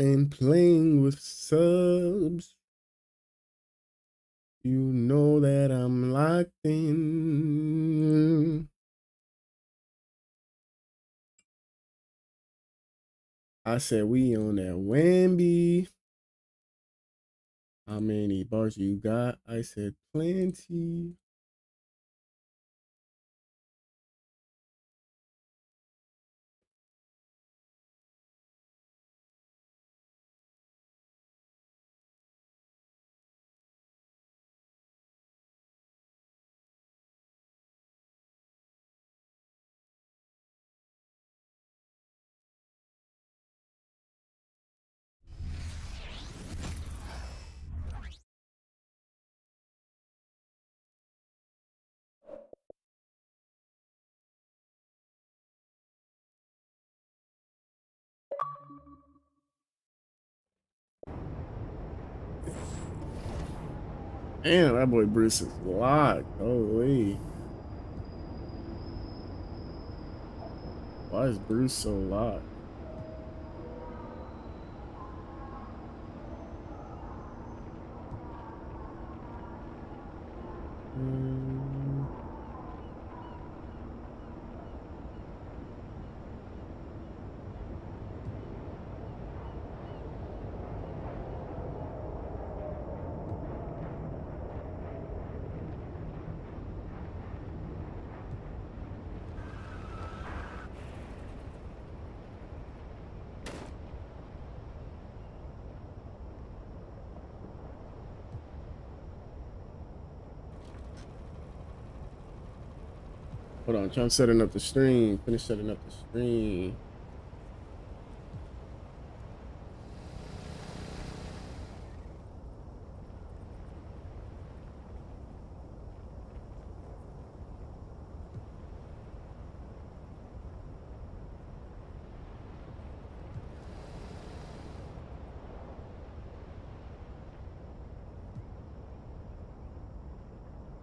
and playing with subs. You know that I'm locked in. I said we on that Wemby. How many bars you got? I said plenty. Damn, that boy Bruce is locked. Holy. Why is Bruce so locked? On, trying setting up the stream. Finish setting up the stream.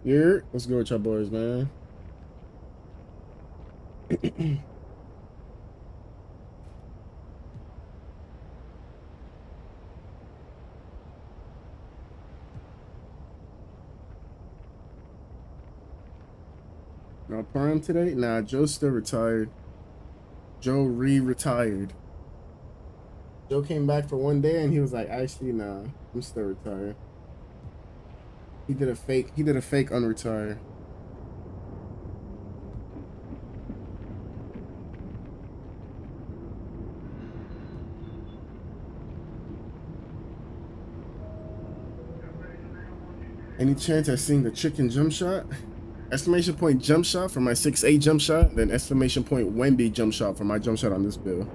Here, let's go with y'all boys, man. No prime today? Nah, Joe's still retired. Joe re-retired. Joe came back for one day and he was like, actually, nah, I'm still retired. He did a fake, he did a fake unretire. Any chance I seen the chicken jump shot? Exclamation point jump shot for my 6'8 jump shot, then exclamation point Wemby jump shot for my jump shot on this bill.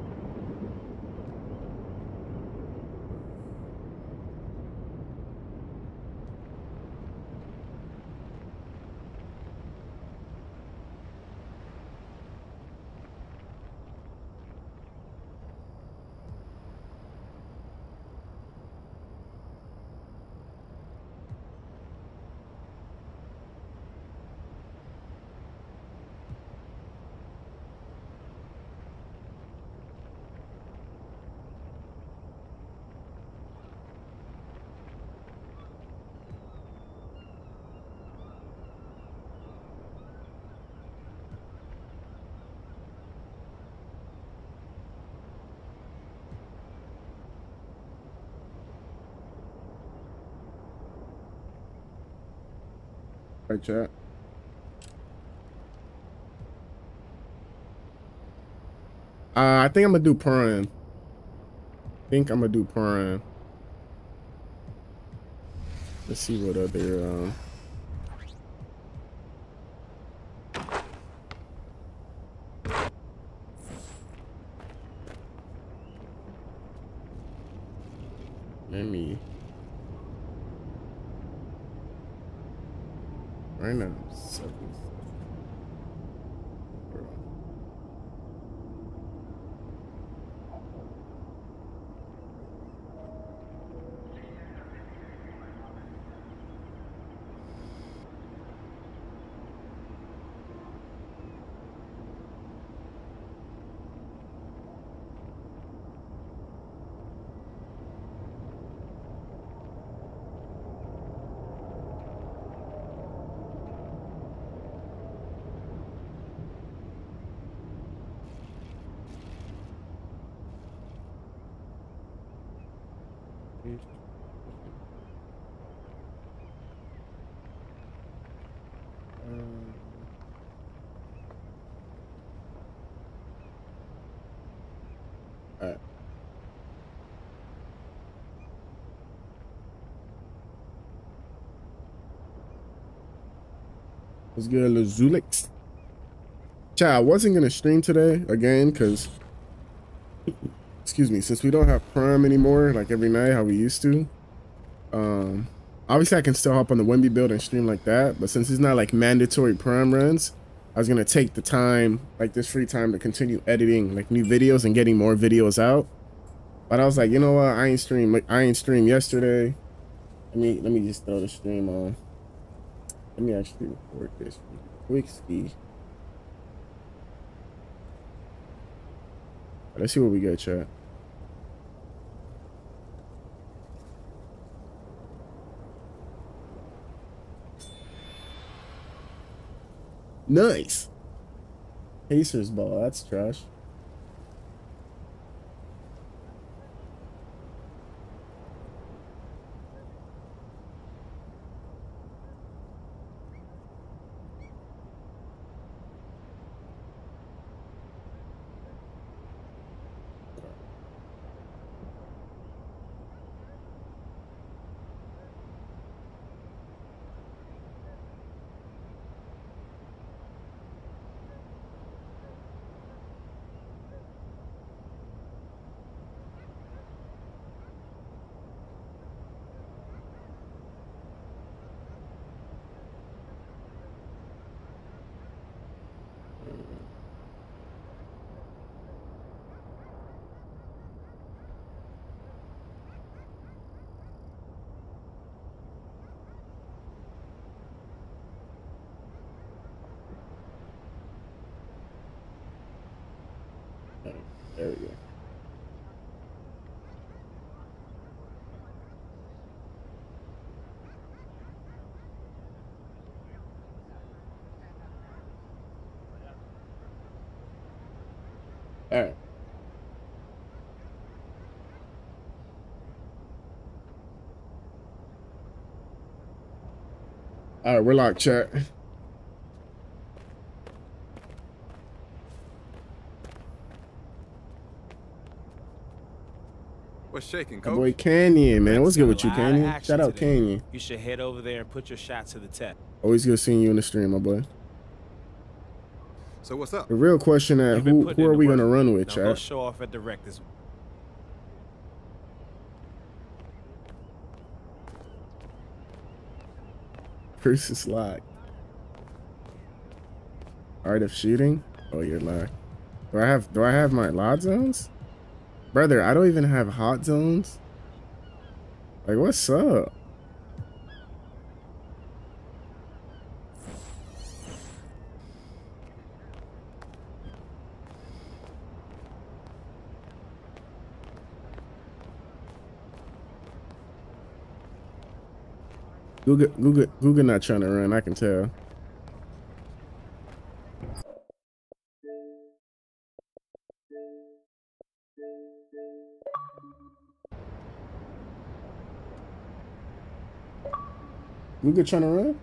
Chat. Uh, I think I'm gonna do Prime. I think I'm gonna do Prime. Let's see what other um. Get a Lazulix. Chat, I wasn't gonna stream today again because excuse me, since we don't have Prime anymore, like every night how we used to. Um obviously I can still hop on the Wemby build and stream like that, but since it's not like mandatory Prime runs, I was gonna take the time, like this free time to continue editing like new videos and getting more videos out. But I was like, you know what, I ain't stream I ain't stream yesterday. Let me let me just throw the stream on. Let me actually record this quick ski. Let's see what we get, chat. Nice. Pacers ball, that's trash. There we go. All right. All right, we're locked, chat. What's shaking, My coach? boy Canyon, man. What's good with you, Got a lot of Canyon? Shout out today. Canyon. You should head over there and put your shot to the test. Always good seeing you in the stream, my boy. So what's up? The real question at who, who are we gonna run with, Now go chat? show off at the rec this Chris is locked. Art of shooting? Oh, you're locked. Do I have do I have my lot zones? Brother, I don't even have hot zones. Like what's up? Google Google not trying to run, I can tell. Google trying to run?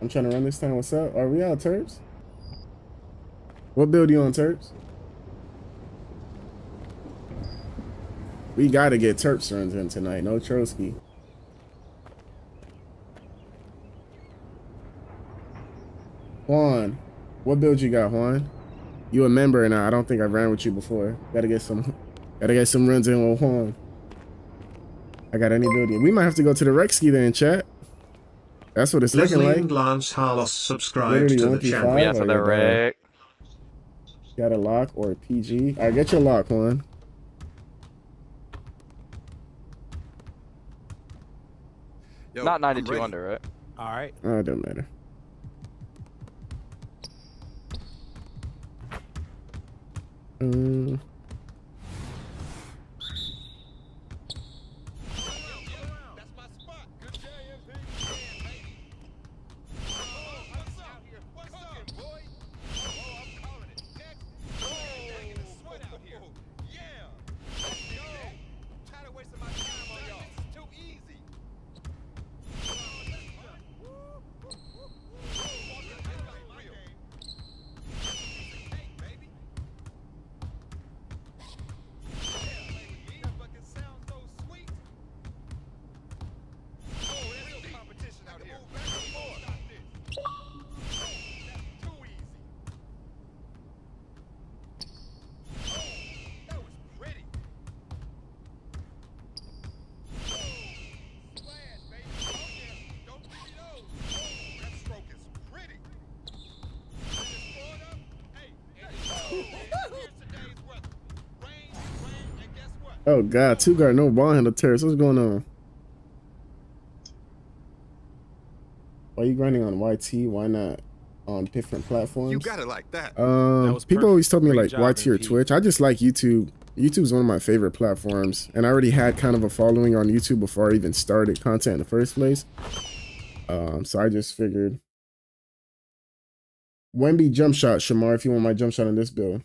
I'm trying to run this time. What's up? Are we on Terps? What build you on Terps? We gotta get Terps runs in tonight. No Trotsky. Juan, what build you got, Juan? You a member and I don't think I ran with you before. Gotta get some gotta get some runs in with Juan. I got any building. We might have to go to the Rexy then, chat. That's what it's Leslie looking and like. Lance Harlos subscribed Literally to the channel. five. We have for Oh, the you're wreck. Got a lock or a PG. Alright, get your lock, Juan. Yo, Not I'm 92 under, right? All right. Oh, it don't matter. Um, Oh god, two guard, no ball handle terrorist. What's going on? Why are you grinding on YT? Why not on different platforms? You got it like that. Um, That people perfect. always told me Great like job, YT or MP. Twitch. I just like YouTube. YouTube's one of my favorite platforms, and I already had kind of a following on YouTube before I even started content in the first place. Um, so I just figured. Wemby jump shot, Shamar, if you want my jump shot in this build.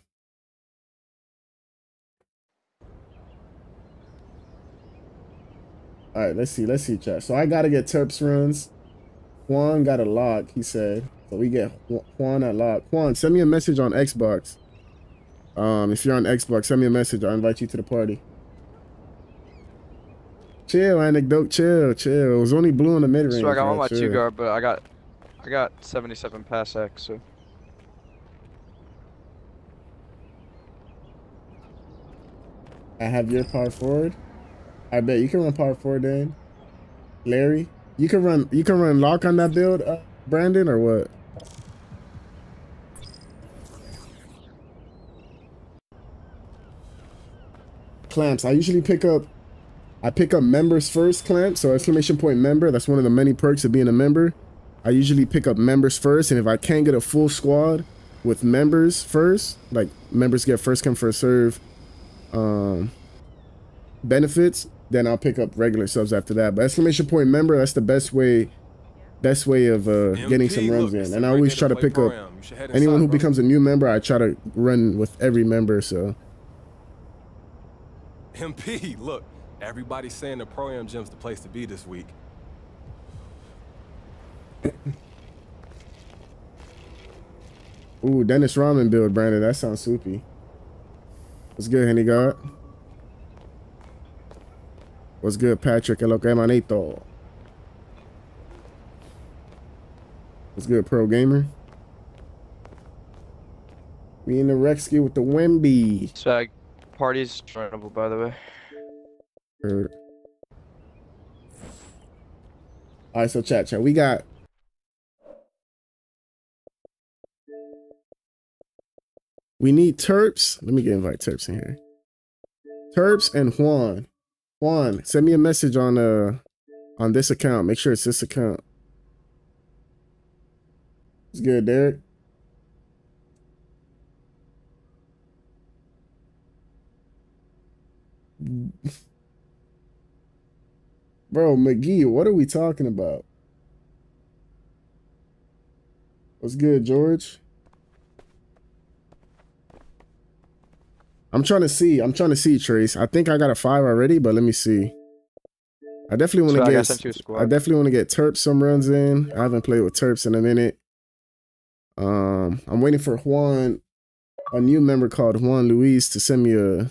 All right, let's see. Let's see, chat. So I gotta get Terps runs. Juan got a lock, he said. So we get Ju- Juan a lock. Juan, send me a message on Xbox. Um, if you're on Xbox, send me a message. I'll invite you to the party. Chill, anecdote. Chill, chill. It was only blue in the mid range. Swag, I'm on man, my chill. two guard, but I got, I got 77 pass X. So I have your power forward. I bet you can run power four then. Larry, you can run. You can run lock on that build, uh, Brandon, or what? Clamps. I usually pick up. I pick up members first, clamp. So exclamation point member. That's one of the many perks of being a member. I usually pick up members first, and if I can't get a full squad with members first, like members get first come first serve um benefits, then I'll pick up regular subs after that. But exclamation point member, that's the best way best way of uh getting some runs look, in. And I always try to pick up. You should head anyone who bro. becomes a new member, I try to run with every member, so MP, look, everybody's saying the pro am gym's the place to be this week. Ooh, Dennis Rodman build, Brandon. That sounds soupy. What's good, Henny God? What's good, Patrick? El que manito. What's good, Pro Gamer? We in the Rexky with the Wemby. swag, party's joinable by the way. Heard. All right, so chat, chat. We got. We need Terps. Let me get invite Terps in here. Terps and Juan. Juan, send me a message on uh on this account. Make sure it's this account. It's good, Derek. Bro, McGee, what are we talking about? What's good, George? I'm trying to see. I'm trying to see, Trace. I think I got a five already, but let me see. I definitely want to get. I, I definitely want to get Terps some runs in. I haven't played with Terps in a minute. Um, I'm waiting for Juan, a new member called Juan Luis, to send me a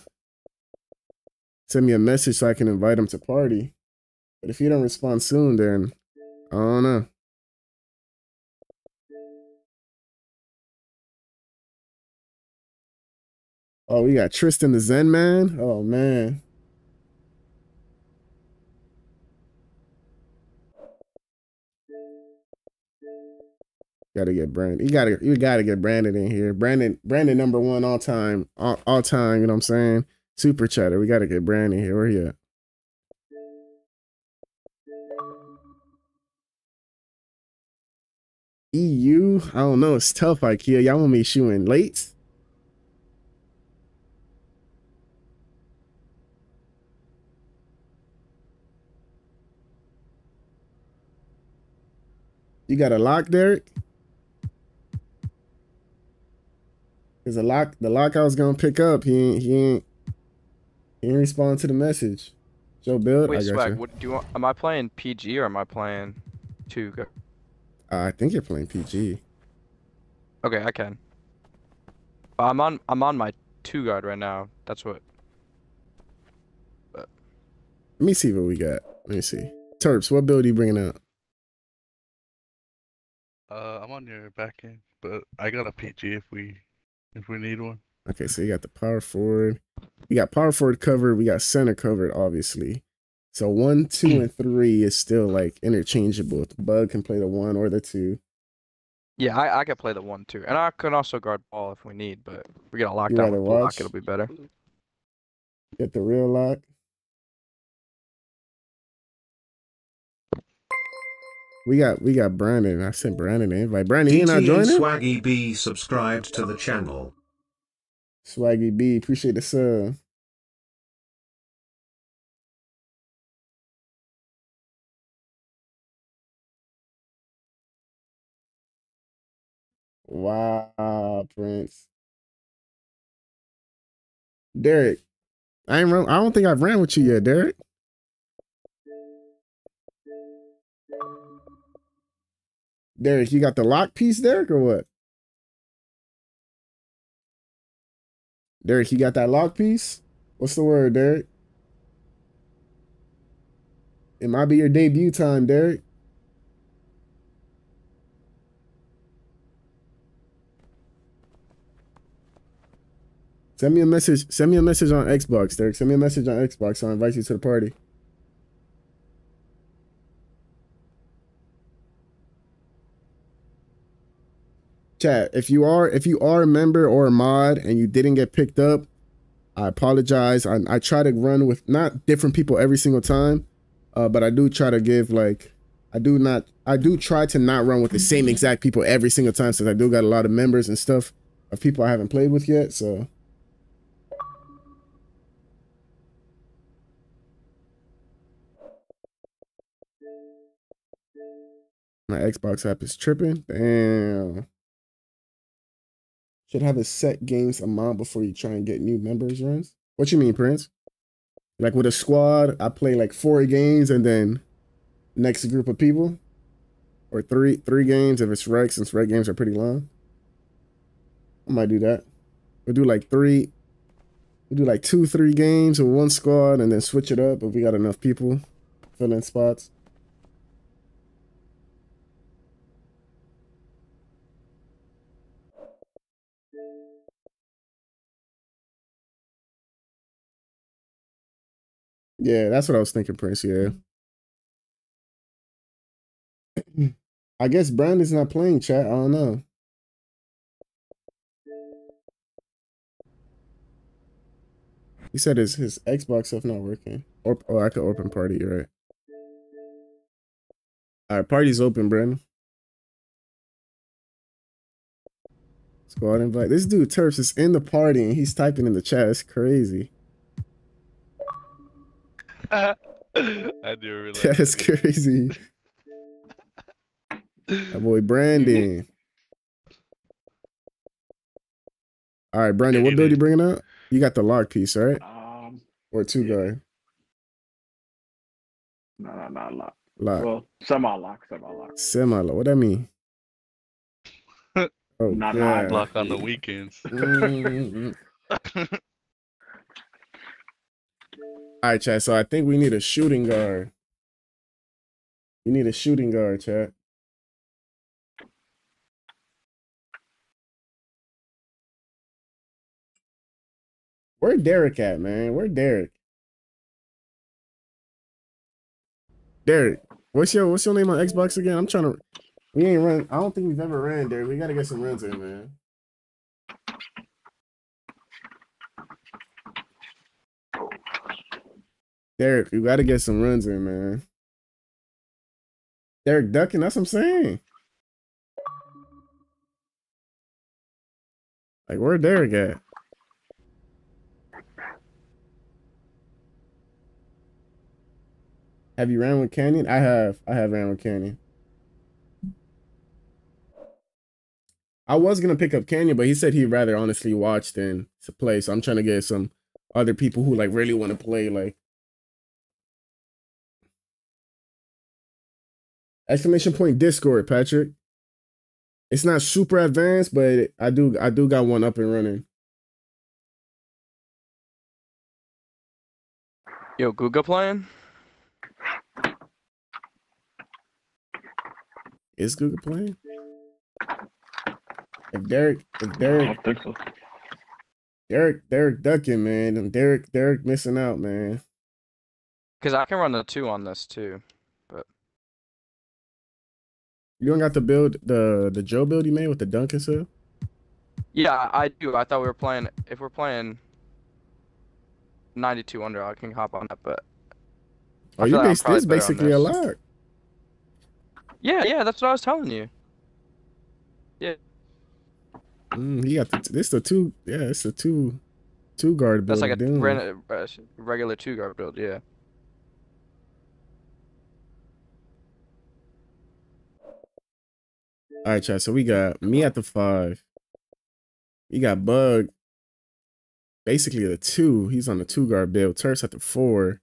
send me a message so I can invite him to party. But if he don't respond soon, then I don't know. Oh, we got Tristan the Zen man. Oh man. Gotta get Brandon. You gotta you gotta get Brandon in here. Brandon Brandon number one all time all, all time. You know what I'm saying? Super chatter. We gotta get Brandon here. Where he at? EU. I don't know. It's tough, IKEA. Y'all want me shooting late? You got a lock, Derek? Cause the lock, the lock I was gonna pick up, he ain't, he ain't, he ain't respond to the message. Joe Build, I Wait, got swag, you. what do you want? Am I playing PG or am I playing two guard? Uh, I think you're playing PG. Okay, I can. I'm on. I'm on my two guard right now. That's what. Let me see what we got. Let me see. Terps, what build are you bringing out? Uh, I'm on your back end, but I got a PG if we if we need one. Okay, so you got the power forward. We got power forward covered. We got center covered, obviously. So one, two, and three is still like interchangeable. Bug can play the one or the two. Yeah, I I can play the one too, and I can also guard ball if we need. But we get a You lockdown rather with block, it'll be better. Get the real lock. We got we got Brandon. I sent Brandon an invite. Brandon, he not joining? Swaggy B subscribed to the channel. Swaggy B, appreciate the sub. Wow, Prince. Derek, I ain't run, I don't think I've ran with you yet, Derek. Derek, you got the lock piece, Derek, or what? Derek, you got that lock piece? What's the word, Derek? It might be your debut time, Derek. Send me a message. Send me a message on Xbox, Derek. Send me a message on Xbox. I'll invite you to the party. Chat, if you are if you are a member or a mod and you didn't get picked up, I apologize. I, I try to run with not different people every single time, uh, but I do try to give like I do not I do try to not run with the same exact people every single time since I do got a lot of members and stuff of people I haven't played with yet. So my Xbox app is tripping. Damn. Should have a set games amount before you try and get new members runs. What you mean, Prince? Like with a squad, I play like four games and then next group of people, or three three games if it's rec since rec games are pretty long. I might do that. We'll do like three. We'll do like two three games with one squad and then switch it up if we got enough people filling spots. Yeah, that's what I was thinking, Prince. Yeah. Mm. I guess Brandon's not playing chat. I don't know. He said his, his Xbox stuff not working. Or oh, I could open party, you're right. Alright, party's open, Brandon. Squad invite. This dude Terps is in the party and he's typing in the chat. It's crazy. I do realize. That's crazy. That boy Brandon. All right, Brandon, what build you bringing up? You got the lock piece, right? Um, Or two guy? no, no, not lock. Lock. Well, semi lock, semi lock. Semi lock. What that mean? Oh, Not God. high Block on the weekends. Mm. All right, chat. So I think we need a shooting guard. We need a shooting guard, chat. Where Derek at, man? Where Derek? Derek, what's your what's your name on Xbox again? I'm trying to. We ain't run. I don't think we've ever ran, Derek. We gotta get some runs in, man. Derek, you gotta get some runs in, man. Derek ducking, that's what I'm saying. Like, where Derek at? Have you ran with Canyon? I have. I have ran with Canyon. I was gonna pick up Canyon, but he said he'd rather honestly watch than to play. So I'm trying to get some other people who like really want to play. Like exclamation point Discord, Patrick. It's not super advanced, but I do I do got one up and running. Yo, Google playing? Is Google playing? If Derek, if Derek, so. Derek, Derek ducking, man, and Derek, Derek missing out, man. Because I can run the two on this too. You don't got the build the the Joe build you made with the dunk and stuff. Yeah, I do. I thought we were playing. If we're playing, 92 under. I can hop on that, but Oh, you like I'm bas- probably this basically a lot. yeah, yeah, that's what I was telling you. Yeah. Mm, he got the, this the two. Yeah, it's the two, two guard build. That's like a uh, regular two guard build. Yeah. All right, chat. So we got me at the five. We got Bug. Basically the two. He's on the two guard build. Terps at the four.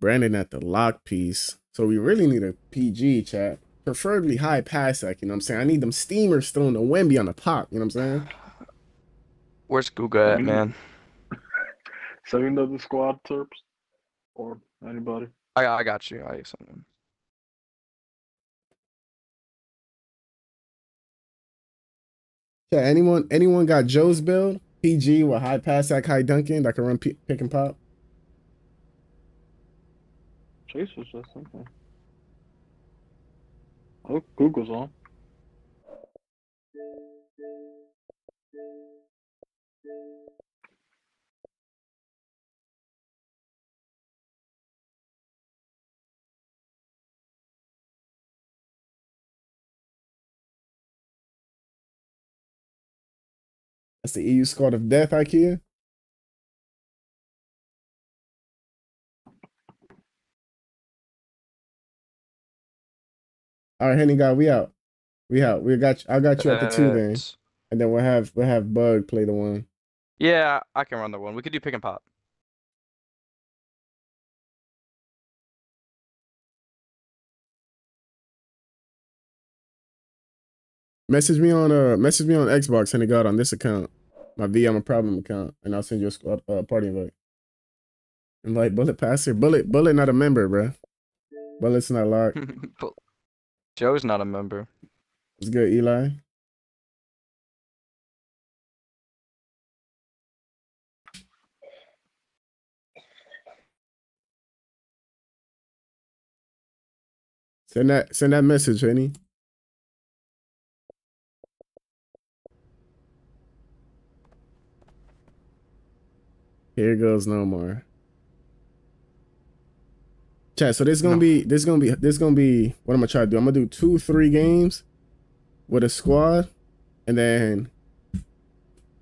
Brandon at the lock piece. So we really need a PG chat. Preferably high pass sec, you know what I'm saying? I need them steamers throwing the Wemby on the pop, you know what I'm saying? Where's Guga at, man? Second of the squad, Terps, or anybody. I I got you. I sent Yeah, anyone anyone got Joe's build? PG with high pass sec, high dunking that can run pick and pop? Chase was just something. Oh, Google's on. That's the EU squad of death, IKEA. All right, Henny guy, we out. We out. We got you. I got you at the two then, and then we'll have we'll have Bug play the one. Yeah, I can run the one. We could do pick and pop. Message me on uh message me on Xbox, Henny God, on this account, my VM a problem account, and I'll send you a squad uh, party invite. Invite Bullet Passer. Bullet Bullet not a member, bruh. Bullet's not locked. Joe's not a member. It's good, Eli. Send that send that message, Henny. Here goes no more. Chat, so this gonna No. be this gonna be this gonna be what I'm gonna try to do. I'm gonna do two, three games with a squad, and then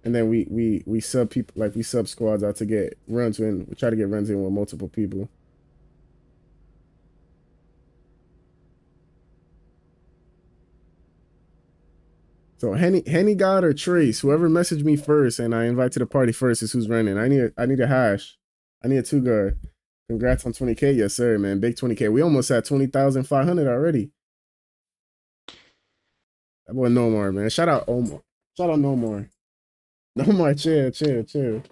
and then we we we sub people like we sub squads out to get runs in. We try to get runs in with multiple people. So Henny Henny God or Trace, whoever messaged me first and I invite to the party first is who's running. I need a, I need a hash. I need a two guard. Congrats on 20k, yes sir, man. Big 20k. We almost at 20,500 already. That boy No More, man. Shout out Omar. Shout out No More. No More, chill, chill, chill.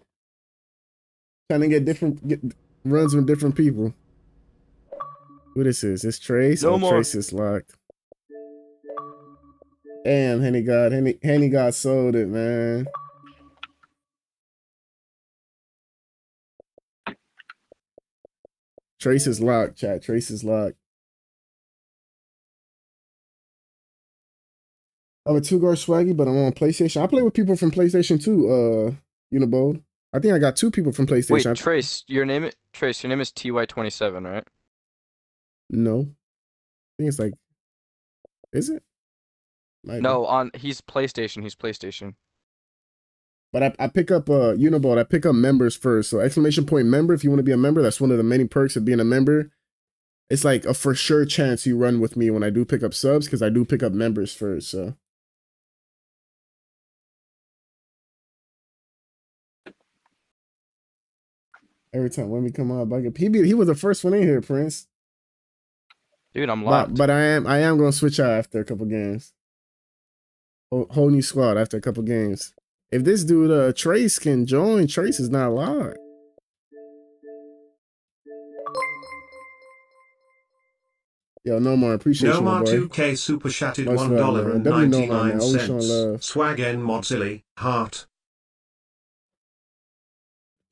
Trying to get different get runs with different people. Who this is? It's Trace? No oh, More. Trace is locked. Damn, Henny God. Henny, Henny God sold it, man. Trace is locked, chat. Trace is locked. I'm a two guard swaggy, but I'm on PlayStation. I play with people from PlayStation too, uh, Unibold. I think I got two people from PlayStation. Wait, Trace, your name Trace, your name is TY27, right? no. I think it's like, is it? No, on he's PlayStation. He's PlayStation. But I, I pick up uh Unibolt, I pick up members first. So exclamation point member, if you want to be a member, that's one of the many perks of being a member. It's like a for sure chance you run with me when I do pick up subs, because I do pick up members first. So every time when we come out, I get he be, he was the first one in here, Prince. Dude, I'm But, locked. but I am I am gonna switch out after a couple games. Whole, new squad after a couple games. If this dude uh Trace can join, Trace is not locked. Yo, no more. Appreciate you, my Nomar 2K super chatted Much one dollar and ninety Nomar, nine cents. Swag N Modzilli heart.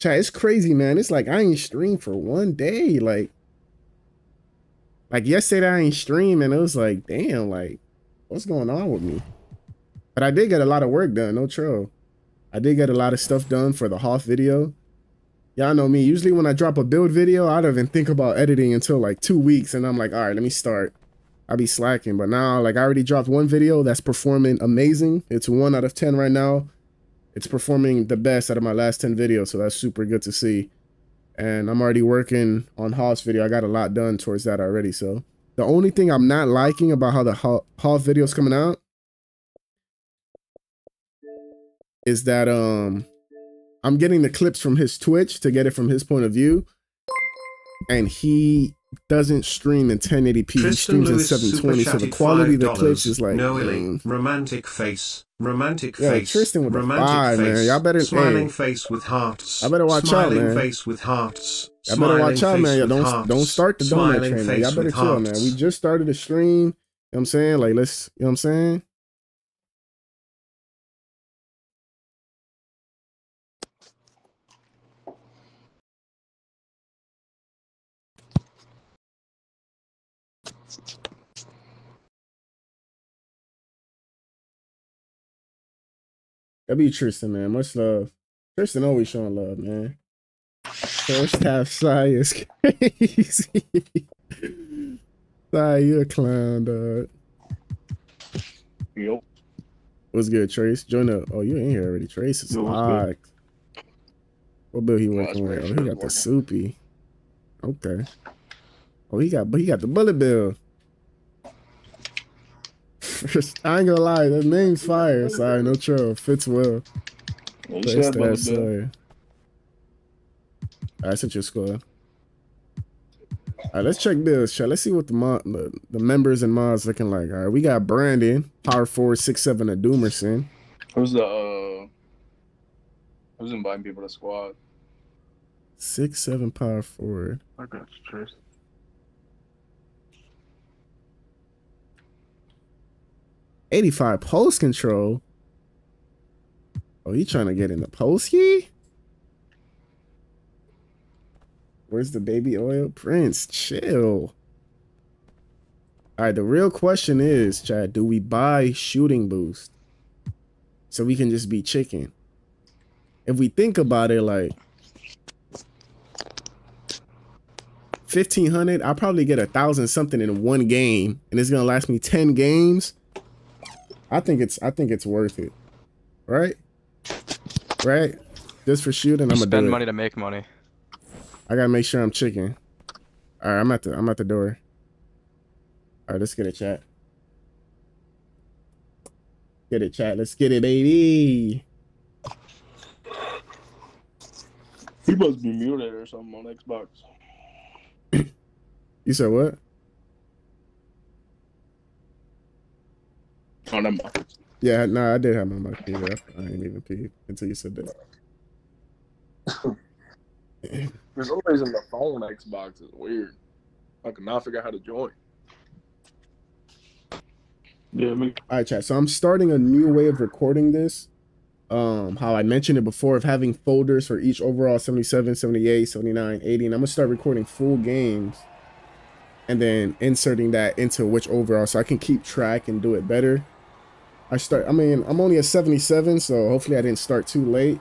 Chat, it's crazy, man. It's like I ain't streamed for one day. Like, like yesterday I ain't stream, and it was like, damn, like, what's going on with me? But I did get a lot of work done, no troll. I did get a lot of stuff done for the Hoss video. Y'all know me. Usually when I drop a build video, I don't even think about editing until like two weeks, and I'm like, all right, let me start. I'll be slacking, but now like I already dropped one video that's performing amazing. It's one out of ten right now. It's performing the best out of my last ten videos, so that's super good to see. And I'm already working on Hoss video. I got a lot done towards that already. So the only thing I'm not liking about how the Hoss video's coming out is that um I'm getting the clips from his Twitch to get it from his point of view. And he doesn't stream in 1080p. he Tristan streams in Lewis 720, so the quality of the $5. clips is like mm, romantic face, romantic Yeah, face, Tristan with the romantic five, man. face, Y'all better- smiling hey. face with hearts. Y'all better watch out, smiling man. face with hearts. Y'all better watch out, man. Y'all don't hearts, don't start the donut train, man. Y'all better chill, man. We just started a stream. You know what I'm saying? Like let's you know what I'm saying? That be Tristan, man. Much love. Tristan always showing love, man. First half shy is crazy. Shy, you're a clown, dog. Yup. What's good, Trace? Join up. Oh, you in here already. Trace is locked. What bill he working with? Oh, he got the soupy. Okay. Oh, he got, but he got the bullet bill. I ain't gonna lie, that name's fire. Sorry, no troll. Fits well. Yeah, you Place should have that Bullet Bill. sawyer. Alright, sent your squad. Alright, let's check this. Chat. Let's see what the, mod, the the members and mods looking like. Alright, we got Brandon, power forward six seven at Doomerson. Who's the uh? Who's inviting people to squad? Six seven power forward. I got you, Tristan. Eighty five post control. Oh, he trying to get in the post key? Where's the baby oil? Prince, chill. All right, the real question is, Chad, do we buy shooting boost so we can just be chicken? If we think about it, like fifteen hundred, I'll probably get a thousand something in one game, and it's gonna last me ten games. I think it's I think it's worth it, right? Right? Just for shooting, I'm gonna do Spend it. money to make money. I gotta make sure I'm chicken. All right, I'm at the I'm at the door. All right, let's get it, chat. Get it, chat. Let's get it, baby. He must be muted or something on Xbox. You said what? Oh, never mind. Yeah, no, I did have my mic muted. I didn't even peed until you said that. For some reason, the phone Xbox is weird. I cannot figure out how to join. Yeah, me. All right, chat. So I'm starting a new way of recording this. Um, how I mentioned it before of having folders for each overall 77, 78, 79, 80. And I'm gonna start recording full games and then inserting that into which overall so I can keep track and do it better. I start I mean, I'm only at 77, so hopefully I didn't start too late.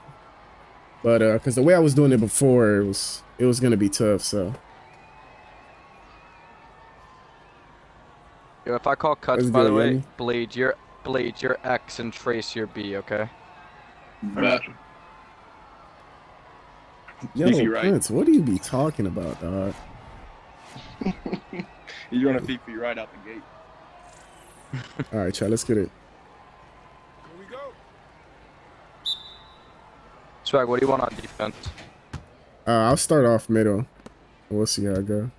But uh because the way I was doing it before it was it was gonna be tough, so Yo, if I call cuts, That's by the way, Yanni. Blade, you're Blade, you're X and Trace, your B, okay? Bet. Yo, Fifi, right? Prince, what do you be talking about, dog? He's running Fifi right out the gate. All right, chat, let's get it. Here we go. Swag, what do you want on defense? Uh, I'll start off middle. We'll see how I go.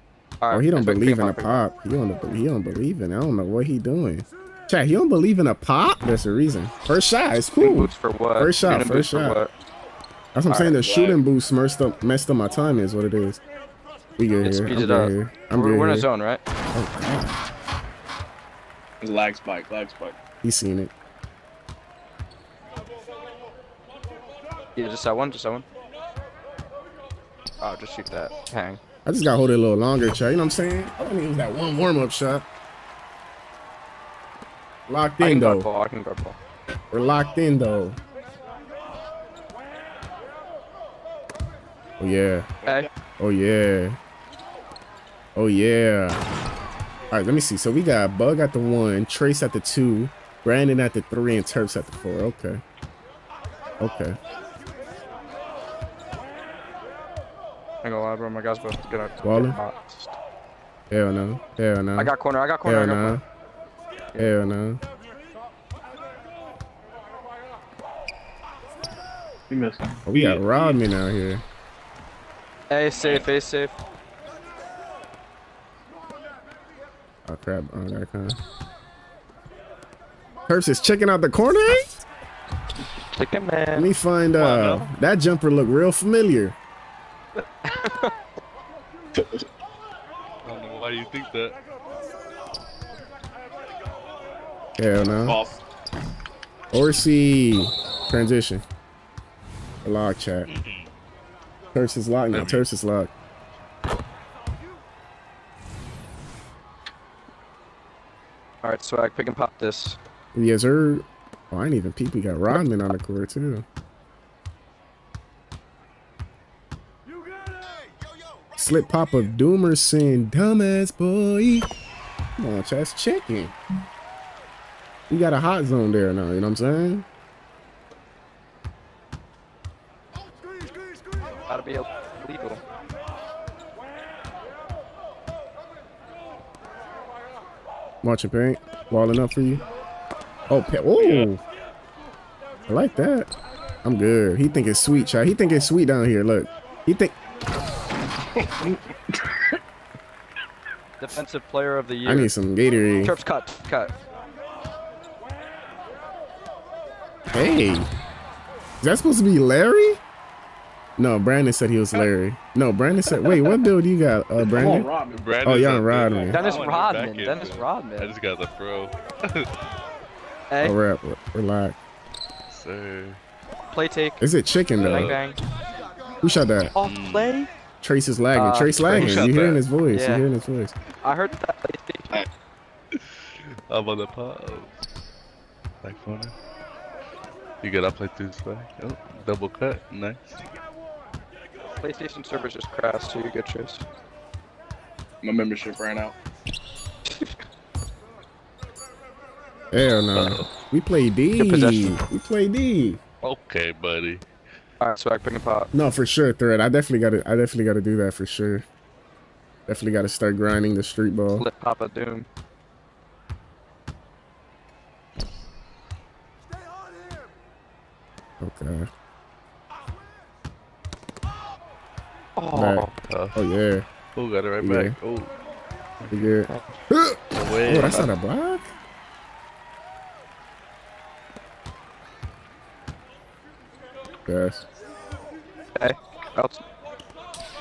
Alright, Oh, he don't pick- pick believe in a pop. He don't. He don't believe in. I don't know what he doing. Chat. He don't believe in a pop. That's a reason. First shot. It's cool. boost for what? First shot, Shooting first boost for shot. what? That's what I'm saying. The Alright, shooting boost messed up, messed up my time. Is what it is. We good here. I'm good up. here. I'm we're, good we're in a zone, right? Oh, God. Lag spike, lag spike. He's seen it. Yeah, just that one, just that one. Oh, just shoot that. Hang. I just got to hold it a little longer, chat. You know what I'm saying? I use that one warm up shot. Locked in though. ball, I can guard ball. We're locked in though. Oh yeah. Hey. Oh yeah. Oh yeah. All right, let me see. So we got Bug at the one, Trace at the two, Brandon at the three, and Terps at the four. Okay. Okay. I ain't gonna lie, bro. My guys both gonna Waller? get hot. Hell no. Hell no. I got corner. I got corner. Hell I got no. corner. Hell no. You missed. Oh, we got Rodman out here. A safe. A safe. Oh crap. Oh, that kind of. Terps is checking out the corner. Chicken Let me find uh that jumper look real familiar. I don't know why you think that. Hell no. Off. Orsi transition. The log chat. Terps is locked now. Terps is locked. All right, swag. Pick and pop this. Yes, sir. Oh, I ain't even peep. We got Rodman on the court too. Slip pop of Doomer saying, dumbass boy. Come on. That's chicken. We got a hot zone there now, you know what I'm saying? Gotta be illegal. Watching paint. Walling up for you. Oh, oh. I like that. I'm good. He think it's sweet, chat. He think it's sweet down here. Look. He think Defensive player of the year. I need some Gatorade. Terps cut. Cut. Hey, is that supposed to be Larry? No, Brandon said he was Larry. No, Brandon said. Wait, what build you got, uh, Brandon? Rodman. Brandon's Oh, y'all up on there. Rodman. Dennis I wanna Rodman. back it, Dennis man. Rodman. I just got the throw. Hey, Oh, rap, relax. Sir. play take. Is it chicken Bang though? bang. Who shot that? Off play. Trace is lagging. Uh, Trace Trace lagging. shot You hearing that. his voice? You Yeah. hearing his voice? I heard that play. I'm on the pause. Back corner. You good? I play through this way. Oh, double cut. Nice. PlayStation servers just crashed, so you get Trace. My membership ran out. Hell no. Uh-oh. We play D. We play D. Okay, buddy. All right, swag. Pick and pop. No, for sure, thread. I definitely got to. I definitely got to do that for sure. Definitely got to start grinding the street ball. Flip Papa Doom. Okay. Oh, Back. Tough. Oh yeah. Oh, got it right Yeah. back. Oh, We good. away. Oh, that's not a block. Yes. hey. Outs-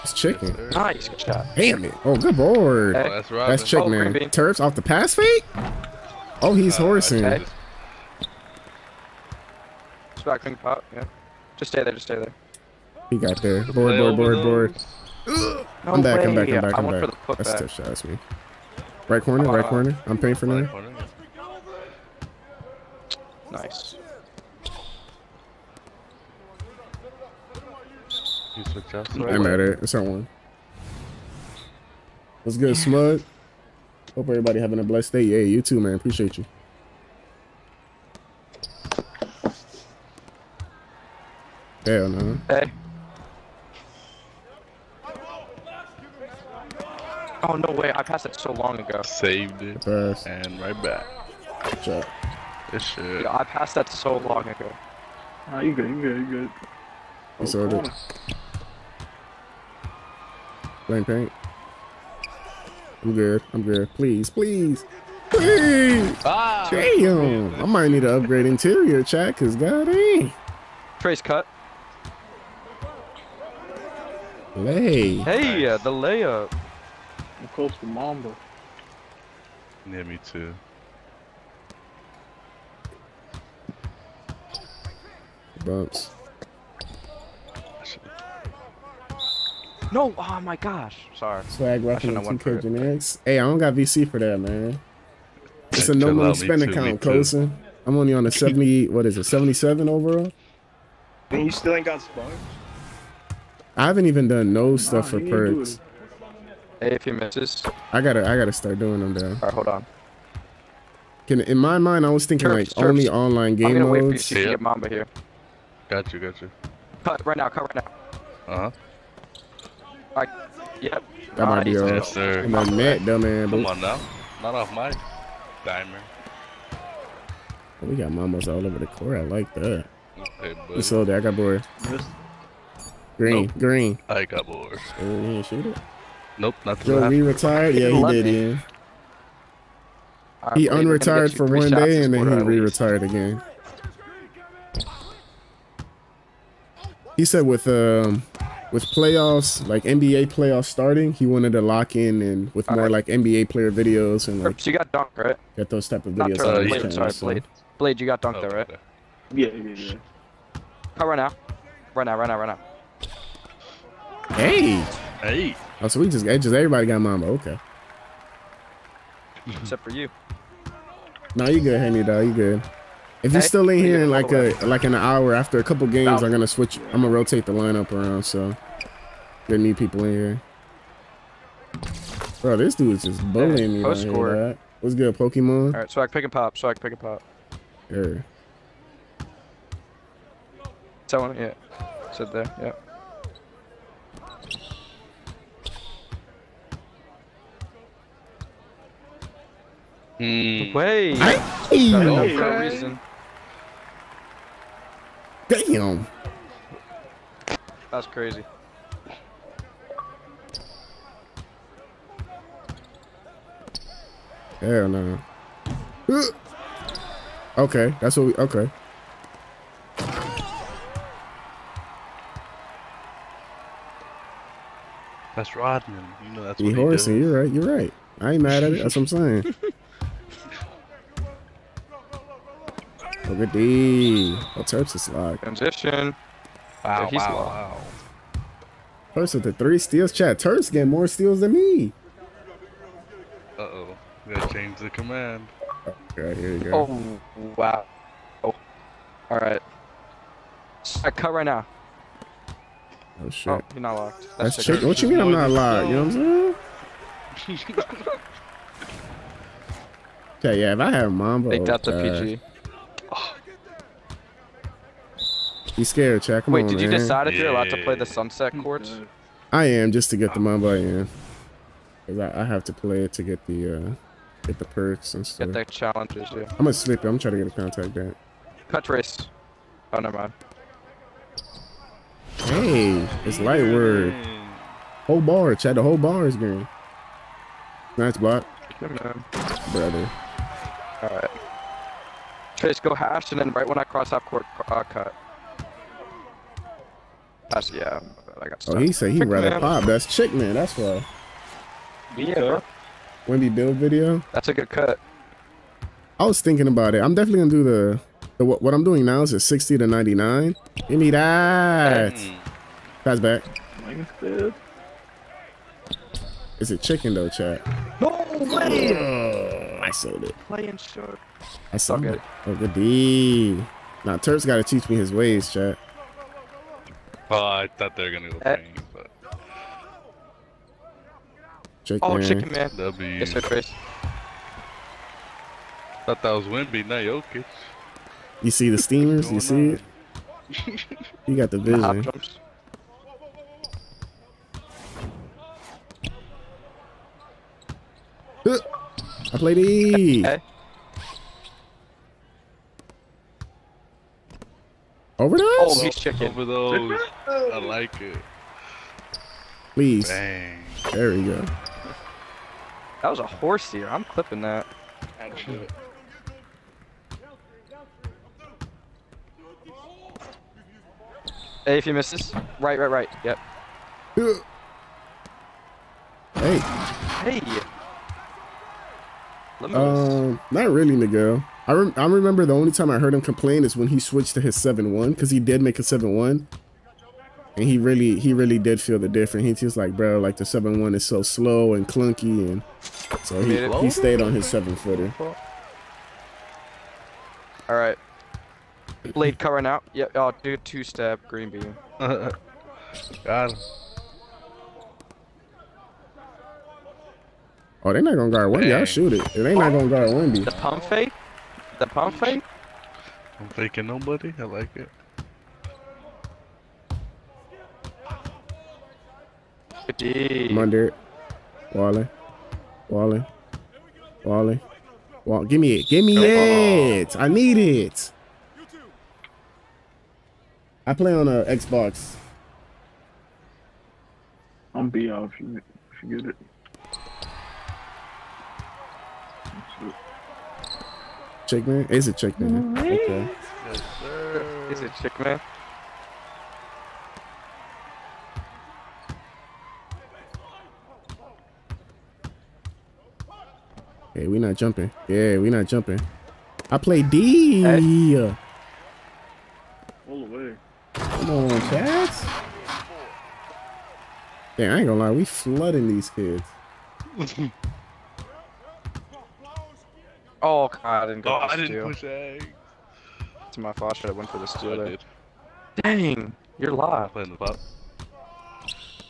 It's chicken. Sir. Nice, good shot. Damn it. Oh, good board. Oh, that's right. That's chicken. Oh, man. Terps off the pass fake? Oh, he's Uh, horsing. okay. Swag. Pick and pop. Yeah. Just stay there. Just stay there. He got there. Board, board, board, board. No I'm back, I'm back. I'm back, I I'm went back. for the That's putback. tough shot, that's me. Right corner, right Uh, corner. I'm paying for Right now. corner. Nice. You switch. I'm at it. It's on one. What's good, Smug? Hope everybody having a blessed day. Yeah, you too, man. Appreciate you. Hell no. Hey. Oh no way! I passed that so long ago. Saved it. Pass. And right back. Good job. This shit. Yeah, I passed that so long ago. Oh, you good, you good, you good. You sold it. Plain paint. I'm good. I'm good. Please, please, please. Ah! Damn. I might need to upgrade interior chat, cause god dang. Trace cut. Lay. Hey, uh, the layup. I'm close to Mamba. Yeah, me too. Bumps. No, oh my gosh. Sorry. Swag weapon shouldn't and have 2K generics. Hey, I don't got VC for that, man. It's a no money out, me spend too, account, too. Coulson. I'm only on a 70, what is it, 77 overall? And you still ain't got sponge? I haven't even done no stuff Nah, for he ain't do perks. Hey, if he misses. I gotta I gotta start doing them though. Alright, hold on. Can, in my mind, I was thinking Terps, like terps. only online game I'm game gonna wait for you modes. so you can Yeah. get Mamba here. Got you, got you. Cut right now, cut right now. Uh huh. Alright, yep. That might be Nice. all. Yes, sir. And that net, dumb man. Come on now. Not off my dimer. we got mamas all over the court. I like that. Okay, You buddy. sold it. I got board. Missed. Green, Nope. green. I got bored. Oh, he didn't shoot it. Nope, not the Joe, last. he retired. Yeah, he did. Yeah. Alright, He Blade, we're gonna get unretired for one day and then he re-retired again. He said with um with playoffs like NBA playoffs starting, he wanted to lock in and with more Alright. like NBA player videos and like Terps, you got dunk, right? get those type of videos. Terps, on uh, Blade, channel, sorry, so- Blade. Blade, you got dunk Oh, though, right? okay. Yeah, yeah, yeah. Cut right now. Right now, right now, right now. Hey, Hey. oh so we just just everybody got mama. Okay, Except for you. no, you good, Henny dog. You good. If you're Hey, still in here in like the a like in an hour after a couple games, No. I'm gonna switch. I'm gonna rotate the lineup around. So there need people in here. Bro, this dude is just bullying me. post score. here, dog. What's good, Pokemon? Alright, swag pick and pop, swag pick and pop. Yeah. Someone, yeah. Sit there, yeah. Hmm. Wait! Hey, Got it Okay. reason. damn. That's crazy. Hell no. Uh. Okay, that's what we. Okay. That's Rodman. You know that's what he Horace, does. you're right. You're right. I ain't mad at it. That's what I'm saying. Look at D. Oh, Terps is locked. Transition. Wow, he's wow, low. wow. Terps with the three steals. Chat. Terps getting more steals than me. Oh. We gotta the command. Okay, here you go. Oh, wow. Oh. Alright. Swag cut right now. Oh, shit. Oh, you're not locked. That's sick. chicken. What you mean I'm not locked? You know what I'm saying? Okay, yeah. If I have Mamba, Big oh, depth of God. PG. He's scared, chat. Come Wait, on, did you man. decide if you're allowed to play the sunset courts? I am just to get the Mamba. I am. Cause I, I have to play it to get the uh get the perks and stuff. Get the challenges, yeah. I'm gonna slip it. I'm trying to get a contact back. Cut race. Oh, never mind. Hey, it's light word. Whole bar, chat. The whole bar is green. Nice block, brother. Alright. Trace, go hash, and then right when I cross half court, uh, cut. That's, yeah, I got Oh, he said he Trick rather pop. That's chick man. That's why. Yeah, Wemby build video. that's a good cut. I was thinking about it. I'm definitely gonna do the, the what, what I'm doing now is a 60 to 99. Give me that. Mm. Pass back. Like I said. It's a chicken though, chat. No way! I sold it. Playing short. I sold Okay. it. Oh, good D. Now Terps got to teach me his ways, chat. Oh, I thought they were gonna go Eh. paint, but Chick Oh, man. chicken man. W. Yes, sir, Trace. Thought that was Wemby, not Jokic. You see the steamers? You see on. it? You got the The vision. jumps. Uh, I played E. Hey. Overdose? Oh, he's chicken. Over those. I like it. Please. Bang. There we go. That was a horse here. I'm clipping that. Hey, if you miss this, right, right, right. Yep. Uh. Hey, Hey. Um, not really, Miguel. I, rem- I remember the only time I heard him complain is when he switched to his 7-1 because he did make a 7-1. And he really, he really did feel the difference. He was like, bro, like the 7-1 is so slow and clunky. And so he, he stayed on his 7-footer. All right. Blade covering out. Yep. Oh, dude, two step green beam. Got him. Oh, they're not gonna guard Wemby. I'll shoot it. If they not gonna guard The pump fake? The pump fake? I'm faking nobody. I like it. Good D. I'm under it. Walling. Walling. Walling. Wall. Give me it. Give me it. I need it. I play on a Xbox. I'm B out if you, if you get it. Chick man? Is it chick man? Okay. Yes, sir. Is it chick Hey, we not jumping. Yeah, we not jumping. I play D. All the way. Come on, cats. Yeah, I ain't gonna lie. We flooding these kids. Oh god, I didn't go Oh, for I didn't push egg. It's my fault. Should have went for the steal I there. did. Dang, you're live. Playing the pop.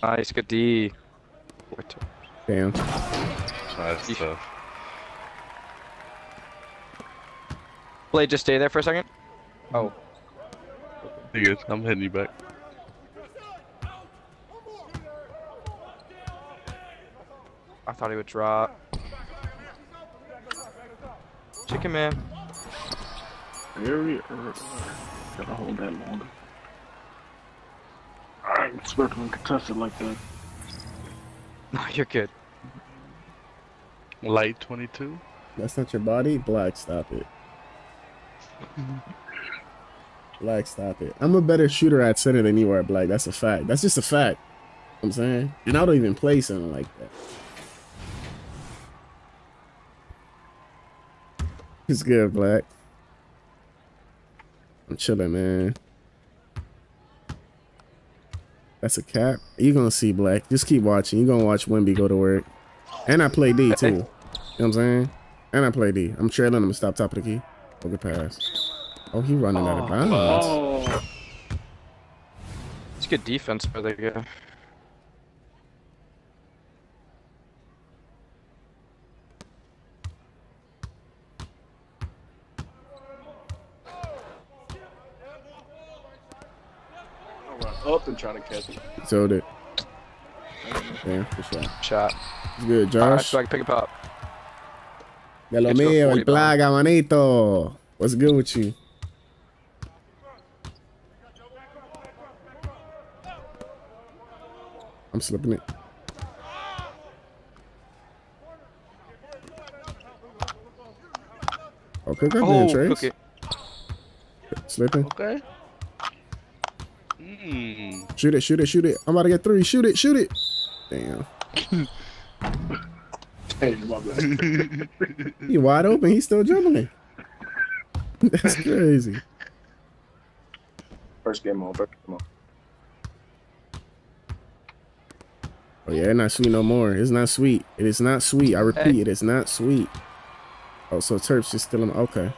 Nice, good D. What- Damn. Nice Yeesh. Blade, just stay there for a second. Oh, You good? I'm hitting you back. I thought he would drop. Chicken man. Area or gotta hold that longer. I ain't expecting to contest it like that. No, you're good. Light 22. That's not your body? Black, stop it. Mm-hmm. Black, stop it. I'm a better shooter at center than you are, Black. That's a fact. That's just a fact. I'm saying? And I don't even play something like that. It's good, Black. I'm chilling, man. That's a cap. You're gonna see Black. Just keep watching. You're gonna watch Wemby go to work. And I play D too. You know what I'm saying? And I play D. I'm trailing him to stop top of the key. Look pass. Oh, he running out of oh, bounds. Oh, It's good defense for the guy. Up and try to catch it. Sold it. Yeah, for sure. Shot. It's good, Alright, Josh. so I can pick him up. De lo It's mío, 40 el plaga, manito. What's good with you? I'm slipping it. Okay, up Oh, then, Trace. Slipping. Okay. Mmm. Shoot it, shoot it, shoot it. I'm about to get three. Shoot it, shoot it. Damn. Hey, my bad. He wide open. He's still dribbling. That's crazy. First game on, first game on. Oh yeah, it's not sweet no more. It's not sweet. It is not sweet. I repeat, it is not sweet. Oh, so Terps just still okay.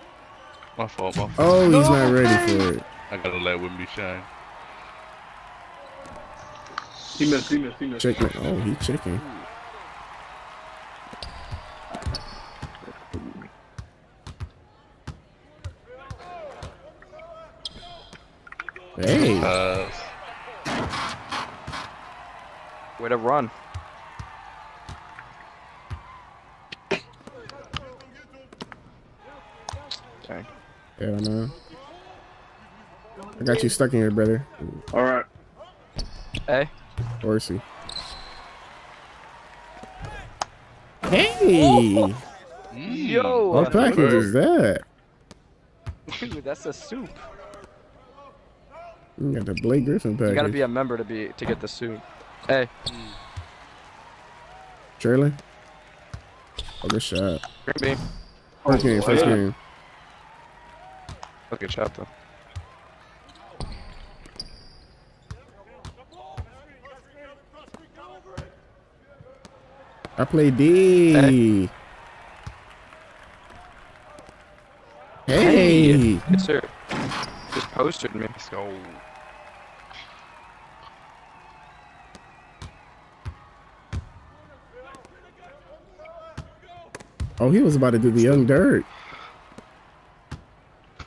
My fault, my fault. Oh, he's not ready for it. I gotta let Wemby shine. He missed, he missed, he missed. Chicken. Oh, he chicken. Hey, Uh, Way to run. Dang. hell no. I got you stuck in here, brother. All right. Hey. Horsey. Hey, Yo. what package is that? Dude, that's a soup. You got the Blake Griffin You package. gotta be a member to be to get the suit. Hey, Trailer. Oh, good shot. green. First game, first yeah. game. Look at shot though. I play D. Hey. Yes, sir. Just posted me. let's go. Oh, he was about to do the young dirt.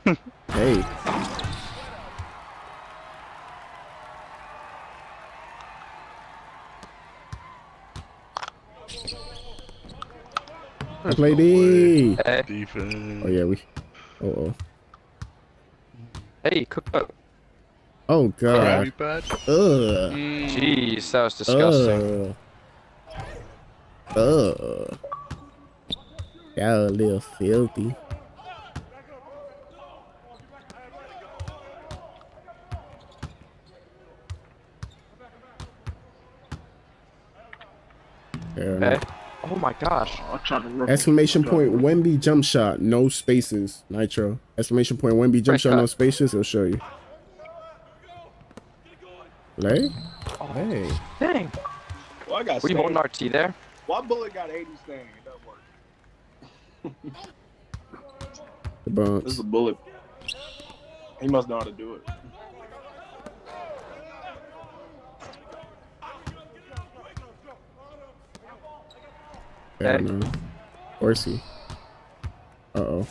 hey. I play D. Hey, Defense. Oh yeah, we. Oh oh. hey, cook up. Oh god. Patch. Ugh. Jeez, that was disgusting. Ugh. Ugh. Y'all a little filthy. Hey. Oh my gosh. Oh, I tried to Exclamation point Wemby jump shot, no spaces. Nitro. Exclamation point Wemby jump Fresh shot, no spaces. It'll show you. Play? Oh, Hey. dang. Well, I got Were you holding stain. RT there? Why bullet got 80 stain? It doesn't work. The This is a bullet. He must know how to do it. Fair Hey. enough. Horsey. Uh oh.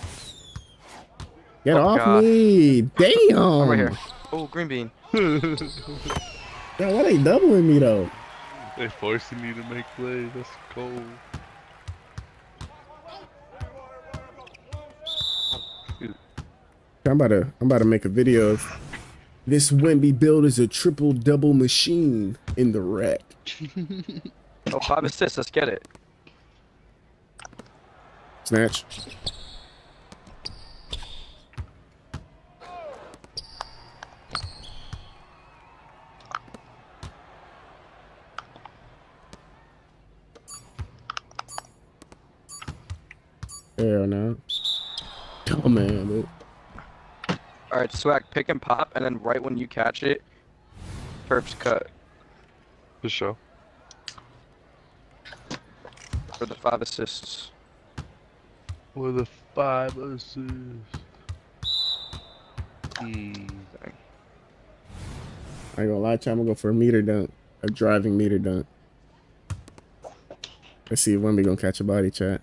Get Oh, off God. me! Damn! Over here. Oh, green bean. Yeah, why they doubling me though? They forcing me to make plays. That's cold. I'm about to I'm about to make a video of this Wemby build is a triple double machine in the wreck. Oh, five assists. Let's get it. Snatch. Hell no. Oh man, dude. All right, swag, pick and pop, and then right when you catch it, Terps cut For sure. for the five assists. For the five assists. Hmm. I ain't gonna lie, to you, I'm gonna go for a meter dunk. A driving meter dunk. Let's see if Wemby gonna catch a body chat.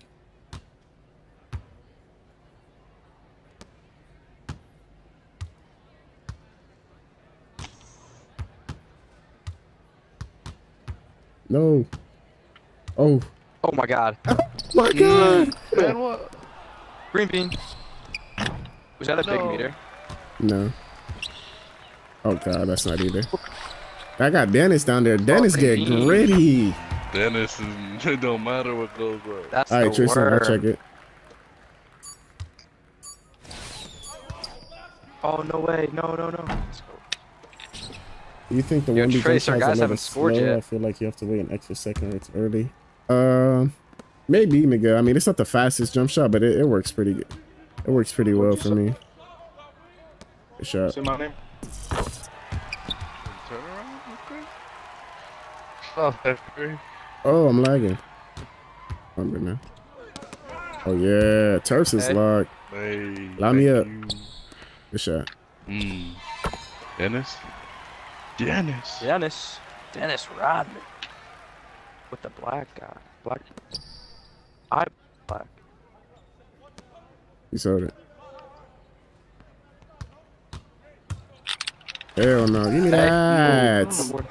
No. Oh Oh my god. my god. Man, what? Green bean. Was that a big meter? No. Oh god, that's not either. I got Dennis down there. Dennis oh, get baby. gritty. Dennis is, it don't matter what goes up. That's All right, the Tristan, I'll check it. Oh no way! No no no! Let's go. You think the Yo, one Trace, our jump shot's a guys haven't scored slow? yet. I feel like you have to wait an extra second or it's early. Um, maybe Miguel. I mean, it's not the fastest jump shot, but it, it works pretty good. It works pretty well for me. Good shot. Say my name. Turn around, okay? Oh, that's great. Oh, I'm lagging. I'm good now. Oh yeah, Terps is Hey. locked. Hey, Line me up. you. Good shot. Mm. Dennis? Dennis. Dennis. Dennis Rodman. With the black guy. Black. I black. You sold it. Hell no, give me that. on.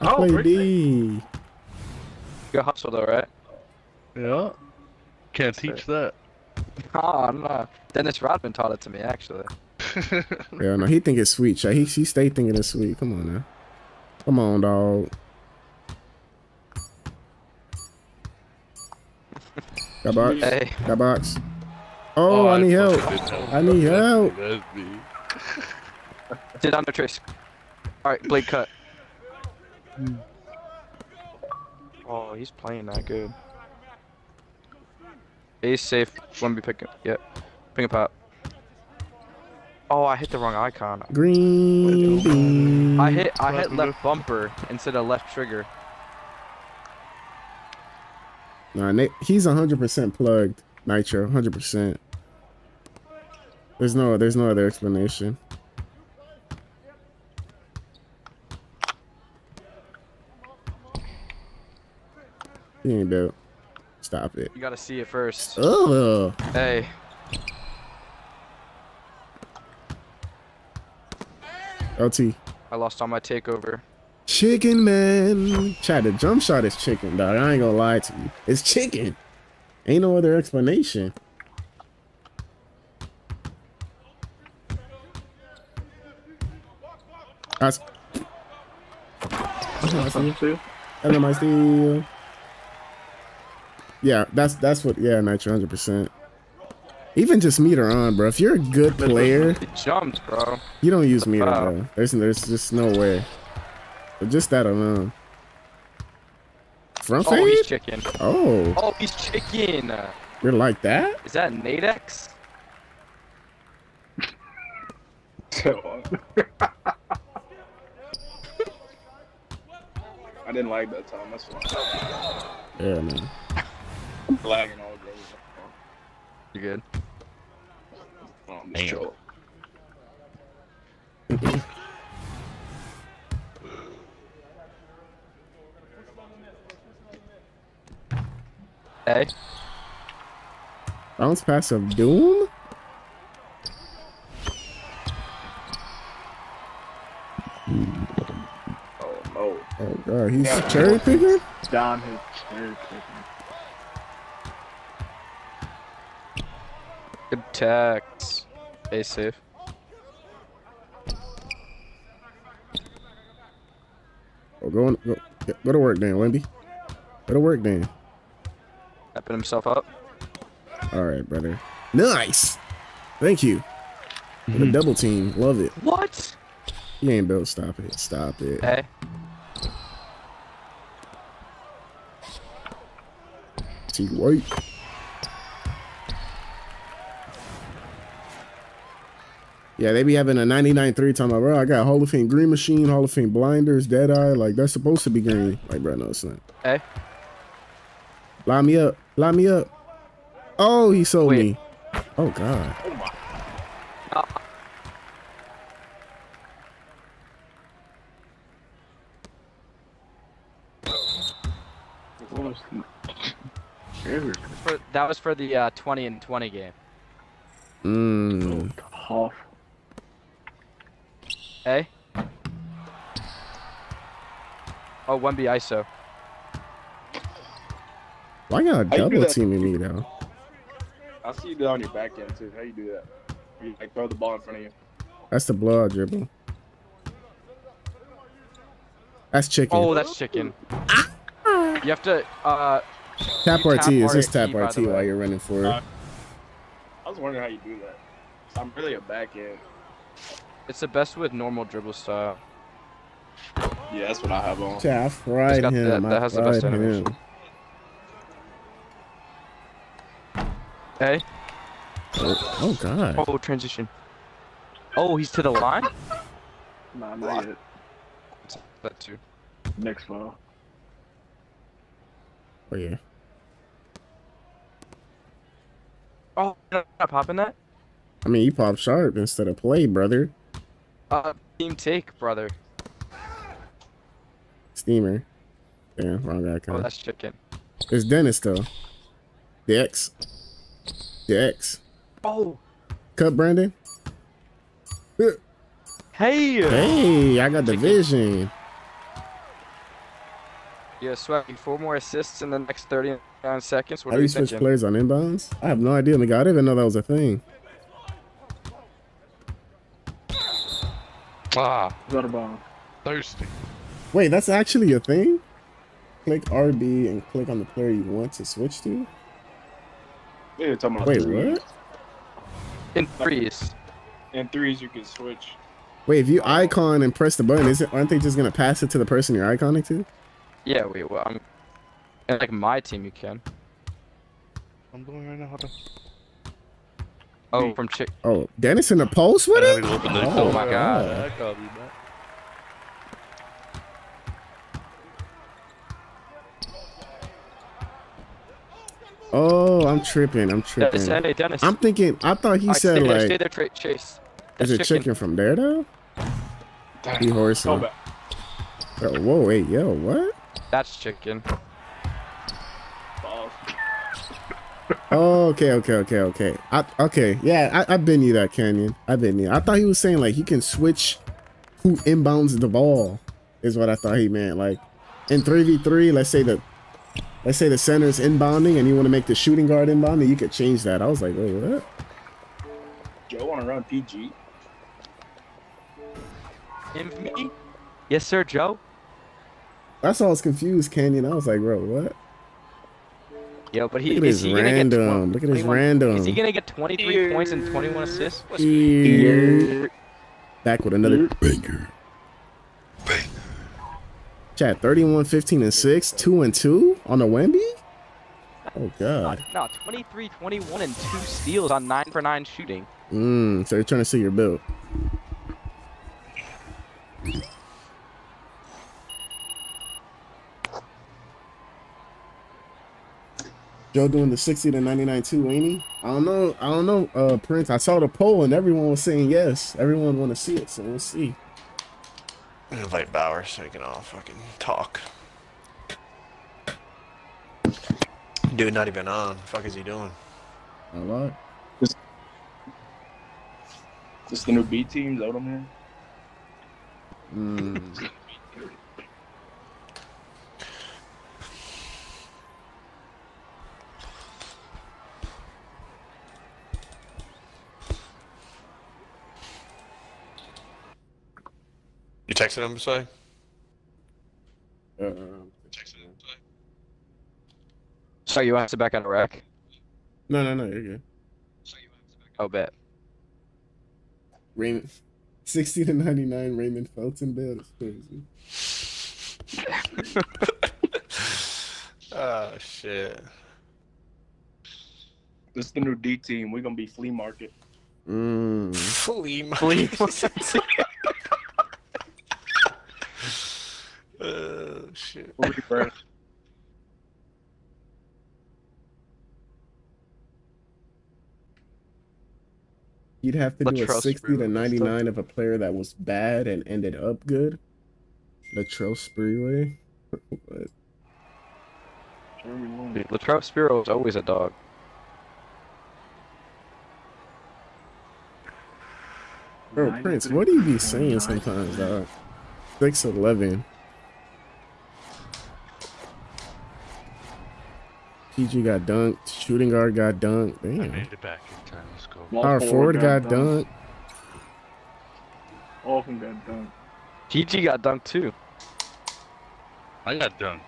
I Oh, play great D. Good hustle though, right? Yeah. Can't teach that. Ah, oh no. Uh, Dennis Rodman taught it to me actually. Hell no, he think it's sweet. Shot. He he stay thinking it's sweet. Come on now. Come on, dog. Got box. Hey. Got box. Oh, oh, I need help. I need help. That's me. Did under trace. Alright, blade cut. Hmm. Oh, he's playing that good. Ace safe. Won't be picking. Yep. Pick a pop. Oh, I hit the wrong icon. Green bean. I hit I hit left bumper instead of left trigger. Nah, Nate, he's hundred percent plugged. Nitro, hundred percent. There's no, there's no other explanation. He ain't built. Stop it. You gotta see it first. Ugh. Hey. LT. I lost all my takeover. Chicken man. Chad, the jump shot is chicken, dog. I ain't gonna lie to you. It's chicken. Ain't no other explanation. That's. Hello, my Steve. Yeah, that's that's what. Yeah, nitro, hundred percent. Even just meter on, bro. If you're a good player, It jumped, bro. you don't use meter, Wow. bro. There's there's just no way. But just that alone. Front Oh, he's chicken. Oh, Oh, he's chicken. you're like that? Is that Nadex? I didn't like that time. That's why. Yeah, man. Lagging all day. You good? Oh, I'm Damn. chill. Hey. Bounce pass of Doom? Oh no. Oh god, he's cherry picking? Down his cherry picking. Good text. Stay safe. Oh, go, on, go, go to work then, Wemby. Go to work then. Stepping himself up. All right, brother. Nice. Thank you. For the double team. Love it. What? He ain't built. Stop it. Stop it. Hey. T White. Yeah, they be having a 99.3 talking about, bro, I got Hall of Fame Green Machine, Hall of Fame Blinders, Dead Eye. Like, that's supposed to be green. Like, bro, no, it's not. Hey. Line me up. Line me up. Oh, he sold Wait. me. Oh, God. What was the cherry For, that was for the uh, 20 and 20 game. Mmm. Huff. Hey. Oh, 1B ISO. Why y'all How you do double teaming me, though? I see you do that on your back end too. How you do that? You like throw the ball in front of you. That's the blowout dribble. That's chicken. Oh, that's chicken. You have to, uh, tap RT. tap It's just tap RT, by RT the while you're running for it. Uh, I was wondering how you do that. I'm really a back end. It's the best with normal dribble style. Yeah, that's what I have on. Chaff, ride got him. the- that I has the best him. animation. Hey. Oh, oh, God. Oh, transition. Oh, he's to the line? Nah, not yet. That too. Next file. Oh, yeah. Oh, you're not popping that? I mean, you pop sharp instead of play, brother. Uh, team take, brother. Steamer. Yeah, wrong guy. Oh, that's chicken. it's Dennis, though. The X. The X. Oh, Cut, Brandon. hey! Hey, I got the vision. Yeah, Swaggy, four more assists in the next 39 seconds. What How are do you switch thinking? players on inbounds? I have no idea, nigga. I didn't even know that was a thing. Ah, Gutter thirsty. Wait, that's actually a thing? Click RB and click on the player you want to switch to? Yeah, you're talking about Wait, threes. what? In threes. In threes, you can switch. Wait, if you icon and press the button, is it aren't they just gonna pass it to the person you're iconing to? Yeah, wait, well, I'm. And like my team, you can. I'm doing right now. Hold on. Oh, from chick. Oh, Dennis in the post with it? gotta open the Oh, oh my God. I called you back. Oh, I'm tripping. I'm Dennis, tripping. hey, Dennis. I'm thinking. I thought he Alright, said stay there, stay like, there, tra- Chase. is it chicken from there though? Damn. He horsing. So bad. Oh, whoa, wait, yo, what? That's chicken. Oh, okay, okay, okay, okay. I, okay, yeah, I, I've been you that Canyon. I've been you. I thought he was saying like he can switch who inbounds the ball. Is what I thought he meant. Like in three v three, let's say the let's say the center's inbounding and you want to make the shooting guard inbounding, you could change that. I was like, wait, what? Joe want to run PG? Him for me? Yes, sir, Joe. That's all I was confused, Canyon. I was like, bro, what? Yo, but he Look at is this he gonna get random. Look at his random. Is he gonna get 23 points and 21 assists? What's Here. Back with another banger. Chat 31, 15, and 6, 2 and 2 on the Wemby? Oh god. No, 23, 21, and 2 steals on 9 for 9 shooting. Mmm, so you're trying to see your build. Joe doing the 60 to 99 too, ain't he? I don't know. I don't know, uh, Prince. I saw the poll and everyone was saying yes. Everyone want to see it, so we'll see. I'm gonna invite Bauer so we can all fucking talk. Dude, not even on. The fuck is he doing? A lot. This the new B team, Zodo man. Mm. You texted him, say? Uh, Texted him, say? So you have to back on the rack? no, no, no. You're good. So you back oh, bet. Raymond, 60 to 99 Raymond Felton build is crazy. oh shit. This is the new D team. We're gonna be flea market. Mm. Flea Flea market. oh shit. We'll rebrand. You'd have to do a Latrell 60 to Sprewell and 99 of a player that was bad and ended up good. Latrell Sprewell. what? Dude, Latrell Sprewell is always a dog. Bro, Prince, what do you be saying sometimes, dog? 6'11. PG got dunked. Shooting guard got dunked. I Damn. made it back in time. Let's go. Small Power forward got dunked. All of them got done. PG got dunked too. I got dunked.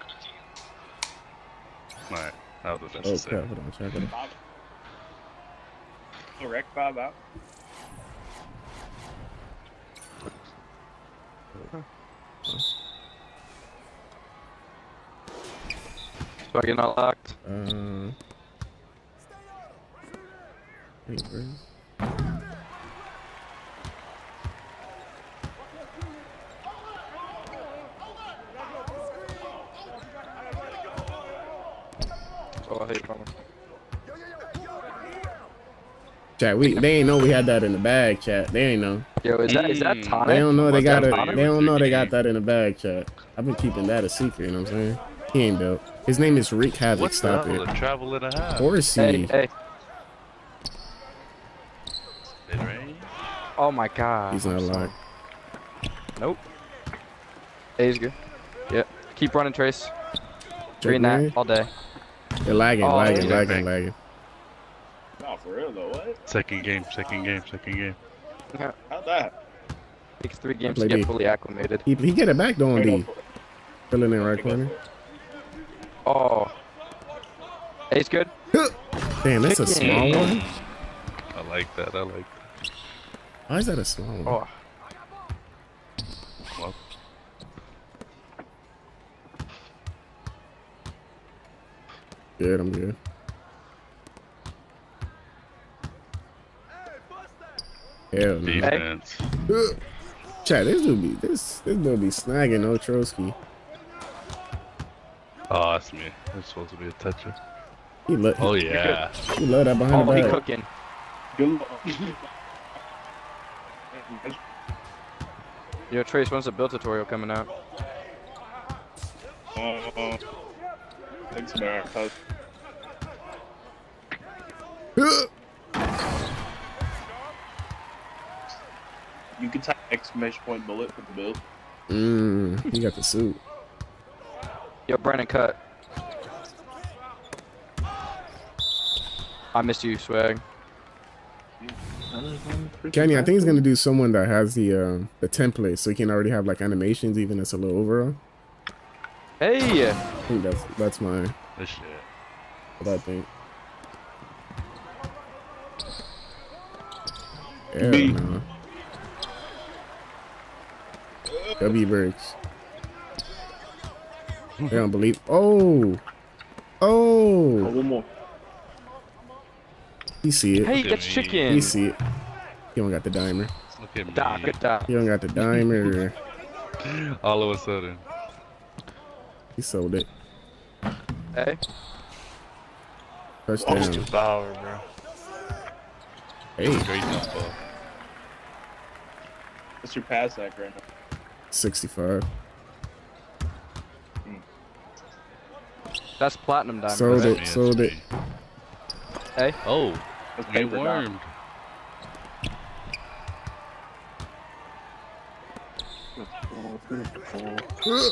Alright, that was the Oh, necessary. crap. Hold on. Check it out. Correct five out. So I get not locked. Uh, wait, where? Oh, I hate from Chat, we they ain't know we had that in the bag, chat. They ain't know. Yo, is that is that Mm. tonic? They don't know they got that it. They don't know they got that in the bag, chat. I've been keeping that a secret. You know what I'm saying? He ain't built. His name is Rick Havoc. What the Stop hell? it. A travel and a half. Horsey. Hey, hey. Mid? Oh my god. He's not I'm alive. Nope. Hey, he's good. Yep. Keep running, Trace. Green Checkmate. that all day. They're lagging, Oh, lagging, yeah. lagging, lagging. No, for real though. What? Second game, second game, second game. How'd that? Takes three games play to D. get fully acclimated. He he get it back though on Okay, D. go. Filling in right corner. For it. Oh. Hey, he's good. Damn, that's a small one. I like that, I like that. Why is that a small one? Oh. Well, Good, I'm good. Hell no. defense. Chat, this dude be this this dude be snagging no Trotsky. Oh, that's me. That's supposed to be a toucher. He lo- Oh, yeah. he love that behind Oh, he the back. cooking. Good luck. Yo, Trace, when's the build tutorial coming out? Uh, thanks, man. You can type exclamation point bullet for the build. Mmm, he got the suit. Yo, Brandon, cut. I missed you, swag. Kenny, I think he's gonna do someone that has the uh, the template, so he can already have like animations, even if it's a little overall. Hey! I think that's that's my This shit. what I think. Hell B. no. W breaks. They don't believe. Oh, Oh, oh, one more. You see it. Hey, at that's chicken. You see it. You don't got the dimer. Look at me. Doc, doc. He don't got the dimer. All of a sudden. he sold it. Hey. Almost Touchdown. to Bauer, bro. Hey, Great jump ball. What's your pass at, Brandon? 65. That's platinum diamond. Sold it. Sold it. Hey. Oh, Let's get paper down. wormed. You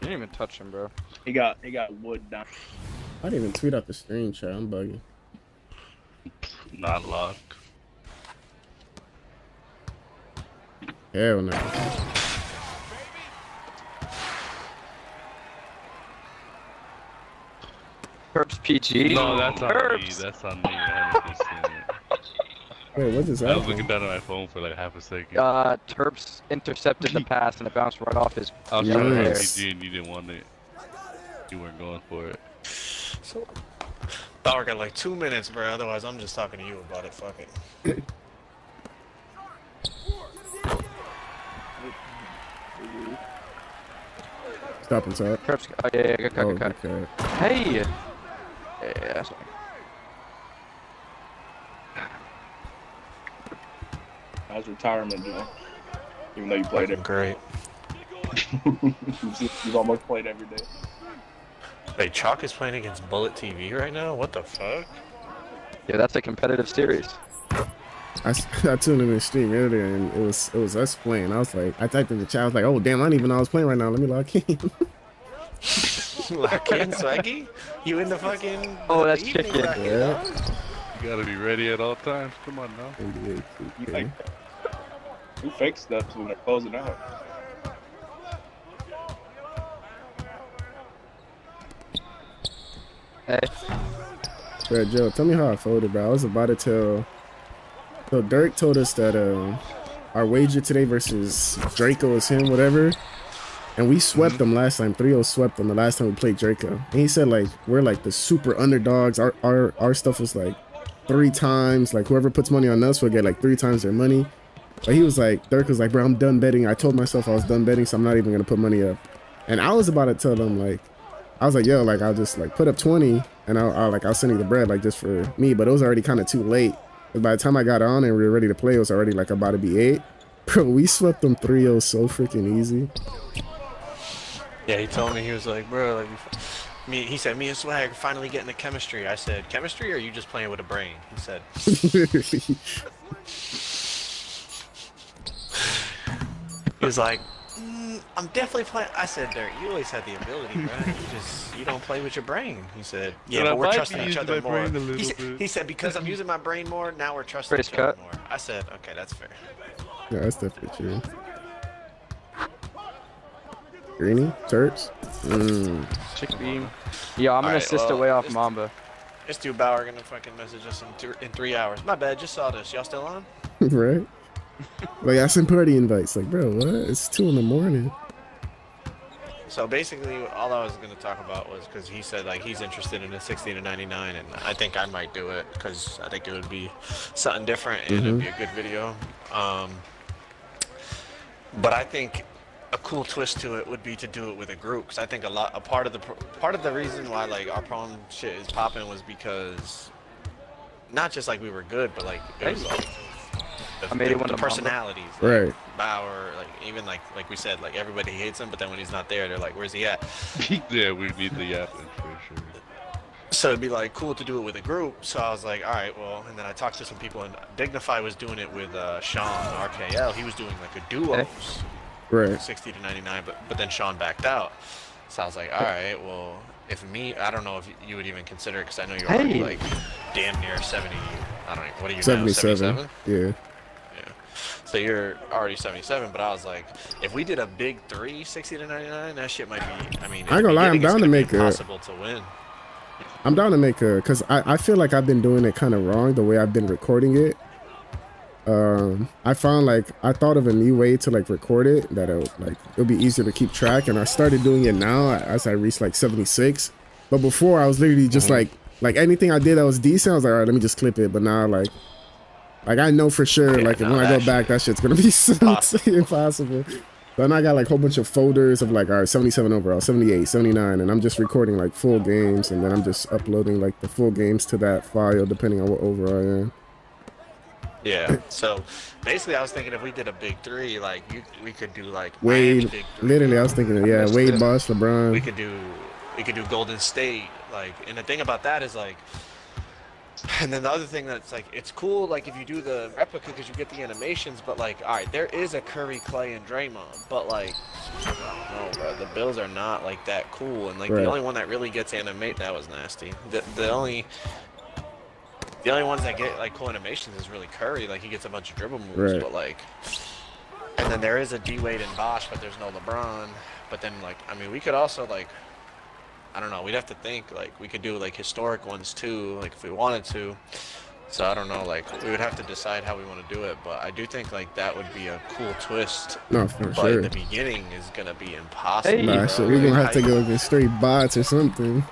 didn't even touch him, bro. He got he got wood down. I didn't even tweet out the stream chat. I'm bugging. Not locked. Hell no. Herbs PG. No, that's on me. Herbs. That's on me. 100%. Wait, what just I was looking down at my phone for like half a second. Uh, Terps intercepted the pass and it bounced right off his. I was Yeah. trying to Yes. RPG and you didn't want it. You weren't going for it. So, Bauer got like two minutes, bro. Otherwise, I'm just talking to you about it. Fuck it. Stop and talk. Terps. Oh, yeah, yeah, good cut, Oh, good cut. okay. Hey! Yeah, that's fine. How's retirement, Joe? Even though you played Fucking it, great. you've, you've almost played every day. Wait, Chalk is playing against Bullet TV right now? What the fuck? Yeah, that's a competitive series. I tuned in the stream earlier and it was it was us playing. I was like, I typed in the chat. I was like, oh damn, I didn't even know I was playing right now. Let me log in. Lock in, Swaggy? You in the fucking. Oh, that's chicken. Yeah. You gotta be ready at all times. Come on now. NBA You 2K. like you fake steps when they're closing out. Hey. Bro, Joe, tell me how I folded, bro. I was about to tell. So Dirk told us that uh, our wager today versus Draco is him, whatever. And we swept them last time. 3-0 swept them the last time we played Draco. And he said like we're like the super underdogs. Our our our stuff was like three times. Like whoever puts money on us will get like three times their money. But he was like, Dirk was like, bro, I'm done betting. I told myself I was done betting, so I'm not even gonna put money up. And I was about to tell them like, I was like, yo, like I'll just like put up 20 and I'll, I'll like I'll send you the bread like just for me. But it was already kind of too late. 'Cause by the time I got on and we were ready to play, it was already like about to be eight. Bro, we swept them 3-0 so freaking easy. Yeah, he told me he was like, bro, like, me. He said, me and Swag finally getting the chemistry. I said, chemistry, or are you just playing with a brain? He said, he was like, mm, I'm definitely playing. I said, Derek, you always had the ability, bro. You just you don't play with your brain. He said, yeah, But I but we're trusting each other more. brain a little He said, he said because I'm using my brain more, now we're trusting First each other more. I said, okay, that's fair. yeah, that's definitely true. Greeny? Turks? Mmm. Chick beam. Yeah, I'm gonna Alright, assist well, away off this- Mamba. This dude Bauer gonna fucking message us in, th- in three hours. My bad, just saw this. Y'all still on? right? Like I sent party invites. Like, bro, what? It's two in the morning. So basically, all I was going to talk about was because he said like he's interested in a 60 to 99, and I think I might do it because I think it would be something different and it'd be a good video. Um, but I think a cool twist to it would be to do it with a group because I think a lot a part of the part of the reason why like our prom shit is popping was because not just like we were good, but like it was like the, I made the- it the personalities. like, Right. Bauer, like even like like we said, like everybody hates him, but then when he's not there, they're like, "Where's he at?" yeah, we need the yapping for sure. So it'd be like cool to do it with a group. So I was like, all right, well, and then I talked to some people, and Dignify was doing it with uh, Sean RKL. He was doing like a duos, Right. 60 to 99, but but then Sean backed out. So I was like, all right, well, if me, I don't know if you would even consider it because I know you're already Hey. like damn near 70. I don't know. What are you 77. now? 77? Yeah. So you're already 77, but I was like, if we did a big three, 60 to 99, that shit might be. I mean, I ain't gonna lie, I'm down to make a- impossible to win. I'm down to make a because I, I feel like I've been doing it kind of wrong the way I've been recording it. Um, I found like I thought of a new way to like record it that it like it'll be easier to keep track, and I started doing it now as I reached like 76. But before I was literally just like like anything I did that was decent, I was like, all right, let me just clip it. But now like like I know for sure Yeah, like no, when I go back, that shit's gonna be Impossible. impossible. Then I got like a whole bunch of folders of like, all right, 77 overall, 78, 79, and I'm just recording like full games, and then I'm just uploading like the full games to that file depending on what overall I am. Yeah. So basically, I was thinking if we did a big three, like you, we could do like Wade, Miami big three. literally, I was thinking, yeah, Wade, it. Bosh, We could do, we could do Golden State, like, and the thing about that is like, and then the other thing that's like, it's cool, like if you do the replica because you get the animations, but like, all right, there is a Curry, Klay, and Draymond, but like, I bro, the Bills are not like that cool, and like Right. the only one that really gets animate that was nasty. The the only. The only ones that get like cool animations is really Curry, like he gets a bunch of dribble moves, Right. but like, and then there is a D Wade and Bosh, but there's no LeBron. But then like, I mean, we could also like, I don't know, we'd have to think like we could do like historic ones too, like if we wanted to. So I don't know, like we would have to decide how we want to do it, but I do think like that would be a cool twist. No, for but sure. the beginning is gonna be impossible. Hey, Nah, bro. shit, we're gonna have to go you- against straight bots or something.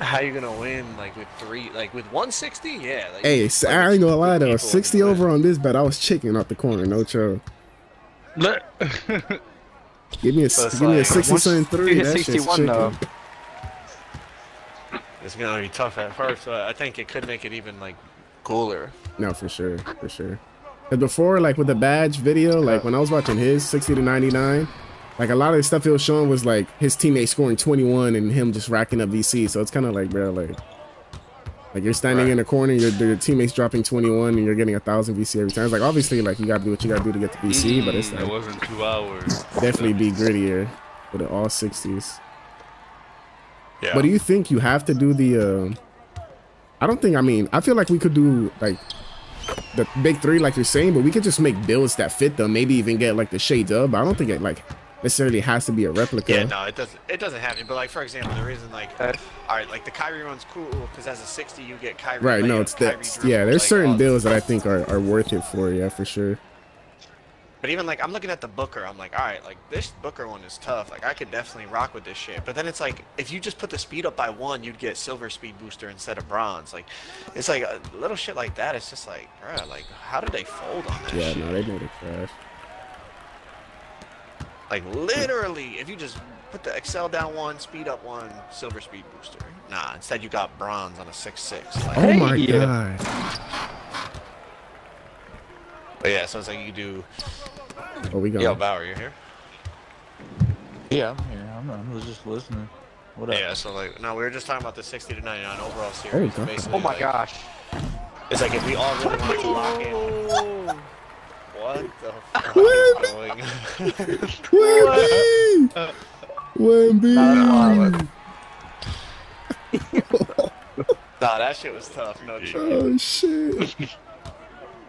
How you gonna win like with three, like with 160? Yeah. Like, Hey, like, I ain't gonna lie good though, 60 over on this bet, I was chicken off the corner, no joke. Give me a, So it's give me a 60 Once something you three. hit That 61 chicken. though. It's gonna be tough at first, but I think it could make it even like cooler. No, for sure, for sure. Cause before, like with the badge video, like when I was watching his 60 to 99, like a lot of the stuff he was showing was like his teammate scoring 21 and him just racking up VC. So it's kind of like, bro, like, like you're standing Right. in a corner, your your teammate's dropping 21 and you're getting a thousand VC every time. It's like obviously, like you gotta do what you gotta do to get the VC, but it's Mm, it wasn't two hours. definitely be grittier with the all 60s. Yeah. But do you think you have to do the? Uh, I don't think. I mean, I feel like we could do like the big three, like you're saying, but we could just make builds that fit them. Maybe even get like the shades up. I don't think it like necessarily has to be a replica. Yeah, no, it doesn't. It doesn't have to. But like for example, the reason like, all right, like the Kyrie one's cool because as a 60 you get Kyrie. Right. No, it's Kyrie that. Yeah, there's like, certain builds that I think are, are worth it for. Yeah, for sure. But even like I'm looking at the Booker, I'm like, all right, like this Booker one is tough. Like I could definitely rock with this shit. But then it's like if you just put the speed up by one, you'd get silver speed booster instead of bronze. Like it's like a little shit like that. It's just like, bruh, like how did they fold on that Yeah. shit? No, they made it trash. Like literally, if you just put the Excel down one, speed up one, silver speed booster. Nah, instead you got bronze on a six six. Like, Oh my Hey. god. But yeah, so it's like you do. Oh, we got. Yo, Bauer, you here? Yeah, I'm here. I'm, I was just listening. What up? Yeah, so like, no, we were just talking about the 60 to 99 overall Oh, series. God. Basically, Oh my like, gosh. It's like if we all really wanted to lock in. What the fuck What? is going? Wemby. Wemby. nah, that shit was tough. No joke. Oh shit.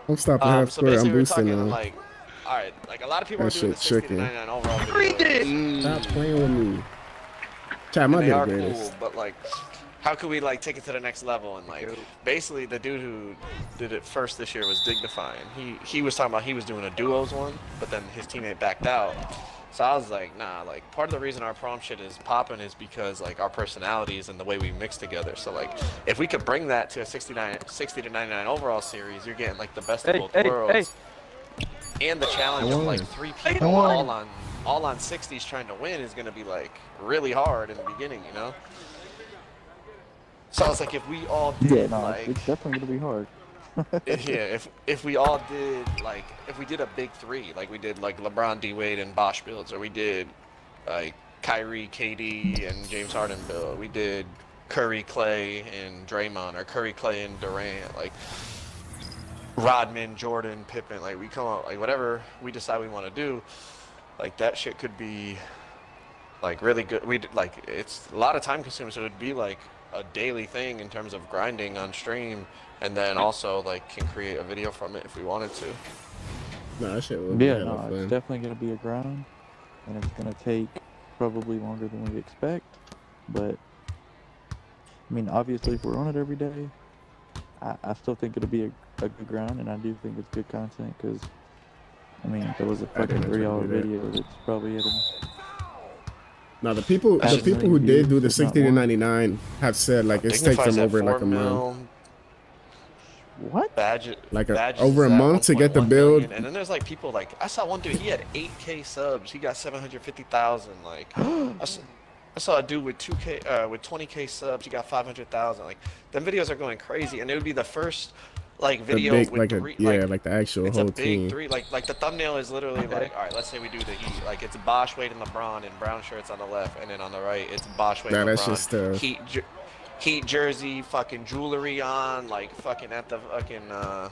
I'm stopping Um, half so square. I'm boosting now. like, all right, like a lot of people That are doing the shit 60 to 99 overall. Read. Stop playing with me. Chat, my they are greatest. cool, but like, how could we like take it to the next level? And like, basically, the dude who did it first this year was Dignifying. He he was talking about he was doing a duos one, but then his teammate backed out. So I was like, nah, like part of the reason our prom shit is popping is because like our personalities and the way we mix together. So like if we could bring that to a 69, 60 to 99 overall series, you're getting like the best Hey, of both hey, worlds. And the challenge of like three people all on all on 60s trying to win is gonna be like really hard in the beginning, you know? So I was like if we all did Yeah, no, like it's definitely gonna be hard. Yeah, if if we all did like if we did a big three, like we did like LeBron, D Wade, and Bosh builds, or we did like Kyrie, KD, and James Harden build, we did Curry, Klay, and Draymond, or Curry, Klay, and Durant, like Rodman, Jordan, Pippen. Like we come up, like whatever we decide we want to do, like that shit could be like really good. We like it's a lot of time consuming, so it'd be like a daily thing in terms of grinding on stream, and then also like can create a video from it if we wanted to. Nah, that shit would be Yeah, hella no, fun. it's definitely gonna be a grind, and it's gonna take probably longer than we expect. But I mean, obviously, if we're on it every day, I, I still think it'll be a, a good grind, and I do think it's good content because I mean, there was a fucking three-hour do that. video that's probably at a Now the people, the people who did do the views, if not sixty to ninety nine have said like it's Dignify's takes them over like four a month. Mil, what? Badge, Like a- Badge over a month to get the build. million, And then there's like people like I saw one dude. He had 8k subs. He got 750,000. Like I saw, I saw a dude with 2k, uh, with 20k subs. He got 500,000. Like them videos are going crazy, and it would be the first like video big, with like a three, yeah, like, like the actual it's whole a big team. three. Like like the thumbnail is literally like, all right, let's say we do the Heat. Like it's Bosh, Wade, and LeBron in brown shirts on the left, and then on the right it's Bosh, Wade, Nah, and that's just tough. Heat, jer- Heat jersey, fucking jewelry on, like fucking at the fucking. uh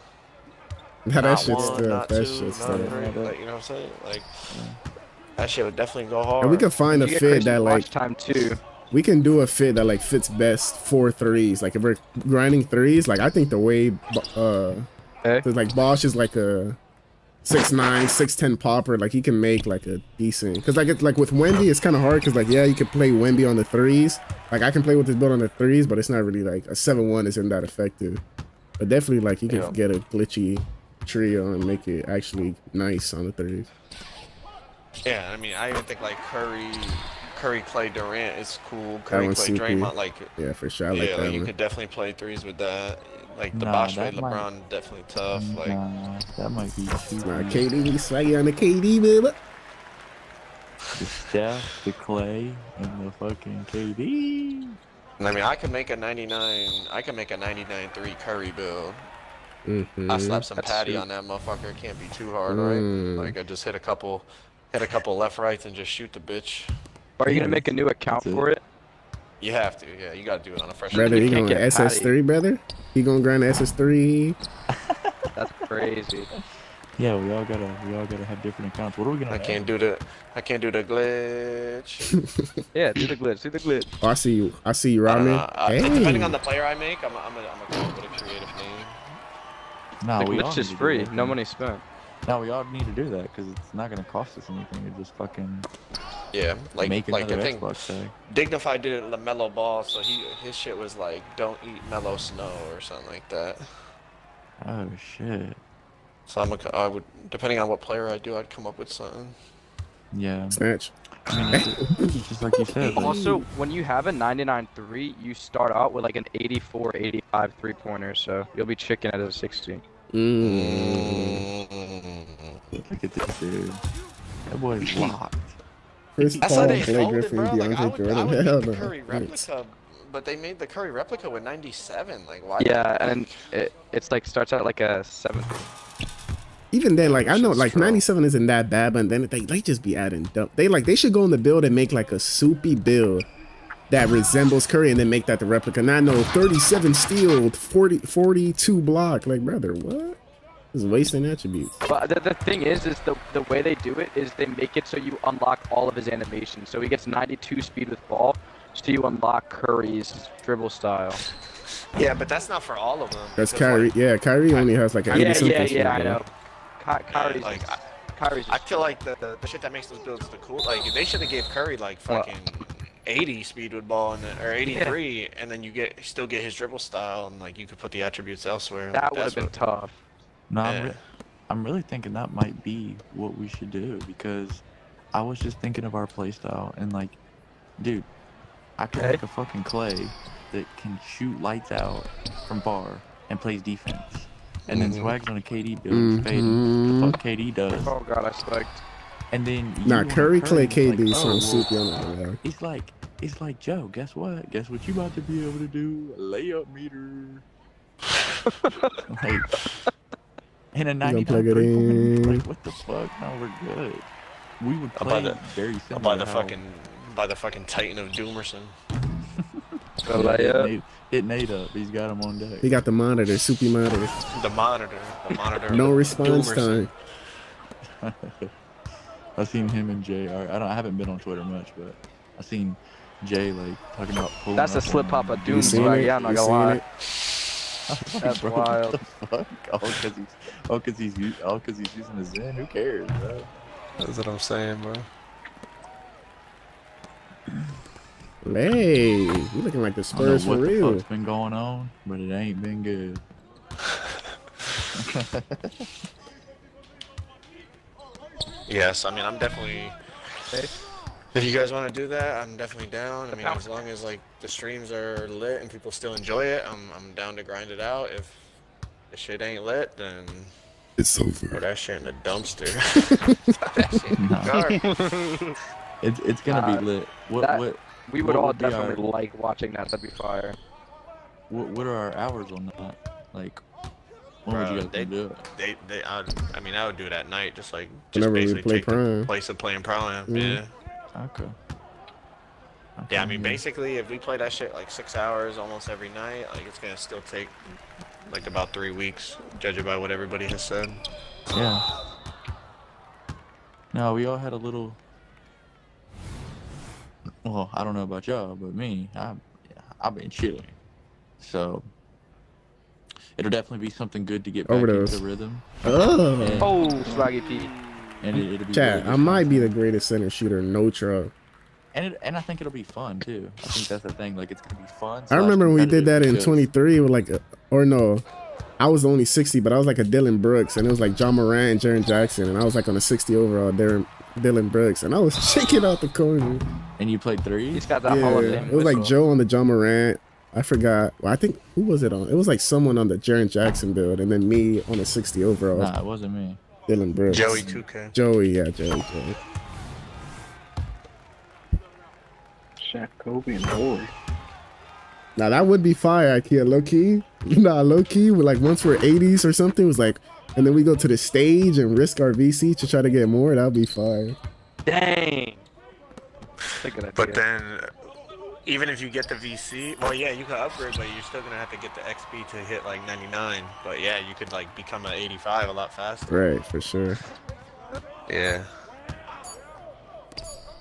Nah, that shit's one, tough. That two, shit's not tough. three, Like, you know what I'm saying? Like that shit would definitely go hard. And we could find a You get fit that like time too. we can do a fit that like fits best for threes. Like if we're grinding threes, like I think the way uh Okay. like Bosh is like a six nine, six ten popper, like he can make like a decent because like it's like with Wemby, it's kind of hard because like yeah you can play Wemby on the threes. Like I can play with this build on the threes, but it's not really like a seven one isn't that effective. But definitely like you can Yeah. get a glitchy trio and make it actually nice on the threes. Yeah, I mean, I even think like Curry, Curry, Klay, Durant is cool. Curry, Klay. Draymond, like Yeah, for sure. I yeah, like like you could definitely play threes with that. Like the Nah, Bosh, that Wade, might- LeBron, definitely tough. Like Nah, that might be too. Nah, easy. KD, we swaggy on the KD, baby. The Steph, the Klay, and the fucking KD. I mean, I could make a 99. I could make a 99-3 Curry build. Mm -hmm. I slap some That's patty sweet. on that motherfucker. It can't be too hard, Mm. right? Like I just hit a couple, hit a couple left rights and just shoot the bitch. Are you gonna make a new account That's it. for it? You have to, yeah. You gotta do it on a fresh. Brother, You he can't going get SS3, brother? You gonna grind SS3. That's crazy. Yeah, we all gotta, we all gotta have different accounts. What are we gonna? I can't do the, I can't do the glitch. Yeah, do the glitch, do the glitch. Oh, I see you. I see you, I don't Rodman. know. Uh, Hey. Depending on the player I make, I'm, I'm gonna, I'm gonna come up with a creative name. Nah, the we all glitch is free, no money spent. No, we all need to do that because it's not gonna cost us anything to just fucking Yeah, like make like another I think Xbox tag. Dignify did it Lamelo Ball, so he his shit was like, don't eat mellow snow or something like that. Oh shit. So I'm a, I would depending on what player I do, I'd come up with something. Yeah. Snatch. I mean, it's, it's just like you said. like, Also, when you have a 99-3, you start out with like an 84, 85 three-pointer, so you'll be chicken at a 60. Mm. look at this dude. That boy's locked. Chris That's Paul, how they Blake sold it, Griffin, bro. Like, I DeAndre would, I would Hell the no. Curry replica, but they made the Curry replica with 97. Like, why? Yeah, and it it's like starts out like a seven. Even then, like I know, like strong. 97 isn't that bad, but then they they just be adding dumb. They like they should go in the build and make like a soupy build that resembles Curry, and then make that the replica. Not oh, no 37 steel, 40 42 block. Like brother, what? Is wasting attributes. But the, the thing is, is the the way they do it is they make it so you unlock all of his animations. So he gets 92 speed with ball, so you unlock Curry's dribble style. Yeah, but that's not for all of them. That's because, Kyrie. like, Yeah, Kyrie only has like an 80 Yeah, something. yeah, speed, yeah, I bro. know. Ky- Kyrie's like, just, I- Kyrie's I feel like the, the, the shit that makes those builds the cool. Like they should have gave Curry like Well- fucking 80 speed with ball and then, or 83, and then you get still get his dribble style, and like you could put the attributes elsewhere. that Like, would have been what- tough. No, I'm, re- I'm really thinking that might be what we should do because I was just thinking of our playstyle and like, dude, I could Okay. make a fucking clay that can shoot lights out from bar and plays defense. And then Mhm. swags on a KD build mm fading. The Mhm. fuck KD does. Oh god, I spiked. And then you Nah, want Curry, Klay, KD, like, some oh, well, soupy on that one. It's like it's like Joe. Guess what? Guess what you about to be able to do? A layup meter. like in a gonna 99 plug it three pointer, in. Like what the fuck? No, we're good. We would I'll buy play the- very I'll similar. buy the to how- fucking by the fucking Titan of Doomerson. Gonna Yeah, lay hit up. Nate, hit Nate up. He's got him on deck. He got the monitor, soupy monitor. The monitor. The monitor. No of response Doomerson. time. I seen him and Jay. I, I don't. I haven't been on Twitter much, but I seen Jay like talking about. pulling That's a slip on hop of doom swag. Yeah, I'm not You gonna lie. it? That's Bro, wild. What fuck? All because he's all because he's u- all because he's using his Zen. Who cares, bro? That's what I'm saying, bro. Hey, you looking like the I don't know Spurs for what the real. fuck's been going on, but it ain't been good. Yes, I mean I'm definitely. If you guys want to do that, I'm definitely down. I mean, as long as like the streams are lit and people still enjoy it, I'm I'm down to grind it out. If the shit ain't lit, then It's throw over. that shit in the dumpster. Nah. it's it's gonna Uh, be lit. What that- what We would What all would be our- definitely like watching that. That'd be fire. what what are our hours on that? Like, when would Bro, you guys they- do it? They, they, I, I mean, I would do it at night, just like just Whenever we basically play take the place of playing Prime. Mhm. Yeah. Okay. Yeah, I mean, yeah. basically, if we play that shit like six hours almost every night, like it's gonna still take like about three weeks, judging by what everybody has said. Yeah. No, we all had a little. Well, I don't know about y'all, but me, I, I've been chilling. So it'll definitely be something good to get back Overdose. into rhythm. Oh. And, Oh, Swaggy Pete. And it, it'll be Chat, really I might be the greatest center shooter, no truck. And it, and I think it'll be fun too. I think that's the thing. Like it's gonna be fun. I remember when we did that in competitive 23 with like, a, or no, I was only 60, but I was like a Dillon Brooks, and it was like Ja Morant and Jaren Jackson, and I was like on a 60 overall, Darren, Dillon Brooks, and I was shaking out the corner. And you played three. He's got that Hall of Fame it was like. Joe on the Ja Morant. I forgot. Well, I think who was it on? It was like someone on the Jaren Jackson build, and then me on a 60 overall. Nah, it wasn't me. Dillon Brooks. Joey 2K. Joey, yeah, Joey. Joey. Shaq, Kobe, and Horry. Now that would be fire, IKEA. Low key, nah, low key. With like once we're 80s or something, it was like, and then we go to the stage and risk our VC to try to get more. That'd be fire. Dang. That's a good idea. But then, even if you get the VC, well, yeah, you can upgrade, but you're still gonna have to get the XP to hit like 99. But yeah, you could like become an 85 a lot faster. Right, for sure. Yeah.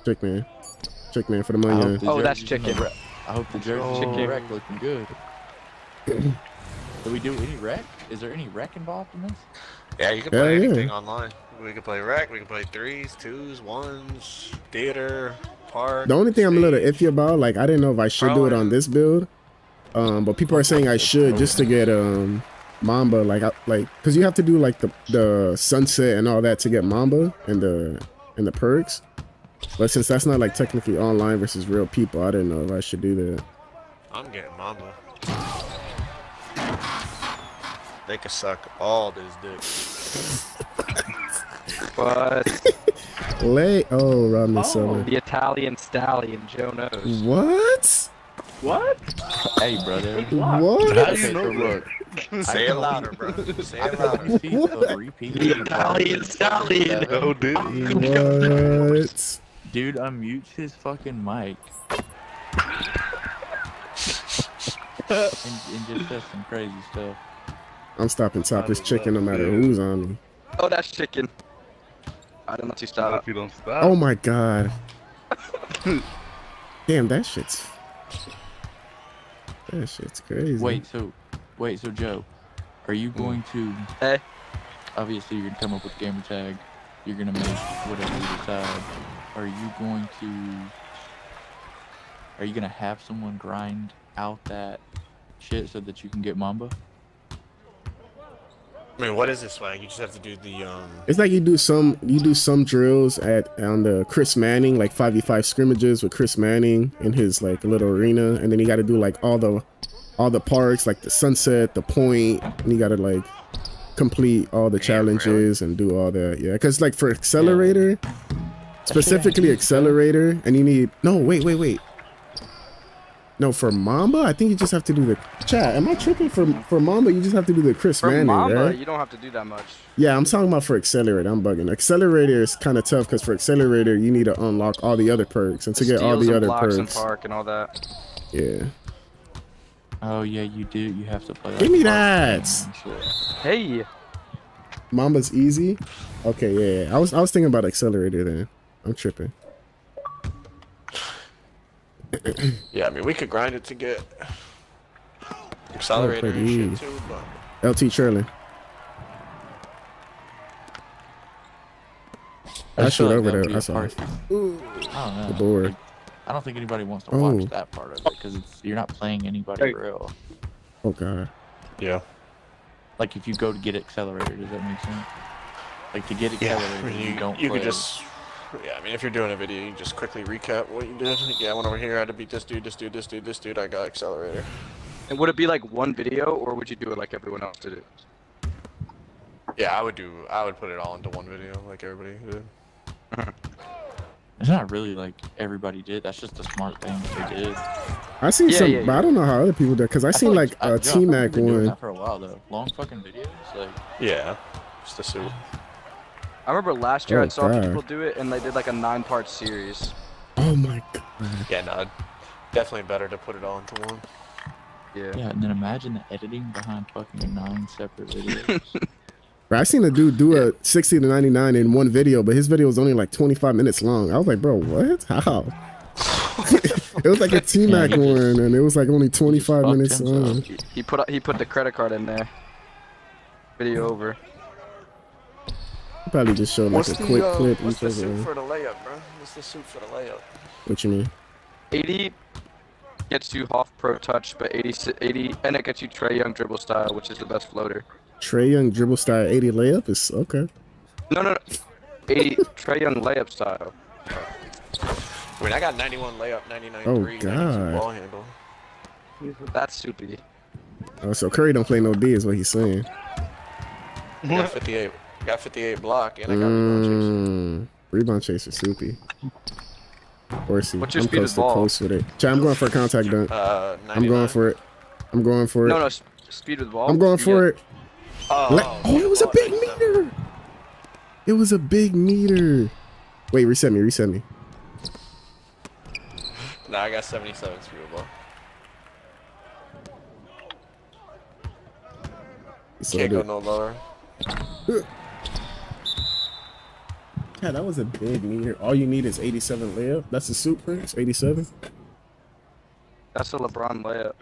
Chick man, chick man for the I money. hope the Oh, that's jerseys in the chicken. rec- I hope the jerseys in the Chicken. rec looking good. Do we do any rec? Is there any rec involved in this? Yeah, you can play yeah. anything online. We can play rec, we can play threes, twos, ones, theater, park. The only thing I'm a little iffy about, like I didn't know if I should do it on this build, um, but people are saying I should just to get um Mamba, like I, like because you have to do like the the sunset and all that to get Mamba and the and the perks. But since that's not like technically online versus real people, I didn't know if I should do that. I'm getting Mamba. They could suck all this dick. But Lay oh Rodney oh, Summer. the Italian stallion, Joe knows. What? What? Hey, brother. What? How do you know that? Say it louder, bro. Say it louder. Repeat, repeat. The Italian stallion. No, oh, dude. Oh, what? Dude unmutes his fucking mic. and, and just says some crazy stuff. I'm stopping top this chicken no matter who's on me. Oh, that's chicken. I don't know to If stop. you don't stop. Oh my god. Damn, that shit's that shit's crazy. Wait, so, wait, so Joe, are you hmm. going to? Hey. Obviously, you're gonna come up with gamer tag. You're gonna make whatever you decide. Are you going to? Are you gonna have someone grind out that shit so that you can get Mamba? I mean, what is this swag? You just have to do the um. It's like you do some you do some drills at on the Chris Manning like five v five scrimmages with Chris Manning in his like little arena, and then you got to do like all the all the parks like the sunset, the point, and you got to like complete all the challenges and do all that. Yeah, because like for accelerator, specifically accelerator, and you need no wait wait wait. No, for Mamba, I think you just have to do the chat. Am I tripping for for Mamba? You just have to do the Chris For Manning, Mamba, right? you don't have to do that much. Yeah, I'm talking about for Accelerator. I'm bugging. Accelerator is kind of tough because for Accelerator, you need to unlock all the other perks. And to get all Steals the and other blocks and perks. park and all that. Yeah. Oh yeah, you do. You have to play. Give me that. games and shit. Hey, Mamba's easy. Okay, yeah, yeah. I was I was thinking about accelerator then. I'm tripping. Yeah, I mean, we could grind it to get accelerator pretty and shit easy. too, but LT trailing. I I shoot like over there. be I a saw part- it. I don't know. The board. I don't think anybody wants to Oh. watch that part of it because it's you're not playing anybody Hey. real. Oh god. yeah. Like if you go to get accelerator, does that make sense? Like to get Yeah, accelerator, I mean, you, you, don't you play. could just, yeah, I mean, if you're doing a video, you just quickly recap what you did. Yeah, I went over here, I had to beat this dude, this dude, this dude, this dude, I got accelerator. and would it be like one video, or would you do it like everyone else did it? Yeah, I would do, I would put it all into one video, like everybody did. It's not really like everybody did. That's just the smart thing they did. I seen Yeah, some, yeah, but I don't know how other people did because I, feel seen like I- a Joe, I T feel like Mac we've doing one. that for a while though. Long fucking videos, like Yeah, just a suit. I remember last year Oh, I saw God. people do it, and they did like a nine-part series. Oh my god. Yeah, no, definitely better to put it all into one. Yeah. yeah. And then imagine the editing behind fucking nine separate videos. Bro, I seen a dude do a 60 to 99 in one video, but his video was only like 25 minutes long. I was like, bro, what? How? it was like a T Mac Yeah, he just- one, and it was like only 25 minutes long. He, he put he put the credit card in there. Video over. He Probably just showed like What's a the, quick uh, clip. what's the of suit them. for the layup, bro? What's the suit for the layup? What you mean? 80 gets you Hoff Pro Touch, but 80, 80 and it gets you Trae Young dribble style, which is the best floater. Trae Young dribble style 80 layup is okay. No, no, no. 80 Trae Young layup style. I mean, I got 91 layup, 99 Oh, three, 92 God. ball handle. That's soupy. Oh, so Curry don't play no D is what he's saying. got 58, got 58 block, and I got rebound chase. Mm, rebound chaser, soupy. Horsey. What's your I'm speed close to ball? close with it. Chad, I'm going for a contact dunk. Uh, I'm going for it. I'm going for it. No, no, speed with the ball. I'm going for get- it. Oh, Let- oh, it was a big meter. It was a big meter. Wait, reset me, reset me. Nah, I got 77 speed of ball. So Can't go no lower. Yeah, that was a big meter. All you need is 87 layup. That's a super. prince, 87. That's a LeBron layup.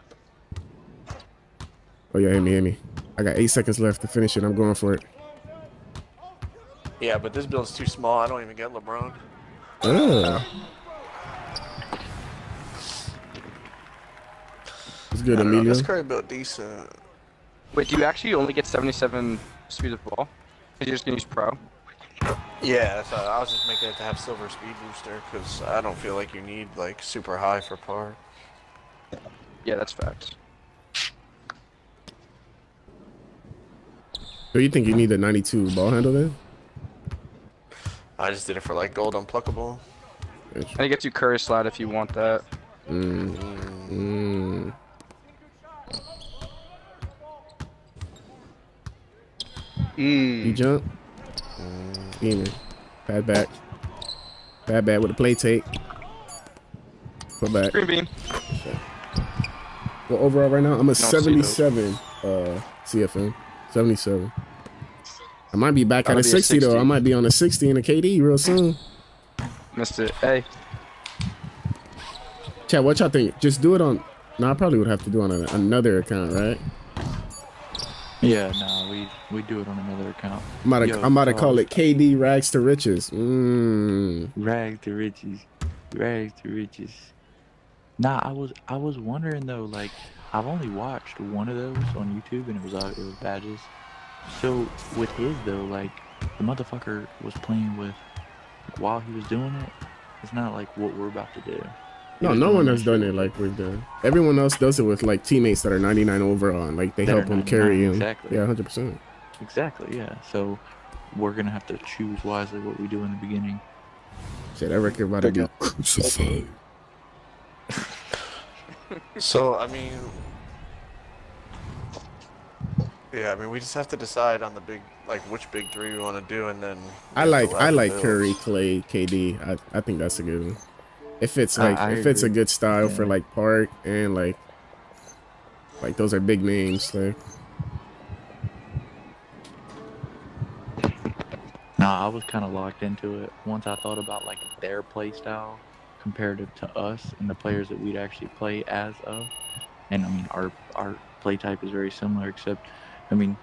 Oh yeah, hit me, hit me. I got eight seconds left to finish it. I'm going for it. Yeah, but this build's too small. I don't even get LeBron. Oh. It's good, I don't know, Emilio. This Curry built decent. Wait, do you actually only get 77 speed of ball? Because you're just gonna use pro? Yeah, that's, uh, I was just making it to have silver speed booster because I don't feel like you need like super high for par. Yeah, that's facts. So you think you need a 92 ball handle then? I just did it for like gold unpluckable. And it gets you Curry slide if you want that. Mm. Mm. You jump. Scheming. Bad back. Bad back with a play take. Put back. Green bean. Well, overall right now, I'm a see 77 uh, CFM. 77. I might be back at a be a 60, though. I might be on a 60 in a KD real soon. It. Hey. Chad, what y'all think? Just do it on. No, I probably would have to do it on another account, right? Yeah, no, we we do it on another account. I'm about to, Yo, I'm about to call it KD Rags to Riches. Mm. Rags to riches, rags to riches. Nah, I was I was wondering though, like I've only watched one of those on YouTube, and it was uh, it was badges. So with his though, like the motherfucker was playing with like, while he was doing it. It's not like what we're about to do. He No, no one has done it like we've done. Everyone else does it with like teammates that are 99 overall, and like they That help them carry him. exactly. Yeah, 100%. Exactly, yeah. So we're gonna have to choose wisely what we do in the beginning. Shit, that record about to be crucified. So I mean, yeah, I mean we just have to decide on the big, like which big three we want to do, and then. I like I like. Curry, Klay, KD. I, I think that's a good one. If it's like I if it's a good style for like Park and like Like those are big names. Like Nah, I was kind of locked into it once I thought about like their play style comparative to us and the players that we'd actually play as of. And I mean, our our play type is very similar, except, I mean,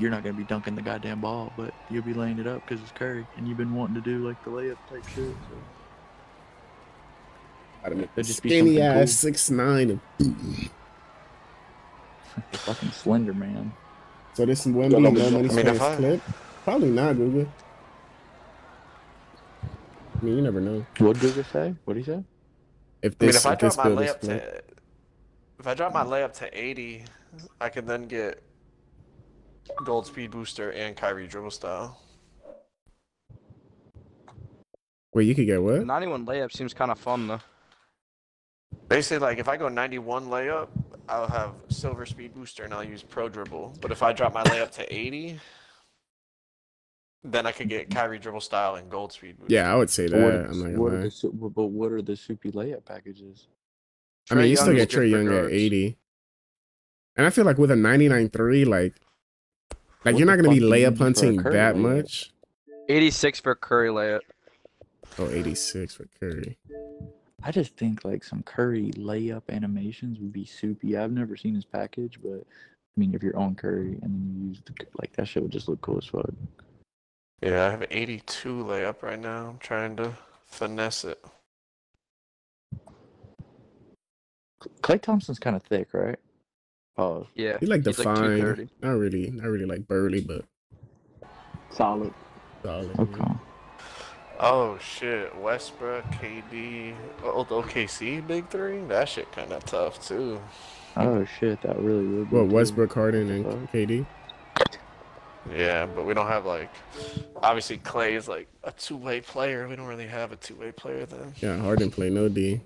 you're not gonna be dunking the goddamn ball, but you'll be laying it up because it's Curry, and you've been wanting to do like the layup type shit. So. gotta make It'd just be skinny something ass cool. six nine. The fucking Slender Man. So this one Yeah, be no, no but- money I mean, if spent I- clip? Probably not, Google. I mean, you never know. What'd Google say? What'd he say? If I mean, this, if I drop my layup split. to, if I drop my layup to 80, I can then get gold speed booster and Kyrie dribble style. Wait, you could get what? 91 layup seems kind of fun though. Basically, like if I go 91 layup, I'll have silver speed booster and I'll use pro dribble. But if I drop my layup to 80, then I could get Kyrie dribble style and gold speed booster. Yeah, I would say But what that. are, I'm the- what are the but what are the soupy layup packages? I mean, you still Young is get good Trae Young at 80. And I feel like with a 99.3, like, like What you're not gonna be fuck do you layup use hunting that layup? much. 86 for Curry layup. Oh, 86 for Curry. I just think like some Curry layup animations would be soupy. I've never seen his package, but I mean, if you're on Curry and then you use the like that shit would just look cool as fuck. Yeah, I have 82 layup right now. I'm trying to finesse it. Klay Thompson's kind of thick, right? Oh, Yeah. He like he's defined. 230. not really, not really like burly, but solid. solid. Okay. Oh shit, Westbrook, KD, oh, oh the OKC big three. That shit kind of tough too. Oh shit, that really would. be Well, too. Westbrook, Harden, and Fuck. KD. Yeah, but we don't have like, obviously Klay is like a two-way player. We don't really have a two-way player then. Yeah, Harden play no D.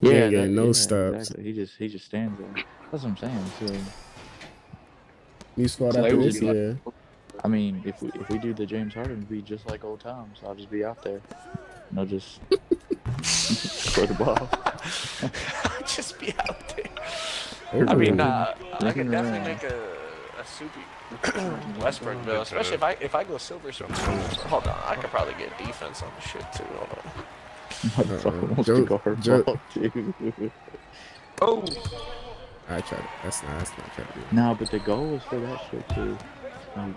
He Yeah, ain't getting that- no yeah, stops. Exactly. He just he just stands there. That's what I'm saying. So, New squad Klay after would this be like- year. I mean, if we if we do the James Harden, it'd be just like old times. I'll just be out there, and I'll just throw the ball. Just be out there. They're I mean, really- uh, I can definitely around. make a a soupy Westbrook build, especially if I if I go silver speed. Hold on, I could probably get defense on the shit too. Hold on. Motherfucker wants Joe- to guard Joe- ball too. Oh, I tried it. That's not. That's not trying to do. it. nah, but the goal is for that shit too. Like,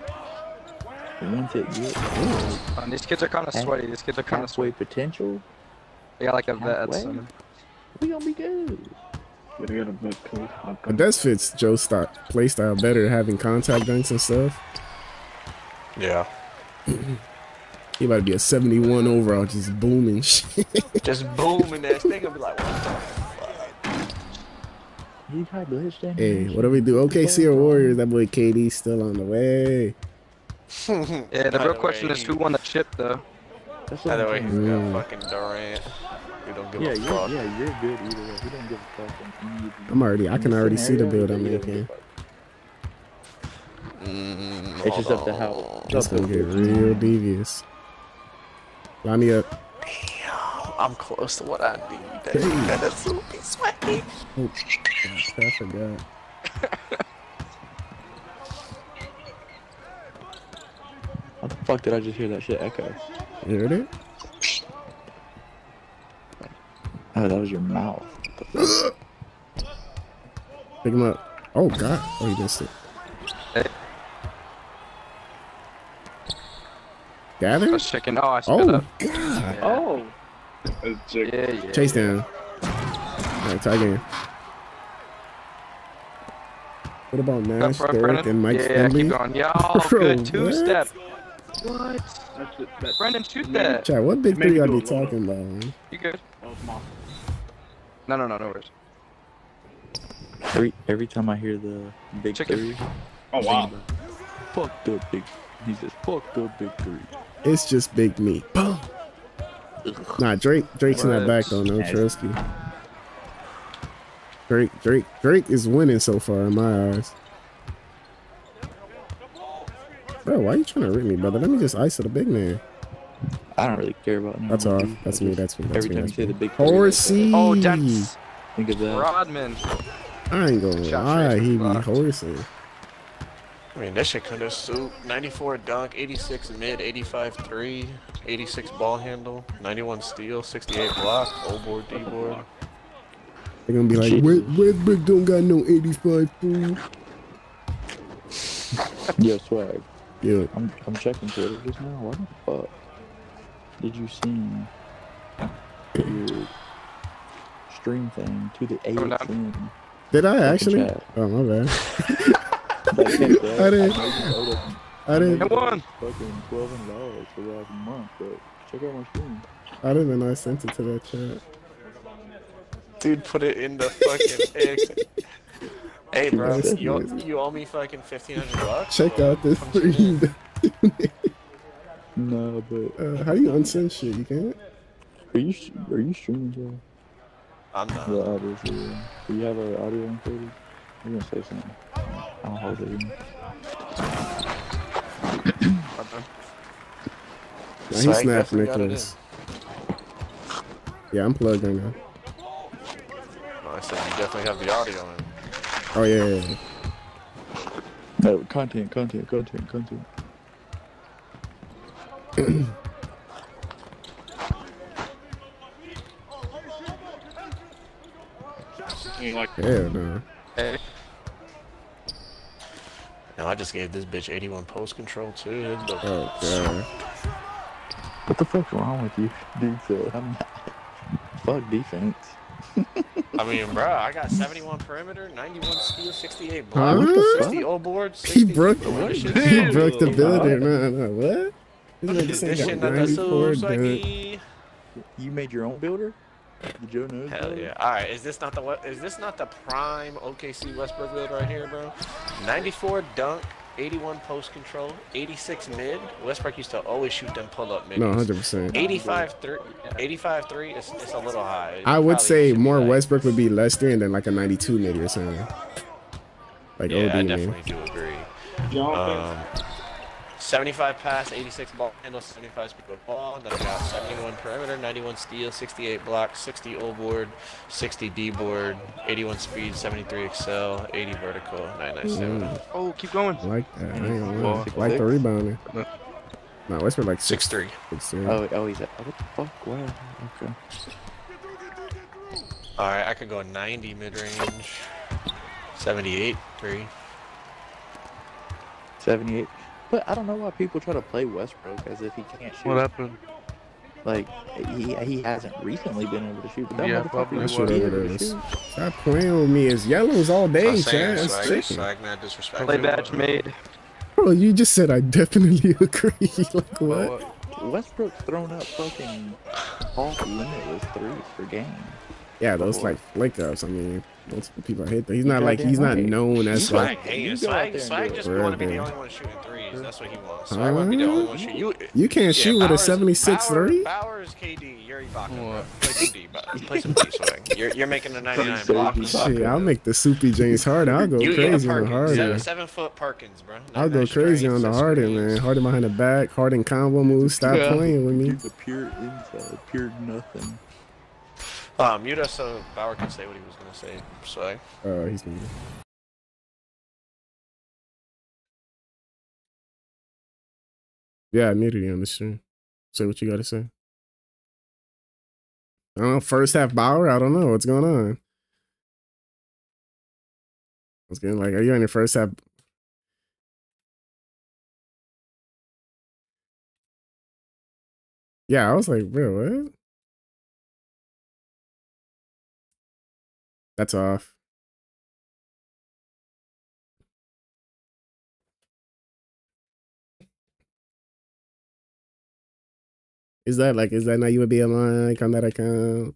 once it gets like, man, these kids are kind of sweaty. These kids are kind of sweaty. potential, They got like a vet at halfway, center. we gonna be good. Gotta get a bit cool. But that fits Joe's style, play style better, having contact dunks and stuff. Yeah. He about to be a 71 overall, just booming shit. Just booming that. They gonna be like, what He tried glitch that. hey, what do we do? OKC or Warriors? That boy KD still on the way. Yeah, the real question is who won the chip though. That's By the way, saying. we got fucking Durant. We don't give Yeah, a you're, fuck. yeah, you're good either way. We don't give a fuck on any of you. I'm already. I can already see the build I'm yeah, you don't give a making. Mm, It's just up to how. on. It's gonna get real devious. Line me up. Damn, I'm close to what I need. That, that is so be sweaty. Oh, gosh, I forgot. How the fuck did I just hear that shit echo? You heard it? Oh, that was your mouth. Pick him up. Oh god. Oh, he missed it. Gather? That's chicken. Oh, I spit Oh up. god. Oh! That's chick. Yeah, yeah. Chase down. Alright, try again. What about Nash, Up, up, Brennan. and Mike yeah, Finley? keep going. Yo, Bro, good two step. What? That's it. That's Brendan, shoot Maybe- that. Chat, what big Maybe three y'all be talking about, man? You good? that was my No, no, no, no worries. Every every time I hear the big Chicken. three, Oh wow. thinking fuck the big. He says, fuck the big three. It's just big meat. Boom. Nah, Drake. Drake's in that back though. No Nasty. Trubisky. Drake, Drake, Drake is winning so far in my eyes. Bro, why are you trying to rip me, brother? Let me just ice the big man. I don't really care about. That's none all. of these. That's I me. just- That's me. That's every me. time That's you say the big three, Horsey. Oh, that's Think of that. Rodman. I ain't gonna Shot lie, he be blocked. Horsing. I mean, this shit kind of suit 94 dunk, 86 mid, 85 three, 86 ball handle, 91 steal, 68 block, O board, D board. They're gonna be like, West, Westbrook don't got no 85 three. Yo, swag. Yeah. I'm I'm checking Twitter just now. What the fuck did you send your stream thing to the AXN? Did I actually? Oh my bad. Like, check that. I didn't. know you owed us- I didn't. know you owed us Fucking twelve hundred dollars for the last month, but check out my stream. I didn't even know I sent it to that chat. Dude, put it in the fucking X. Hey, bro, That's you, nice. you owe me fucking 1500 bucks? Check out this stream. No, but uh, how do you unsend shit? You can't. are you are you streaming, Joe? I'm not. Yeah, obviously. Yeah. Do you have an audio encoded? You're gonna say something. I'll hold it in. Nah, he Swag snapped definitely got it Nicholas. Yeah, I'm plugged right now. No, I said you definitely have the audio in. Oh yeah, yeah, yeah. No, content, content, content, content. You like Hell no. Hey. No, I just gave this bitch 81 post control too. It's. Oh god. What the fuck's wrong with you, dude? So I'm not. fuck defense. I mean, bro, I got 71 perimeter, 91 steal, 68 Huh? block, What the 60 fuck? O board, He broke. This He broke the oh building. No, no, what? This nigga This shit not the 94 so You made your own builder? The Joe knows Hell builder? yeah! All right, is this not the what? Is this not the prime OKC Westbrook build right here, bro? 94 dunk, 81 post control, 86 mid. Westbrook used to always shoot them pull up mid. No, 100%. 85 three, 85 three. It's, it's a little high. It I would say more like- Westbrook would be less three and then like a 92 maybe or something. Like Yeah, I OD man. definitely do agree. Um, 75 pass, 86 ball handle, 75 speed with ball. Then I got 71 perimeter, 91 steal, 68 block, 60 O board, 60 D board, 81 speed, 73 excel, 80 vertical, 997. Mm. Oh, keep going. I like that. I ain't gonna lie. Well, like the six? rebounding. No, Westbrook like Six three. Six three. Oh, oh, he's at. Oh, what the fuck? Wow. Okay. All right, I could go 90 mid range, 78 three. 78. But I don't know why people try to play Westbrook as if he can't shoot. What happened? Like, he, he hasn't recently been able to shoot, but that Yeah, motherfucker probably That was shit able to shoot. Stop playing with me. It's yellows all day, I'm Chad. That's swag, chicken. swag, mad disrespect. Play badge made. Bro, you just said I definitely agree. like what? Westbrook's thrown up fucking off limitless threes per game. Yeah, those like flick ups. I mean, those people hit. That. He's not like he's not known as Swag, like. hey, You go out swag, there and swag just want to be the Bro, only one shooting threes. That's what he wants. Huh? Swag want to be the only one shooting. You, You can't shoot with a 76 Bowers- three. Bowers, KD, Yuri Ibaka. Play some D, bro. Play some D, swag. You're, you're making a 99 block. Shit, I'll make the soupy James Harden. I'll go You crazy yeah, on Perkins, seven, Harden. seven foot Perkins, bro. I'll go crazy on the six Harden, man. Harden behind the back, Harden combo move. Stop Yeah. playing with me. Dude, the pure inside, pure nothing. Uh, mute us so Bauer can say what he was gonna say. Swag. Uh, he's muted. Yeah, I muted you on the stream. Say what you got to say. I don't know. First half Bauer. I don't know what's going on. I was getting like, are you on your first half? Yeah, I was like, bro, what? That's off. Is that like, is that not you online like on that account?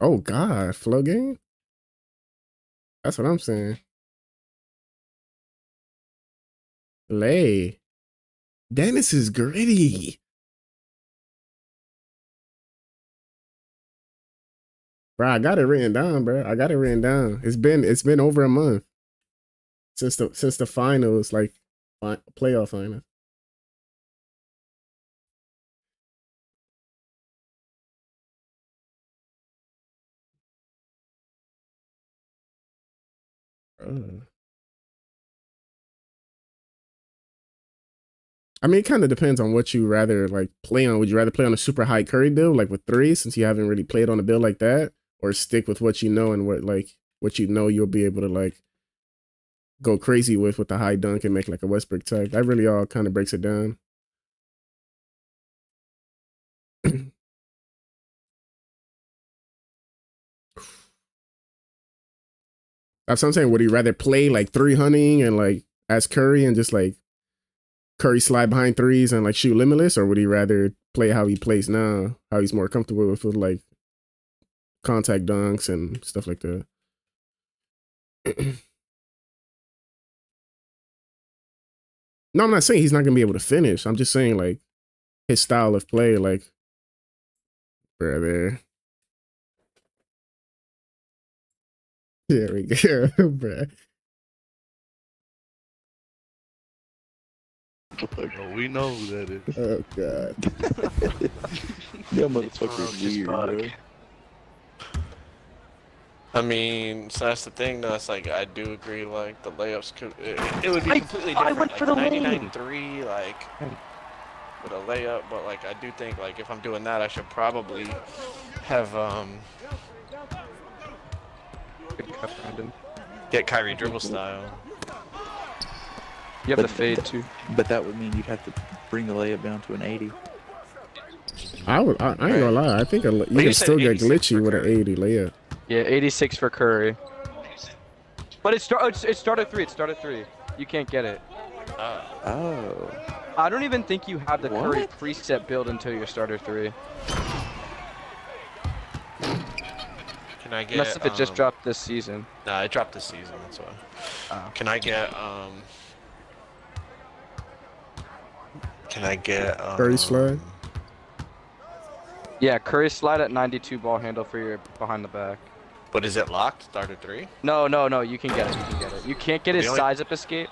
Oh God, flow game. That's what I'm saying. Lay. Dennis is gritty. bro. I got it written down, bro. I got it written down. It's been it's been over a month since the since the finals, like playoff finals. I mean, it kind of depends on what you rather like play on. Would you rather play on a super high Curry build, like with three, since you haven't really played on a build like that? Or stick with what you know and what like what you know you'll be able to like go crazy with with the high dunk and make like a Westbrook type? That really all kind of breaks it down. That's what I'm saying. Would he rather play like three hunting and like as Curry and just like Curry slide behind threes and like shoot limitless, or would he rather play how he plays now, how he's more comfortable with, with like contact dunks and stuff like that? no, I'm not saying he's not gonna be able to finish. I'm just saying like his style of play, like brother. There we go, bruh. Oh, we know who that is. Oh god. That motherfucker's weird, bro. I mean, so that's the thing, though. It's like I do agree. Like the layups could, it, it would be I- completely I different. went like for the 99 three, like with a layup. But like I do think, like if I'm doing that, I should probably have um get Kyrie dribble style. You have the fade too. But that would mean you'd have to bring the layup down to an 80. I would. I, I ain't gonna lie. I think a, you you can still get glitchy with an 80 layup. Yeah, 86 for Curry. But it start it's, it started three. It started three. You can't get it. Uh, Oh. I don't even think you have the Curry preset build until your starter three. can I get? Unless if it just um, dropped this season. Nah, it dropped this season. That's why. Oh. Can I get um? Can I get um, Curry slide? Yeah, Curry slide at 92 ball handle for your behind the back. But is it locked? Starter three? No, no, no. You can get it. You can get it. You can't get his The only- size up escape.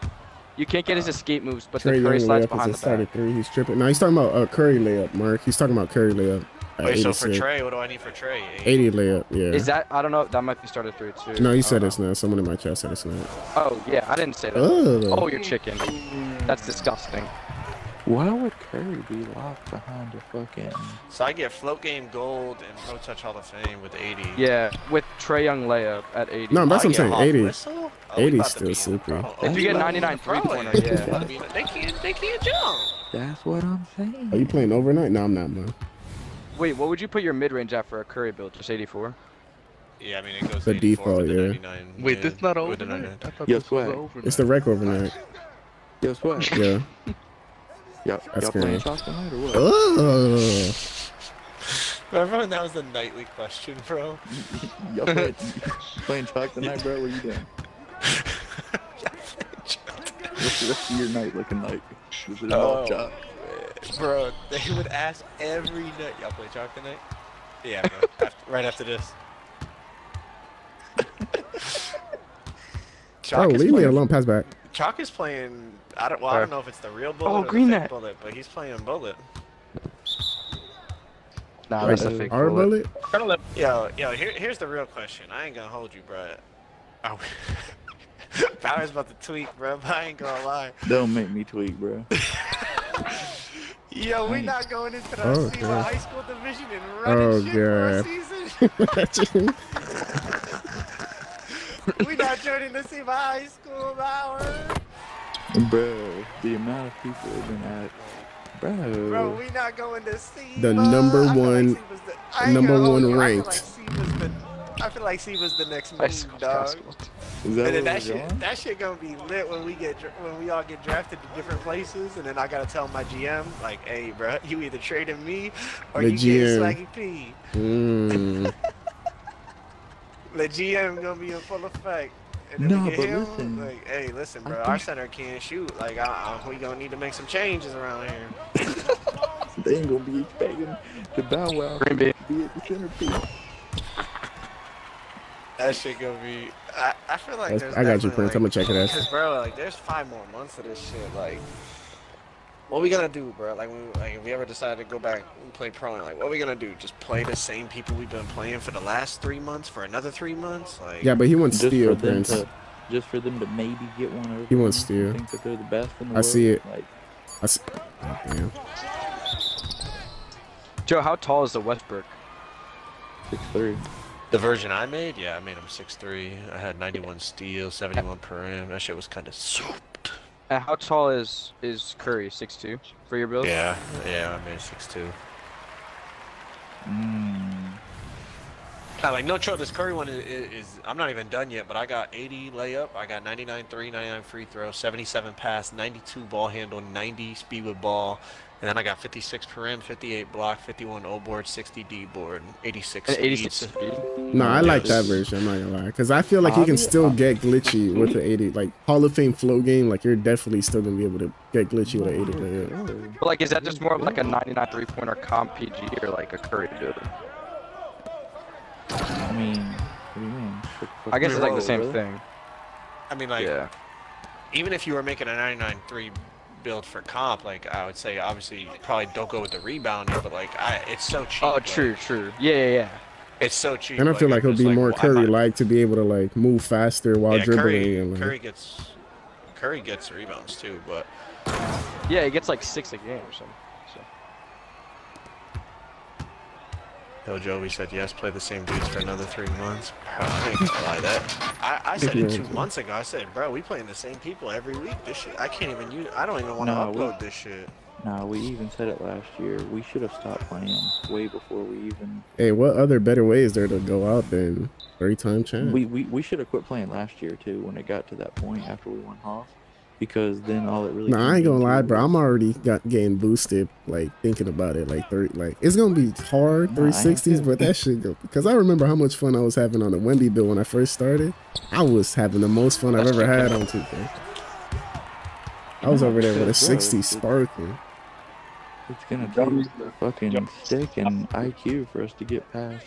You can't get his escape moves, but Trae the Curry Young slides layup is behind a the started back. three. He's tripping. No, he's talking about a uh, Curry layup, Mark. He's talking about Curry layup. At Wait, so for Trae, what do I need for Trae? 80 layup. Yeah. Is that? I don't know. That might be starter three too. No, you said don't it's not. Someone in my chat said it's not. Oh yeah, I didn't say that. Ugh. Oh, you're chicken. That's disgusting. Why would Curry be locked behind a fucking. So I get float game gold and pro touch Hall of Fame with 80. Yeah, with Trae Young layup at 80. No, that's what I I'm get saying. 80. whistle? Oh, 80 is still super. pro. If you get we about to be 99 in three-pointer, age. yeah. We about to be in the- They can't, they can't jump. That's what I'm saying. Are you playing overnight? No, I'm not, man. Wait, what would you put your mid range at for a Curry build? Just 84? Yeah, I mean, it goes The default, with yeah. 99. Wait, yeah, this not with overnight? 99. I thought Yes, what? It's the rec overnight. Guess what? Yeah. Y'all, That's y'all playing good. chalk tonight or what? Oh. Remember when that was the nightly question, bro? Y'all playing, playing chalk tonight, bro? What are you doing? What's the rest of your night looking like? Is it all Oh, chalk? Bro, they would ask every night. Y'all play chalk tonight? Yeah, bro. after, right after this. Chalk Oh, is leave me alone. Pass back. Chalk is playing. I don't. Well, I don't know if it's the real bullet Oh, or the green fake net. bullet, but he's playing bullet. Nah, Like, that's a uh, fake our bullet. bullet? Yo, yo, here, here's the real question. I ain't gonna hold you, bro. Oh. Power's about to tweak, bro. But I ain't gonna lie. Don't make me tweak, bro. Yo, we Dang. not going into the Oh, SEMA God. high school division and running Oh, shit for a season. we not joining the SEMA high school hour. Bro, the amount of people have been at. Bro. Bro, we not going to see. The number I like one- the- number gonna one you, ranked. I feel like SEMA's the, I feel like SEMA's the next move, school dog. basketball. Is that And that we're shit, going? that shit gonna be lit when we get when we all get drafted to different places, and then I gotta tell my GM like, "Hey, bro, you either trading me or The you GM. getting Swaggy P." Mm. The GM gonna be in full effect. And then Nah, but him, listen, like, hey, listen, bro, think- our center can't shoot. Like, uh, uh, we gonna need to make some changes around here. They ain't gonna be expecting the Bow Wow to be at the centerpiece. That shit gonna be. I, I feel like That's- there's. I got you, definitely, Prince. I'ma check it out. Cause bro, like, there's five more months of this shit. Like, what we gonna do, bro? Like, when, like if we ever decide to go back and play pro, like, what we gonna do? Just play the same people we've been playing for the last three months for another three months? Like, Yeah, but he wants Just steel, for them Prince. to, just for them to maybe get one over. He wants me and. Think that they're the best in the I world. see it. Like, I see. Oh, damn. Joe, how tall is the Westbrook? Six three. The version I made, yeah, I made him six three. I had 91 steel, 71 per rim. That shit was kind of souped. And how tall is is Curry? Six two for your build? Yeah, yeah, I made 6'2". Mm. Now, like, no trouble, this Curry one is, is, I'm not even done yet, but I got 80 layup, I got 99 3, 99 free throw, 77 pass, 92 ball handle, 90 speed with ball, and then I got 56 per rim, 58 block, 51 O board, 60 D board, 86 And 86 speed. speed. No, I like that version. I'm not gonna lie, because I feel like oh, you can still uh, get glitchy with the 80. Like Hall of Fame flow game, like you're definitely still gonna be able to get glitchy with an 80 player. But like, is that just more of like a 99 three pointer comp PG or like a Curry build? I mean, what do you mean? What the fuck I guess it's like the same thing. I mean, like, Yeah. even if you were making a 99-3 build for comp, like I would say, obviously, probably don't go with the rebounding, but like, I, it's so cheap. Oh, like, true, true. Yeah, yeah, yeah. It's so cheap. And I feel like I'm it'll be just more well, I might- Curry-like to be able to like move faster while yeah, dribbling Curry, and like. Curry gets, Curry gets rebounds too, but Yeah, he gets like six a game or something. So. Yo, Joey said yes, play the same dudes for another three months. Bro, I ain't gonna lie that. I, I said it two months ago. I said, bro, we playing the same people every week. This shit, I can't even use. I don't even want to No, we- upload this shit. Nah, we even said it last year. We should have stopped playing way before we even. Hey, what other better way is there to go out than three-time champ? We we, we should have quit playing last year too when it got to that point after we won Hoff, because then all it really. Nah, I ain't gonna lie, bro. I'm already got getting boosted. Like thinking about it, like three, like it's gonna be hard Nah, I ain't 360s, but that shit go because I remember how much fun I was having on the Wemby bill when I first started. I was having the most fun I've ever had on 2K. I was over there with a 60 it's- sparking. It's gonna take fucking stick and IQ for us to get past,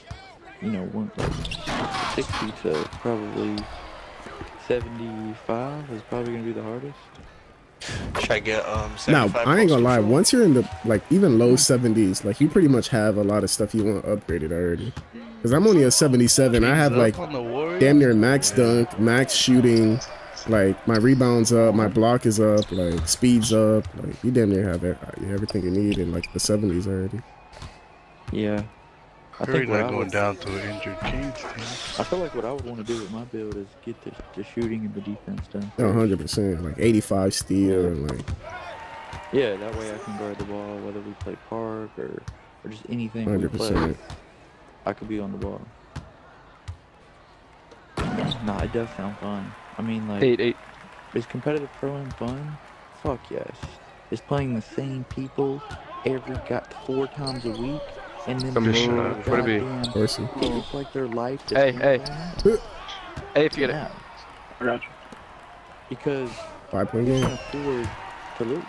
you know, one like sixty to probably seventy-five is probably gonna be the hardest. Should I get um? Now I ain't gonna lie. control? Once you're in the like even low 70s, like you pretty much have a lot of stuff you want upgraded already. Cause I'm only a 77. I have like on the Warriors? damn near max dunk, max shooting. Like my rebounds up, my block is up, like speeds up. Like you damn near have everything you need in like the 70s already. Yeah. I Curry think not going would, down to an injured Kings team. I feel like what I would want to do with my build is get the, the shooting and the defense done. 100 percent. Like 85 steal and like Yeah, that way I can guard the ball whether we play park or or just anything we play. 100%. I could be on the ball. Nah, it does sound fun. I mean, like, Eight, eight. is competitive pro-am fun? Fuck yes. Is playing the same people every got four times a week and then Come just on, what it be? goddamn- person. Like their life. Hey, hey. on it? Hey, if you get it. Yeah, I got you. because Five point you game. afford to lose.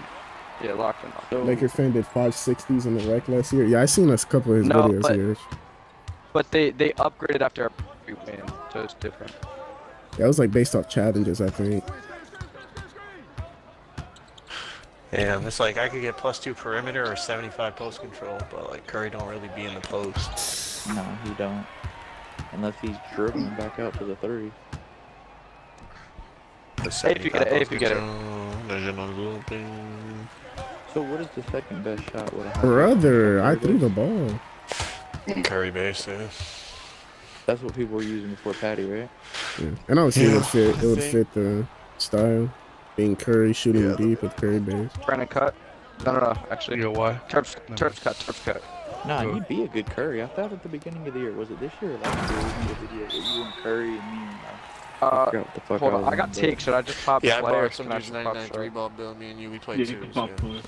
Yeah, locked in. Locked. So Laker fan did 560s in the rec last year. Yeah, I seen a couple of his No, videos but- here. But they they upgraded after every win, so it's different. That was like based off challenges, I think. Damn, it's like I could get plus two perimeter or 75 post control, but like Curry don't really be in the post. no, he don't. Unless he's dribbling back out to the three. The Hey, if you get it, hey, if you get it. 75 there's another little thing. So what is the second best shot with a Brother, I threw the ball. Curry bases. That's what people were using before Patty, right? Yeah. And obviously it would fit. It would fit the style. Being Curry shooting deep with Curry base. Brandon cut. No, no, no. Actually, You know why? Terps, Terps cut. Terps cut. Nah, Good. you'd be a good Curry. I thought at the beginning of the year, was it this year or last year? We made a video you and Curry and me and uh, Uh, the fuck hold I on. I got take. Should I just pop Yeah, I player? or borrowed some I dude's 99 three ball build. Me and you, we played Yeah, two. you can pop so- one.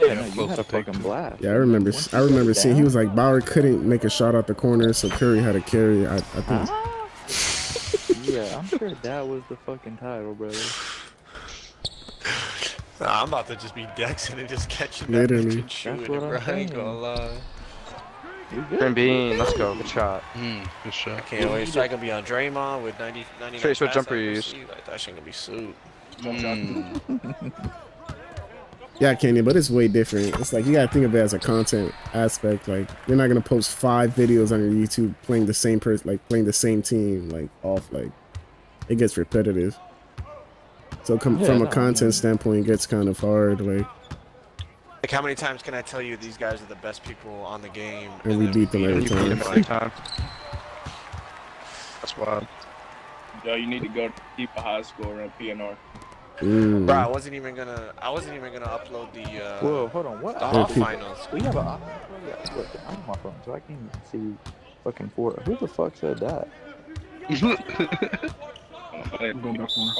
Yeah, no, you had a to take fucking blast. Yeah, I remember. Once I remember it seeing he was like Bauer couldn't make a shot out the corner, so Curry had to carry. I, I think. Ah. yeah, I'm sure that was the fucking title, brother. Nah, I'm about to just be dexing and just catching that Literally. bitch and That's shooting it, I'm bro. I ain't gonna lie. You? Green bean. Let's go. Good shot. Hmm, good shot. I Can't wait. So I can be on Draymond with 90, 99 Trace, what jumper you accuracy. Like, that shit gonna be suit. Mm. Yeah, Kenny, but it's way different. It's like you gotta think of it as a content aspect. Like you're not gonna post five videos on your YouTube playing the same person, like playing the same team, like off. Like it gets repetitive. So com- Yeah, from a content standpoint, it gets kind of hard. Like, Like, how many times can I tell you these guys are the best people on the game? and we beat them every beat time. them every time? That's wild. Yo, you need to go keep a high score in PNR. Mm. Bro, I wasn't even gonna. I wasn't even gonna upload the. Uh, Whoa, hold on. What? The I- half finals. We have a. Look, I'm on my phone, so I can't see fucking four. Who the fuck said that? I'm going back on.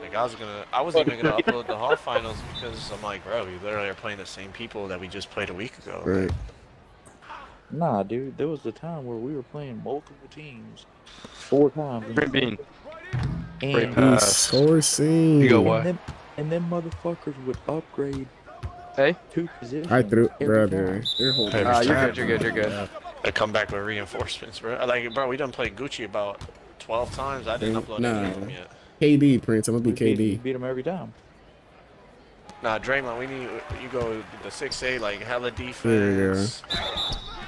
Like I was gonna, I wasn't even gonna upload the hall finals because I'm like, bro, we literally are playing the same people that we just played a week ago. Right. Nah, dude. There was a time where we were playing multiple teams, four times. in Green a bean. And, Great pass. sourcing. You go and what? then, and then motherfuckers would upgrade. Hey. Two positions. I threw, bro, brother. time. They're holding. Hey, Ah, you're good, you're good, you're good. on. I come back with reinforcements, bro. Like, bro, we done played Gucci about 12 times. I didn't upload Nah. any of them yet. KD Prince. I'm gonna be We beat, KD. beat him every time. Nah, Draymond, we need you go the six eight like hella Yeah. defense,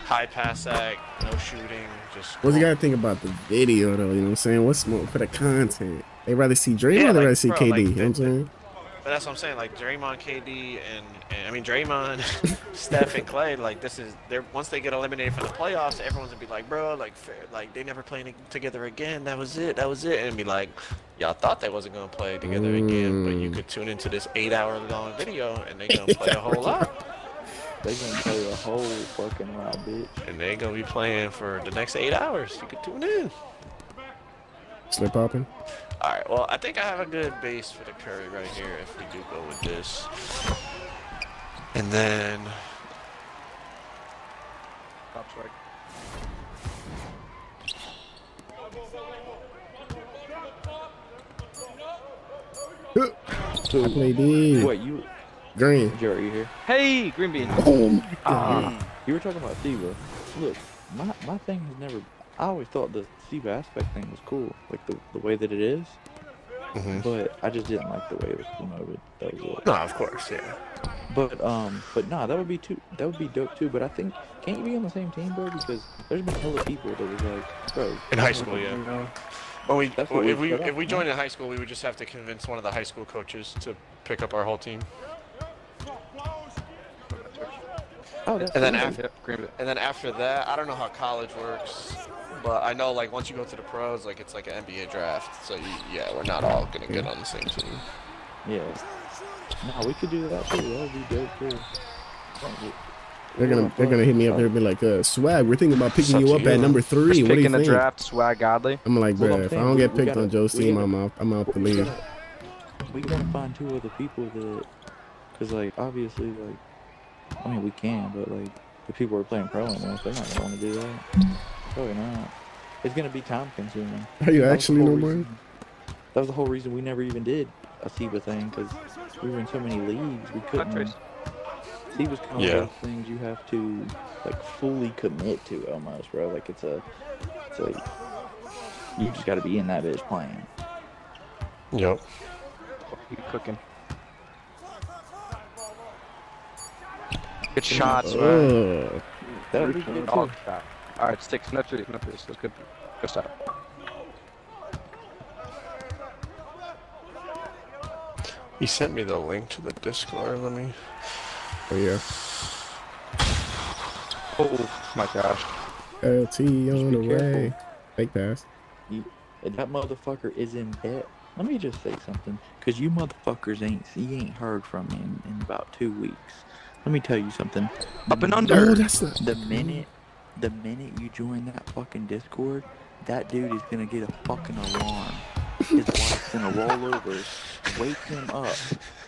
high pass act, no shooting, just. What's you gotta think about the video though? You know what I'm saying? What's more for the content? They rather see Draymond. Yeah, or they rather see bro, KD. like, you know what I'm saying? But that's what I'm saying. Like Draymond, KD, and, and I mean Draymond, Steph, and Klay. Like this is they're once they get eliminated from the playoffs, everyone's gonna be like, bro, like fair, like they never playing together again. That was it. That was it. And be like, y'all thought they wasn't gonna play together again, but you could tune into this eight-hour-long video and they gonna play a whole lot. They gonna play a whole fucking lot, bitch. And they gonna be playing for the next eight hours. You could tune in. Slip popping. All right. Well, I think I have a good base for the Curry right here if we do go with this. And then Top strike. I play D. Wait, you, Green. Jerry, you here? Hey, green bean. Oh my Ah, you were talking about SIBA. Look, my my thing has never. I always thought the SIBA aspect thing was cool, like the the way that it is. Mhm. But I just didn't like the way it was promoted. That was it. no, of course, yeah. But um, but nah, that would be too. That would be dope too. But I think can't you be on the same team, bro? Because there's been hella people that was like, bro. In high school, yeah. Well, we, That's well, if we we if we huh? joined in high school, we would just have to convince one of the high school coaches to pick up our whole team. Oh, And then after, and then after that, I don't know how college works, but I know like once you go to the pros, like it's like an NBA draft. So you, yeah, we're not all gonna get on the same team. Yeah. Nah, we could do that too. That would be dope too. They're gonna they're gonna hit me up there and be like, uh, swag. We're thinking about picking It's you up up to at number three. Just What do you picking the think? draft, swag godly. I'm like, bro, if I don't get picked gotta- on Joe's we team, gotta- I'm out. I'm out the league. we gotta find two other people that, cause like obviously like, I mean we can, but like the people who are playing pro in this, they're not gonna want to do that. Probably not. It's gonna be time consuming. Are you That was the actually whole no more? That was the whole reason we never even did a SIBA thing, because we were in so many leagues, we couldn't. Countries. SIBA's kind of Yeah. those things you have to like fully commit to almost, bro. Like it's a, it's like you just got to be in that bitch playing. Yep. You cooking. Good shots, man. Ugh. That would be good Oh, too. God. All right, six, no three, no three. That's good. Good start. He sent me the link to the Discord. Let me. Oh yeah. Oh my gosh. LT on the be way. careful. Fake pass. You, that motherfucker is in bet. Let me just say something, cause you motherfuckers ain't you ain't heard from me in, in about two weeks. Let me tell you something. Up and The under. Oh, that's not. The minute, the minute you join that fucking Discord, that dude is gonna get a fucking alarm. His wife's gonna roll over, wake him up.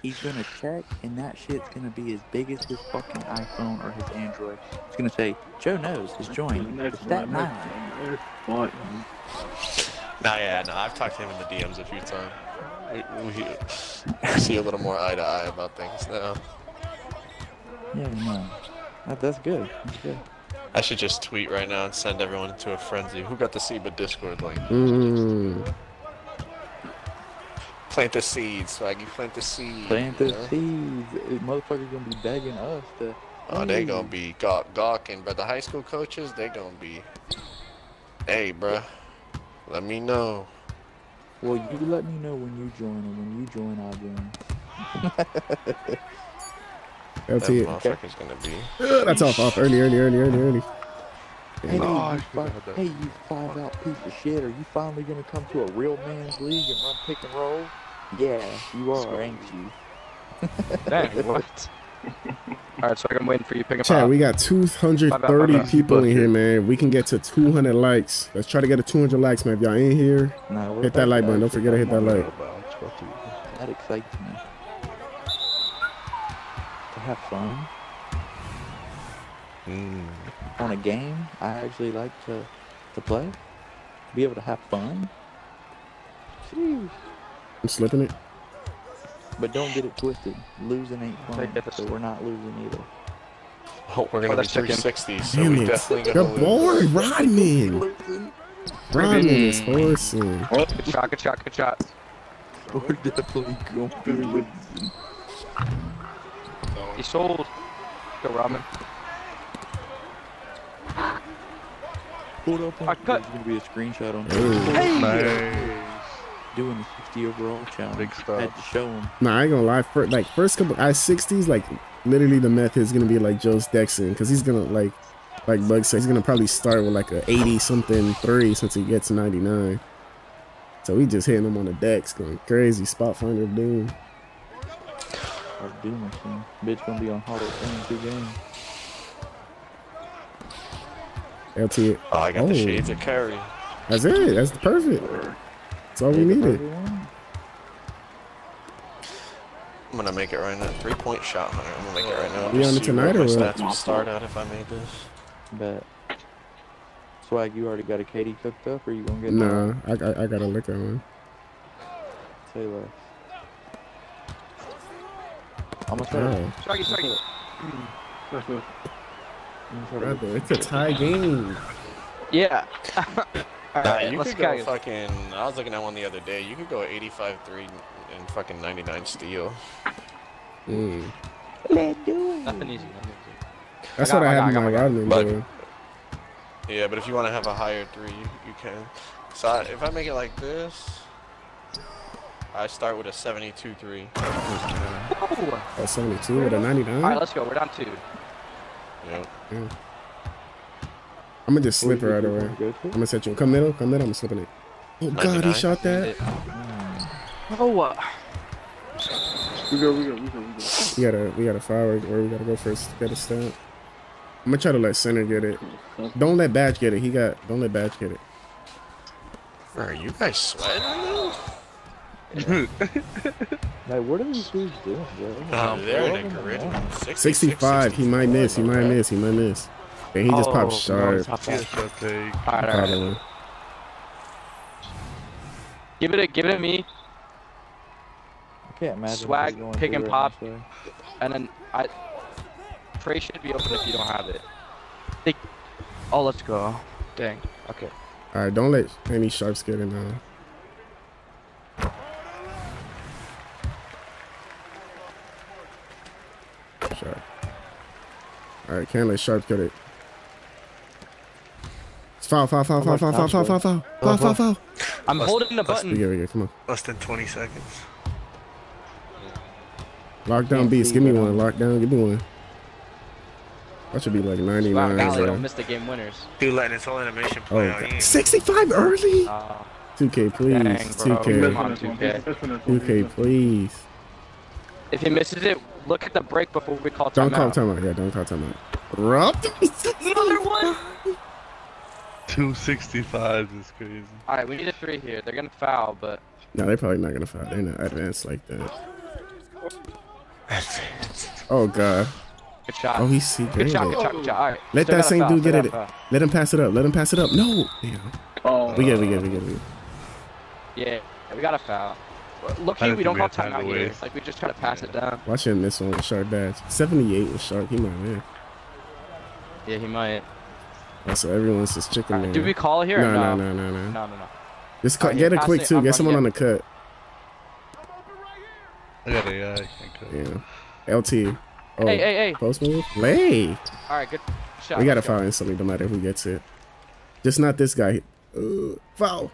He's gonna check, and that shit's gonna be as big as his fucking iPhone or his Android. It's gonna say, Joe knows has joined. It's that nine. Nah, yeah, no, I've talked to him in the DMs a few times. We, we, we see a little more eye to eye about things now. Yeah, no. That, that's good. That's good. I should just tweet right now and send everyone into a frenzy. Who got the SIBA Discord link? Mm. Plant the seeds, Swaggy. Plant the seeds. Plant you the know? seeds. Motherfuckers gonna be begging us to. Oh, they Hey. gonna be gawk gawking, but the high school coaches, they gonna be. Hey, bruh, let me know. Well, you let me know when you join, and when you join, I'll join. That LT. motherfucker's gonna be. Uh, That's off, off. Early, early, early, early, early. Hey, I you forgot hey, you five out piece of shit. Are you finally gonna come to a real man's league and run pick and roll? Yeah, you are, ain't you? Dang, what? Alright, so I'm waiting for you to pick up. Chat, we got 230 Bye-bye. people in here, man. We can get to 200 likes. Let's try to get to 200 likes, man. If y'all in here, Nah, hit that like button. Don't forget to hit that like. That excites me. To have fun Mm. on a game, I actually like to to play. Be able to have fun. Jeez. I'm slipping it. But don't get it twisted. Losing ain't fun, Take so we're not losing either. Oh, we're gonna Oh, be that's chicken. 360, so Damn we it. definitely You're gonna bored, lose. Rodman. Rodman is horsing. Good shot, good shot, good shot. We're definitely going to be losing. He sold. Go, Ramen. Hold up on I cut. There's gonna be a screenshot on Hey. Nice. doing the 60 overall challenge. Big stuff. Had to show him. Nah, I ain't gonna lie. For, like first couple, I 60s, like literally the method is gonna be like Joe's Dexon, because he's gonna like, like Bug said, he's gonna probably start with like a 80 something three since he gets 99. So we just hitting him on the decks, going crazy. Spot finder of doom. Our Doom machine. Bitch gonna be on Hall of Fame two games. LT. Oh, I got the Oh. shades of carry. That's it. That's perfect. That's all we needed. I'm gonna make it right now. Three point shot hunter. I'm gonna make it right now. We on Just it see tonight what or my what? stats would start out if I made this. Bet. Swag, you already got a KD cooked up, or you gonna get Nah, I, I, I got a liquor one. Say less. I'm gonna try. Swaggy, swaggy. Brother, it's a tie game. Yeah. Nah, Alright, you let's could go go. fucking. I was looking at one the other day. You could go 85 3 and fucking 99 steel. Mm. Nothing easy. Nothing easy. That's I got what I my have in my got my But- Yeah, but if you want to have a higher three, you, you can. So I, if I make it like this, I start with a 72 3. Oh, 72 with a 99. Alright, let's go. We're down two. Yep. Yeah. I'm gonna just slip it right away. I'm gonna set you. Come middle, come middle. I'm slipping it. Oh God, he 99? shot that. Oh, uh, We go, we go, we go, we go. We gotta, we gotta fire where we gotta go first. Get a stamp. I'm gonna try to let center get it. Don't let Badge get it. He got. Don't let Badge get it. Are you guys sweating right Like, what are these dudes doing, bro? now? Like, um, they're in a the grid. morning. 66, 65. He might miss. He might miss. He might miss. And he just Oh, popped no, sharp. top Yes, that. I'll take. Alright, alright. Give it a, give it to me, I can't imagine. Swag, what's going pick and pop. and then I. Trey should be open if you don't have it. Think. Oh, let's go. Dang. Okay. All right, don't let any sharps get in now. Sharp. All right, can't let sharp get it. It's foul, foul, foul, foul, foul, foul, foul, foul, foul, foul, foul, foul. I'm holding the We button. get, we get. Come on. Less than 20 seconds. Lockdown Can't beats. Give me one. I'm- Lockdown. Give me one. That should be like 99. Valley bro. don't miss the game winners. Dude, letting his whole animation Oh, play out. 65 early? Uh, 2K, please. Dang, 2K. On, 2K. 2K, please. if he misses it, look at the break before we call timeout. Don't call timeout. Yeah, don't call timeout. Rob. Another one. 265 is crazy. All right, we need a three here. They're gonna foul, but No, they're probably not gonna foul. They're not advanced like that. Oh god. good shot. Oh, he's he good shot. Good shot. Good shot. All right. Let still that same foul, dude still get it. Let him pass it up. Let him pass it up. No. Damn. Oh, We get. We get. We get. We get. Yeah, we got a foul. Look here, we don't think call time timeout here. waste. Like we just try to pass it down. Watch him miss one with sharp badge. 78 with sharp. He might win. Yeah, he might. Also, everyone's just chicken man. Do we call here? No, or no, no, no, no, no. no, no, no. Just cut, Alright, get yeah, it pass quick it. too. Get someone on the cut. I got a. I can. Yeah. LT. Oh, Hey, hey, hey. Post move. Lay. All right, good shot. We gotta foul instantly, no matter who gets it. Just not this guy. Uh, foul.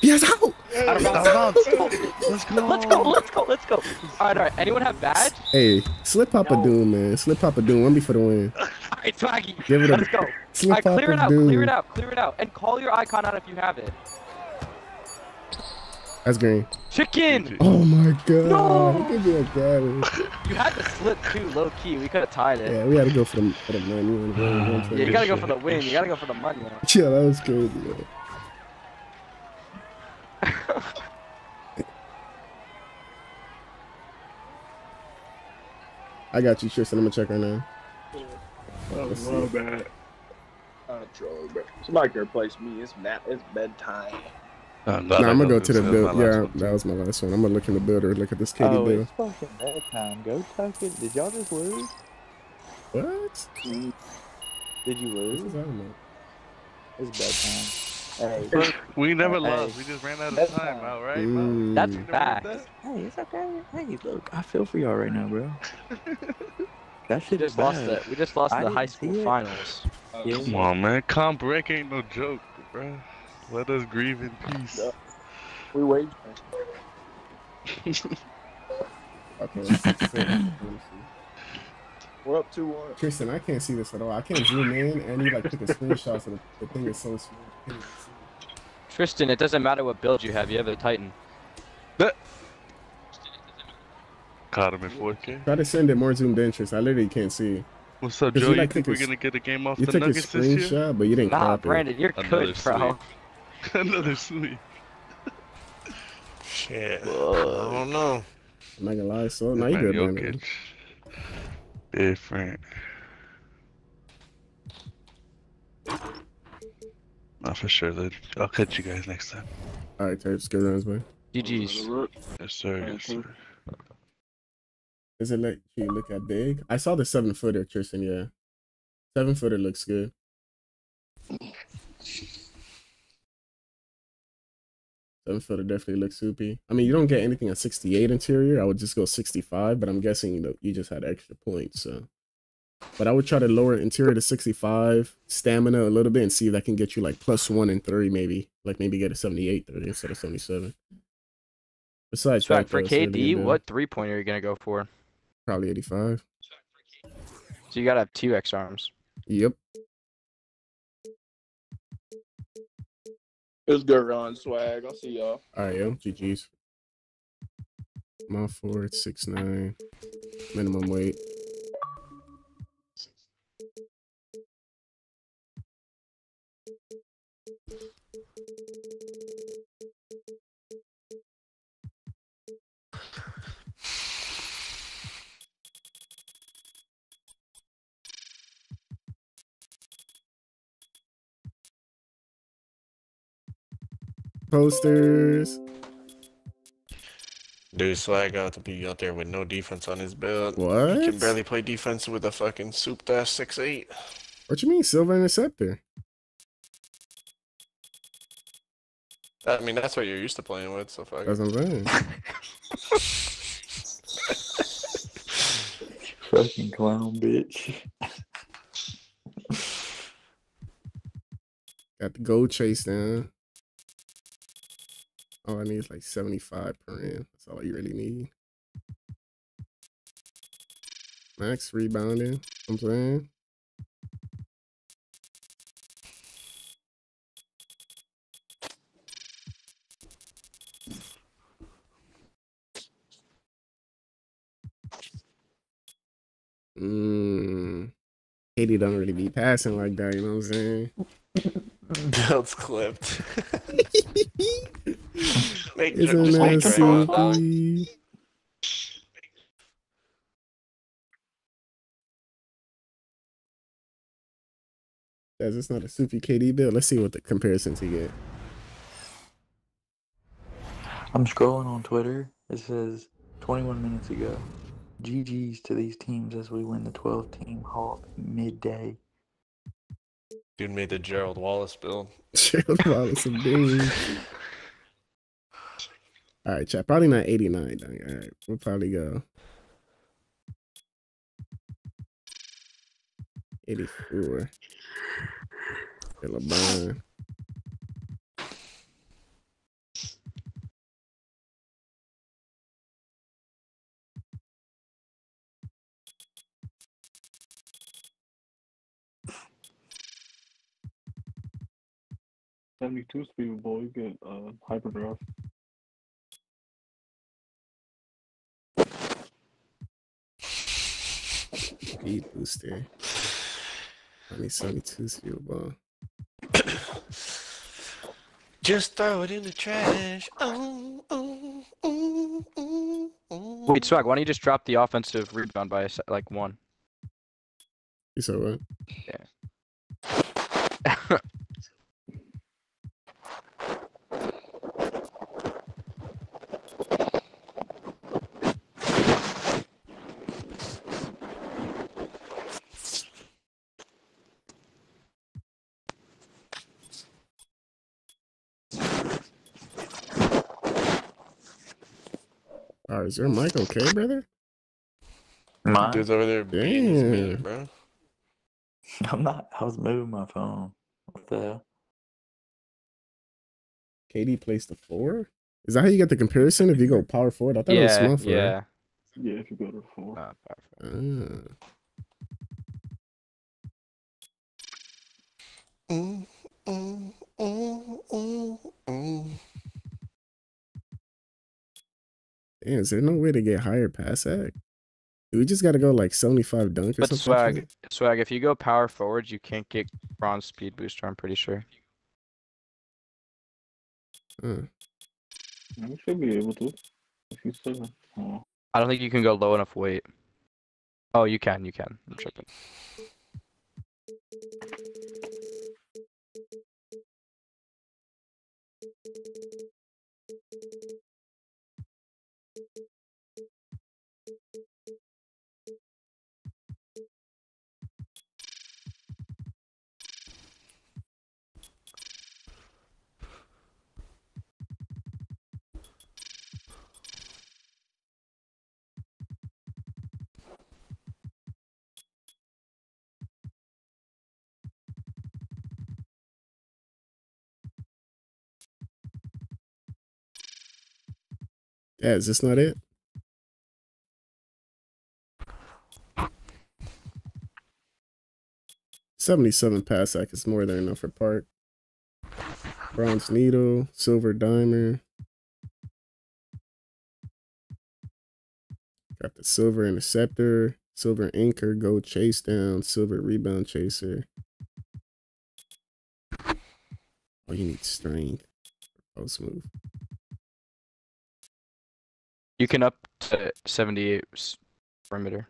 Yes, out. Out of Out bounds. bounds. Let's go. Let's go. Let's go. Let's go. All right, all right. Anyone have badge? Hey, slip Papa Doom, man. Slip Papa Doom. One before the win. All right, Swaggy. Give it a- Let's go. All slip right, clear it out. Doom. Clear it out. Clear it out. And call your icon out if you have it. That's green. Chicken. Oh my god. No. Give me a cabbage. You had to slip too, low key. We could have tied it. Yeah, we had to go for the for the money. You wanna go- you wanna Yeah, you gotta it? go for the win. You gotta go for the money. Yeah, that was crazy. Man. I got you, Tristan. I'm gonna check right now. Oh, Let's my see. bad. I'm trolling, bro. Somebody can replace me. It's nap. It's bedtime. I'm Nah, I'm gonna go to the build. Yeah, that was my last one. I'm gonna look in the builder. Look at this KD oh, build. it's fucking bedtime. Go tuck it. Did y'all just lose? What? Did you lose? What is that about? It's bedtime. Hey, we never Hey. lost. We just ran out of That's time. fine. Out right? Mm. That's You know what fact. that- hey, it's okay. Hey, look, I feel for y'all right now, bro. That We shit just is lost bad. it. We just lost I the high school it. finals. Yeah. Come on, man. Comp break ain't no joke, bro. Let us grieve in peace. We wait. Okay. let's see. Let me see. We're up two one. Tristan, I can't see this at all. I can't zoom in, and you like took a screenshot, so the, the thing is so small. I. Tristan, it doesn't matter what build you have. You have a Titan. Caught him in 4K. Try to send it more zoomed in, Tristan. I literally can't see. What's up, 'Cause Joe? you, You, think we're gonna get a game off You the took a Nuggets this year? screenshot, but you didn't Nah, crop Brandon, you're Another good, bro. Another sweep. Shit. I don't know. I'm not gonna lie. So, now you Man, good, Brandon. Jokic. Different. Not for sure, then. I'll catch you guys next time. All right, Terps, good runs, boy. GG's. Yes, sir. Yes, sir. Does it let you look at big? I saw the seven footer, Tristan. Yeah, seven footer looks good. Seven footer definitely looks soupy. I mean, you don't get anything at 68 interior. I would just go 65, but I'm guessing you know you just had extra points. So, but I would try to lower interior to 65, stamina a little bit, and see if that can get you like plus one and three, maybe like maybe get a 78 30 instead of 77. Besides Swag, for though, it's a really KD, what three pointer are you gonna go for? Probably 85. So you gotta have two X arms. Yep. It was good run, swag. I'll see y'all. All right, yo, GG's. My forward six nine, minimum weight. Posters. Dude, swag out to be out there with no defense on his build. He What? can barely play defense with a fucking souped ass six eight. What you mean, silver interceptor? I mean, that's what you're used to playing with. So fuck. That's what I'm saying. Fucking clown, bitch. Got the gold chase down. All I need is like 75 per mm-hmm. in. That's all you really need. Max rebounding. I'm saying. Mmm. KD don't really be passing like that, you know what I'm saying? Build's clipped. Make Isn't just make that Draymond foul. soupy? Guys, it's not a soupy KD build. Let's see what the comparisons he get. I'm scrolling on Twitter. It says 21 minutes ago. GG's to these teams as we win the 12 team Hawk midday. Dude made the Gerald Wallace build. Gerald Wallace of Doom. All right, chat. Probably not 89. Dang. All right, we'll probably go. 84. LeBron. Seventy-two speed boy, you get uh hyperdrive. Speed booster. I need 72 speed ball. Just throw it in the trash. Oh, oh, oh, oh, oh. Wait, Swag, why don't you just drop the offensive rebound by a like one? You said what? Yeah. is your mic okay, brother? Mine? Dude's over there beating his meat, Damn. bro. I'm not. I was moving my phone. What the hell? KD placed the four? Is that how you get the comparison if you go power forward? I thought it was yeah, small forward. yeah. Yeah, if you go to four. Uh, power forward. Ah. Mm, mm, mm, Damn, is there no way to get higher pass act? We just gotta go like 75 dunk or But something? Swag, Swag, if you go power forwards, you can't get bronze speed booster. I'm pretty sure. Uh, You should be able to. If you seven. Oh. I don't think you can go low enough weight. Oh, you can. You can. I'm tripping. Yeah, is this not it? Seventy-seven pass act is more than enough for Park. Bronze needle, silver dimer. Got the silver interceptor, silver anchor, gold chase down, silver rebound chaser. Oh, you need strength. Post move. You can up to 78 s- perimeter.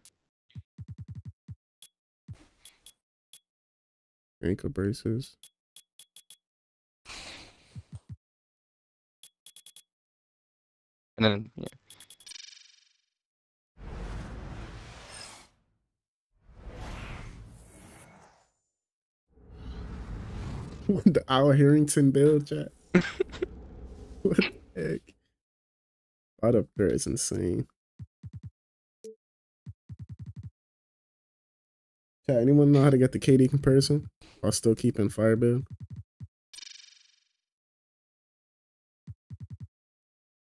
Ankle braces. And then yeah. the Al Harrington build chat. what the heck? That up there is insane. Chat, anyone know how to get the KD comparison while still keeping fire build?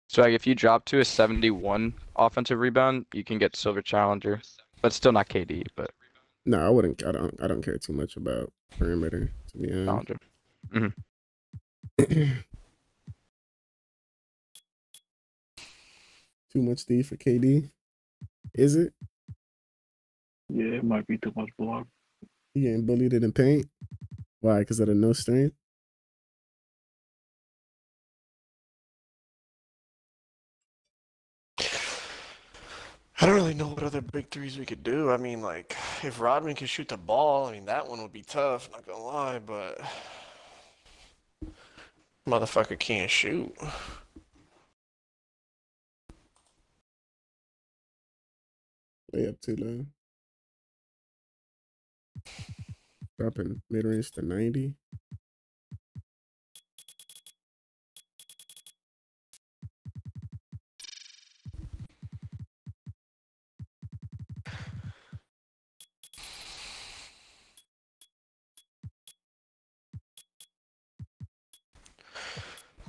Swag, if you drop to a 71 offensive rebound, you can get silver challenger, but still not KD, but No, I wouldn't. I don't. I don't care too much about perimeter. To be honest. challenger. hmm too much D for KD. Is it? Yeah, it might be too much block. He getting bullied in the paint. Why? Because of the no strength. I don't really know what other big threes we could do. I mean, like, if Rodman can shoot the ball, I mean, that one would be tough, not gonna lie, but. Motherfucker can't shoot. Way up too low. Dropping mid range to 90.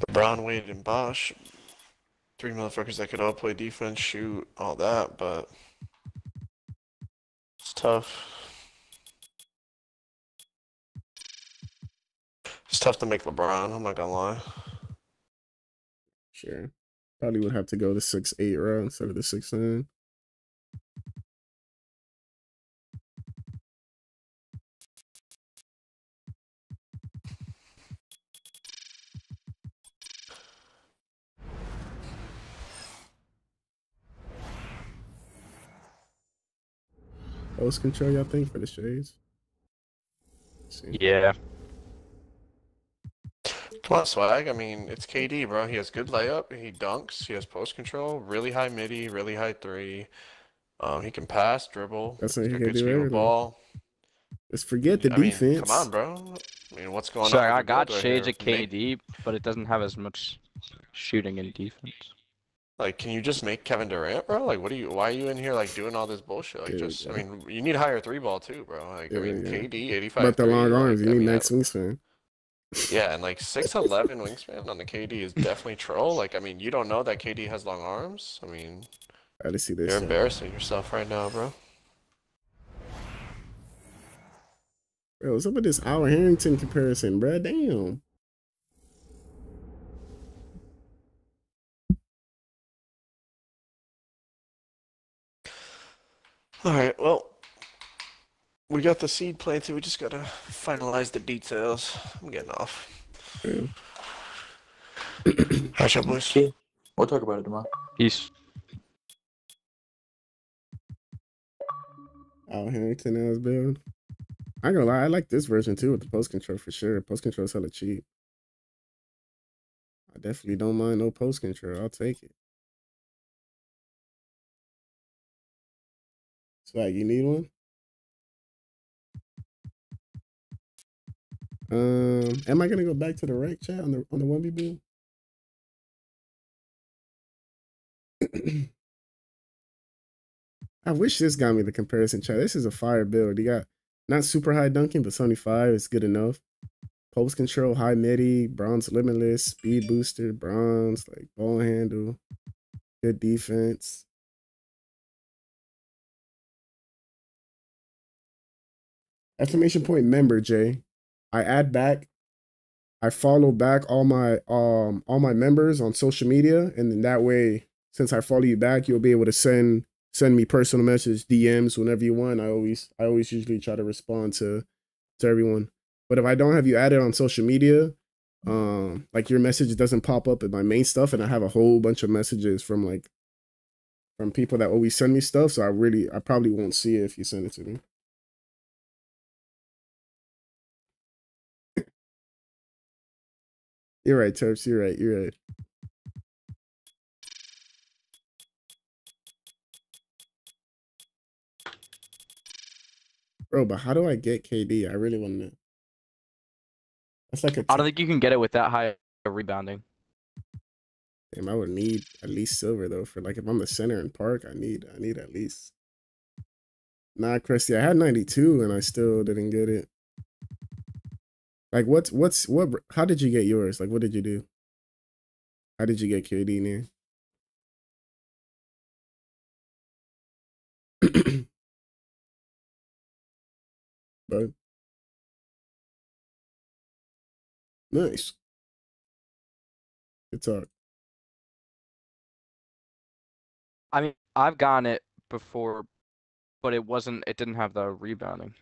LeBron, Wade, and Bosh. Three motherfuckers that could all play defense, shoot, all that, but. It's tough. It's tough to make LeBron. I'm not gonna lie. Sure. Probably would have to go the six eight route instead of the six nine. Post control, y'all think for the shades? Yeah. Come on, swag. I mean, it's KD, bro. He has good layup. He dunks. He has post control. Really high midi. Really high three. Um, he can pass, dribble. That's what he got can good do everything. ball. Let's forget the I mean, defense. come on, bro. I mean, what's going So on? with I got build right shades of Make- KD, but it doesn't have as much shooting and defense. Like, can you just make Kevin Durant, bro? Like, what are you? Why are you in here like doing all this bullshit? Like, Yeah, just, I mean, you need higher three ball too, bro. Like, I mean, yeah. KD, 85. But the long arms, like, you need mean, wingspan. Yeah, and like 6'11 wingspan on the KD is definitely troll. Like, I mean, you don't know that KD has long arms. I mean, I just see this. you're embarrassing yourself right now, bro. Bro, what's up with this Al Harrington comparison, bro? Damn. All right, well, we got the seed planted. We just gotta finalize the details. I'm getting off. Hush up, boys. We'll talk about it tomorrow. Peace. Al Harrington as build. I ain't gonna lie, I like this version too with the post control for sure. Post control is hella cheap. I definitely don't mind no post control. I'll take it. Swag, you need one? Um, am I gonna go back to the right chat on the on the one B build? I wish this got me the comparison chat. This is a fire build. You got not super high dunking, but 75 is good enough. Post control, high midi, bronze limitless, speed booster, bronze, like ball handle, good defense. Exclamation point member, Jay. I add back, I follow back all my um all my members on social media, and then that way, since I follow you back, you'll be able to send send me personal message, DMs whenever you want. I always I always usually try to respond to to everyone. But if I don't have you added on social media, um, like your message doesn't pop up in my main stuff, and I have a whole bunch of messages from like from people that always send me stuff. So I really I probably won't see it if you send it to me. You're right, Terps. You're right. You're right. Bro, but how do I get KD? I really want to. That's like a I don't think you can get it with that high of rebounding. Damn, I would need at least silver though. For like if I'm the center in park, I need I need at least. Nah, Christy, I had 92 and I still didn't get it. Like what's what's what how did you get yours? Like what did you do? How did you get KD near? but nice. Good talk. I mean, I've gotten it before, but it wasn't. It didn't have the rebounding.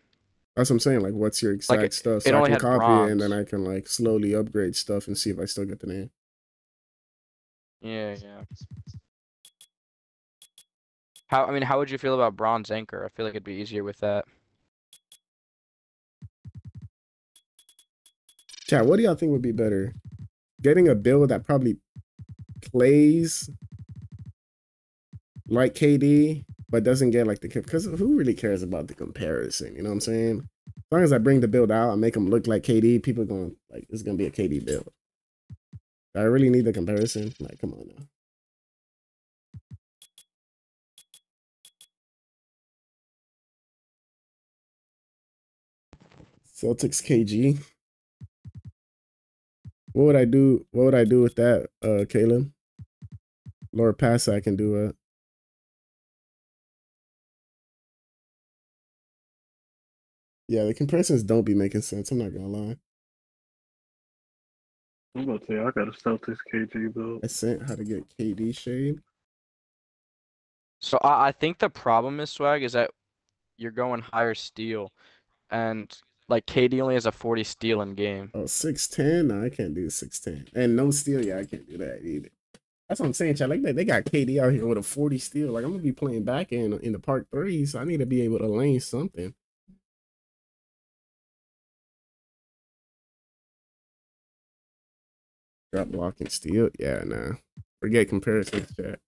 That's what I'm saying. Like, what's your exact it- stuff? it So I only can copy it and then I can like slowly upgrade stuff and see if I still get the name. Yeah, yeah. How? I mean, how would you feel about bronze anchor? I feel like it'd be easier with that. Chat, what do y'all think would be better? Getting a build that probably plays like KD, but doesn't get like the because who really cares about the comparison? You know what I'm saying? As long as I bring the build out and make them look like KD, people going like it's gonna be a KD build. Do I really need the comparison? Like, come on now. Celtics KG. What would I do? What would I do with that, uh, Caleb? Lord Pass, I can do it. Yeah, the comparisons don't be making sense. I'm not gonna lie. I'm about to say I got a Celtics KG build. I sent how to get KD shade. So I, I think the problem is swag is that you're going higher steal, and like KD only has a 40 steal in game. Oh, 6'10? No, I can't do 6'10. And no steal, yeah, I can't do that either. That's what I'm saying, Chad. Like that, they got KD out here with a 40 steal. Like I'm gonna be playing back in in the park three, so I need to be able to lane something. Drop block and steal. Yeah, nah. Forget comparisons, chat.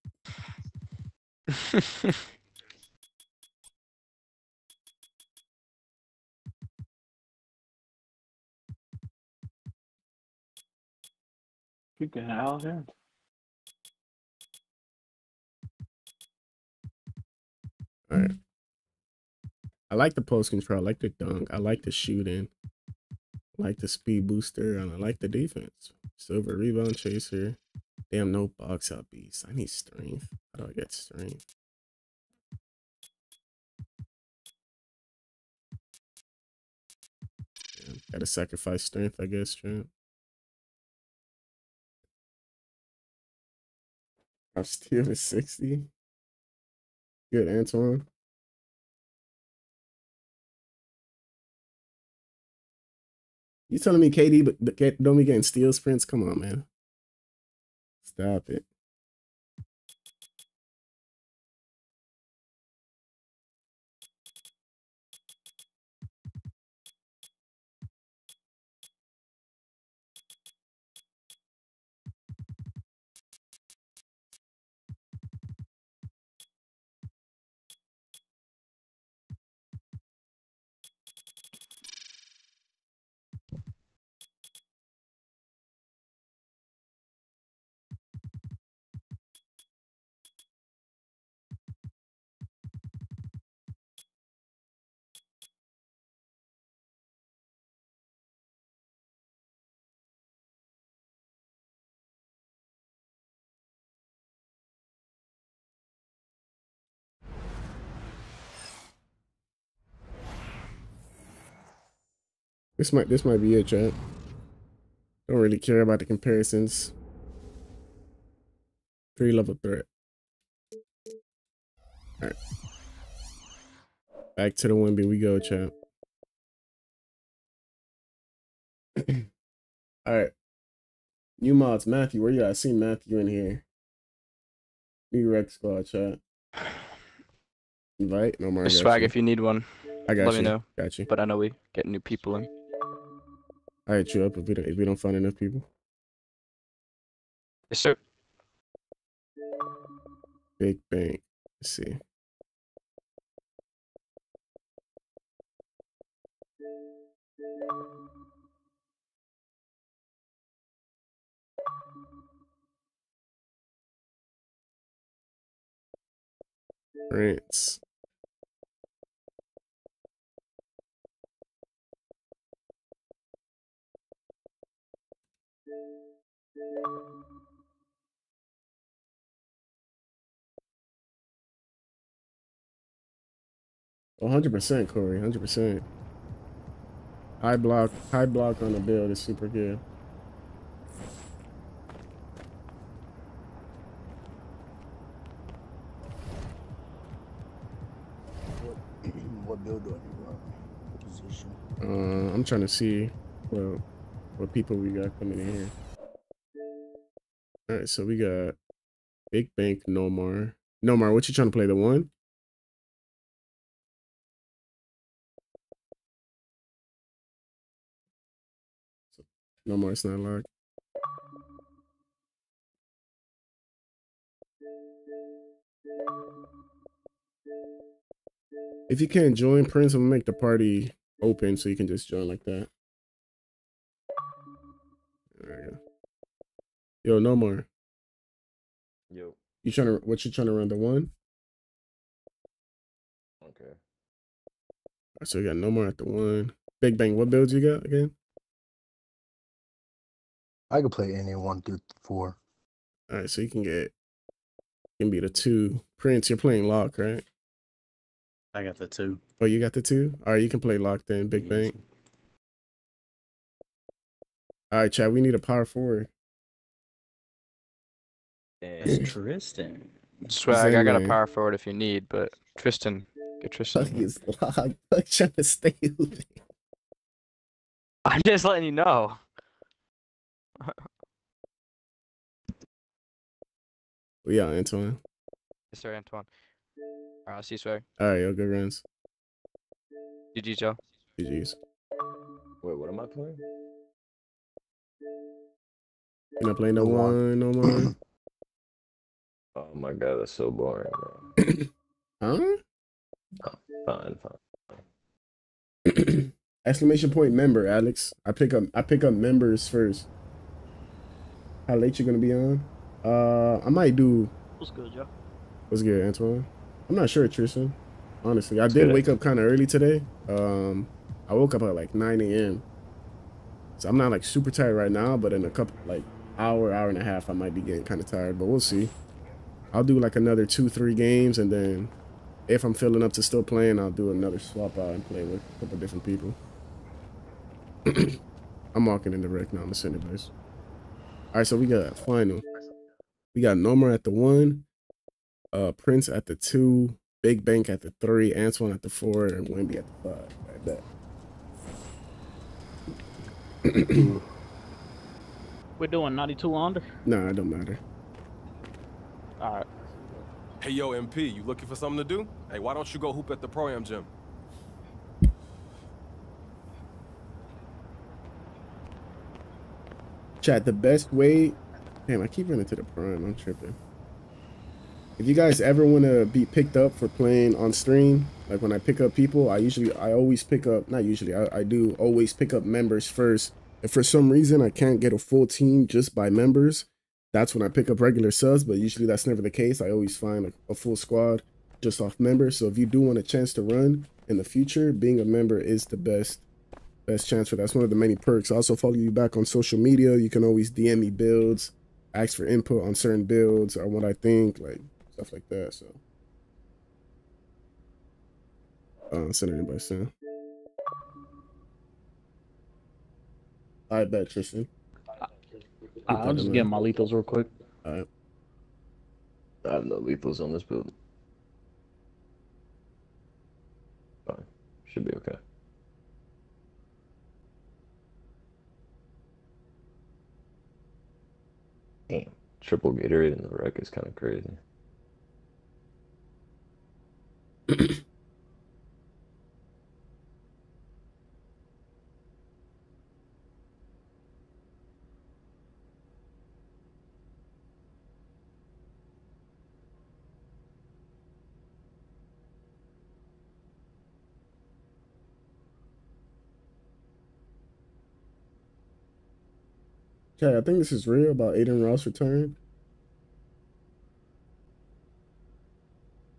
Freaking out here. All right. I like the post control. I like the dunk. I like the shooting. Like the speed booster, and I like the defense. Silver rebound chaser. Damn, no box out beast. I need strength. How do I get strength? Gotta sacrifice strength, I guess, Trent. I'm still at 60. Good, Antoine. You telling me KD but don't be getting steal sprints? Come on, man. Stop it. This might this might be it, chat. Don't really care about the comparisons. Three level threat. Alright. Back to the Wemby we go, chat. Alright. New mods, Matthew, where you at? I see Matthew in here. New rec squad, chat. Invite? No more. Swag you. if you need one. I got let you. me know. Got you. But I know we get new people in. I hit you up if we don't if we don't find enough people. Yes, sir. Big Bank. Let's see. France. Hundred percent, Corey. Hundred percent. High block, high block on the build is super good. What build do I need? What position? Uh, I'm trying to see what what people we got coming in here. All right, so we got Big Bank, Nomar. Nomar, what you trying to play? The one? Nomar, it's not locked. If you can't join Prince, I'm make the party open so you can just join like that. Yo, Nomar. Yo. You trying to what you trying to run the one? Okay. So we got Nomar at the one. Big Bank, what builds you got again? I could play any one through four. All right, so you can get can be the two. Prince, you're playing lock, right? I got the two. Oh, you got the two? All right, you can play lock then, Big Bank. All right, Chad. We need a power forward. It's Tristan. Swag, I got a man. power forward if you need, but Tristan, get Tristan. Fuck is locked. Fuck trying to stay with me. I'm just letting you know. Well, yeah, Antoine. Yes, sir, Antoine. Alright, I'll see you, Swag. All right, yo, good runs. GG, Joe. GG's. Wait, what am I playing? You're not playing no one, no more. Oh my god, that's so boring, bro. huh? Fine, fine. Exclamation point member, Alex. I pick up I pick up members first. How late you gonna be on? Uh I might do What's good, Joe? what's good, Antoine? I'm not sure, Tristan. Honestly. I What's did good, wake up kinda early today. Um I woke up at like nine AM. So I'm not like super tired right now, but in a couple like hour, hour and a half I might be getting kinda tired, but we'll see. I'll do like another two, three games and then if I'm feeling up to still playing, I'll do another swap out and play with a couple different people. I'm walking in the rec now. I'm a center base. All right, so we got final. We got Nomar at the one, uh, Prince at the two, Big Bank at the three, Antoine at the four, and Wemby at the five. Like that. We're doing 92 under. nah, it don't matter. All right. Hey, yo, MP, you looking for something to do? Hey, why don't you go hoop at the Pro Am gym? Chat, the best way. Damn, I keep running to the prime. I'm tripping. If you guys ever want to be picked up for playing on stream, like when I pick up people, I usually, I always pick up, not usually, I, I do always pick up members first. If for some reason I can't get a full team just by members, that's when I pick up regular subs, but usually that's never the case. I always find a, a full squad just off members. So if you do want a chance to run in the future, being a member is the best best chance for that. That's one of the many perks. I also follow you back on social media. You can always DM me builds, ask for input on certain builds or what I think, like stuff like that. So, uh, send by soon. I bet Tristan. I'll just get my lethals real quick. All right. I have no lethals on this build. Fine. Should be okay. Damn. Triple Gatorade in the rec is kind of crazy. Okay, I think this is real about Adin Ross return.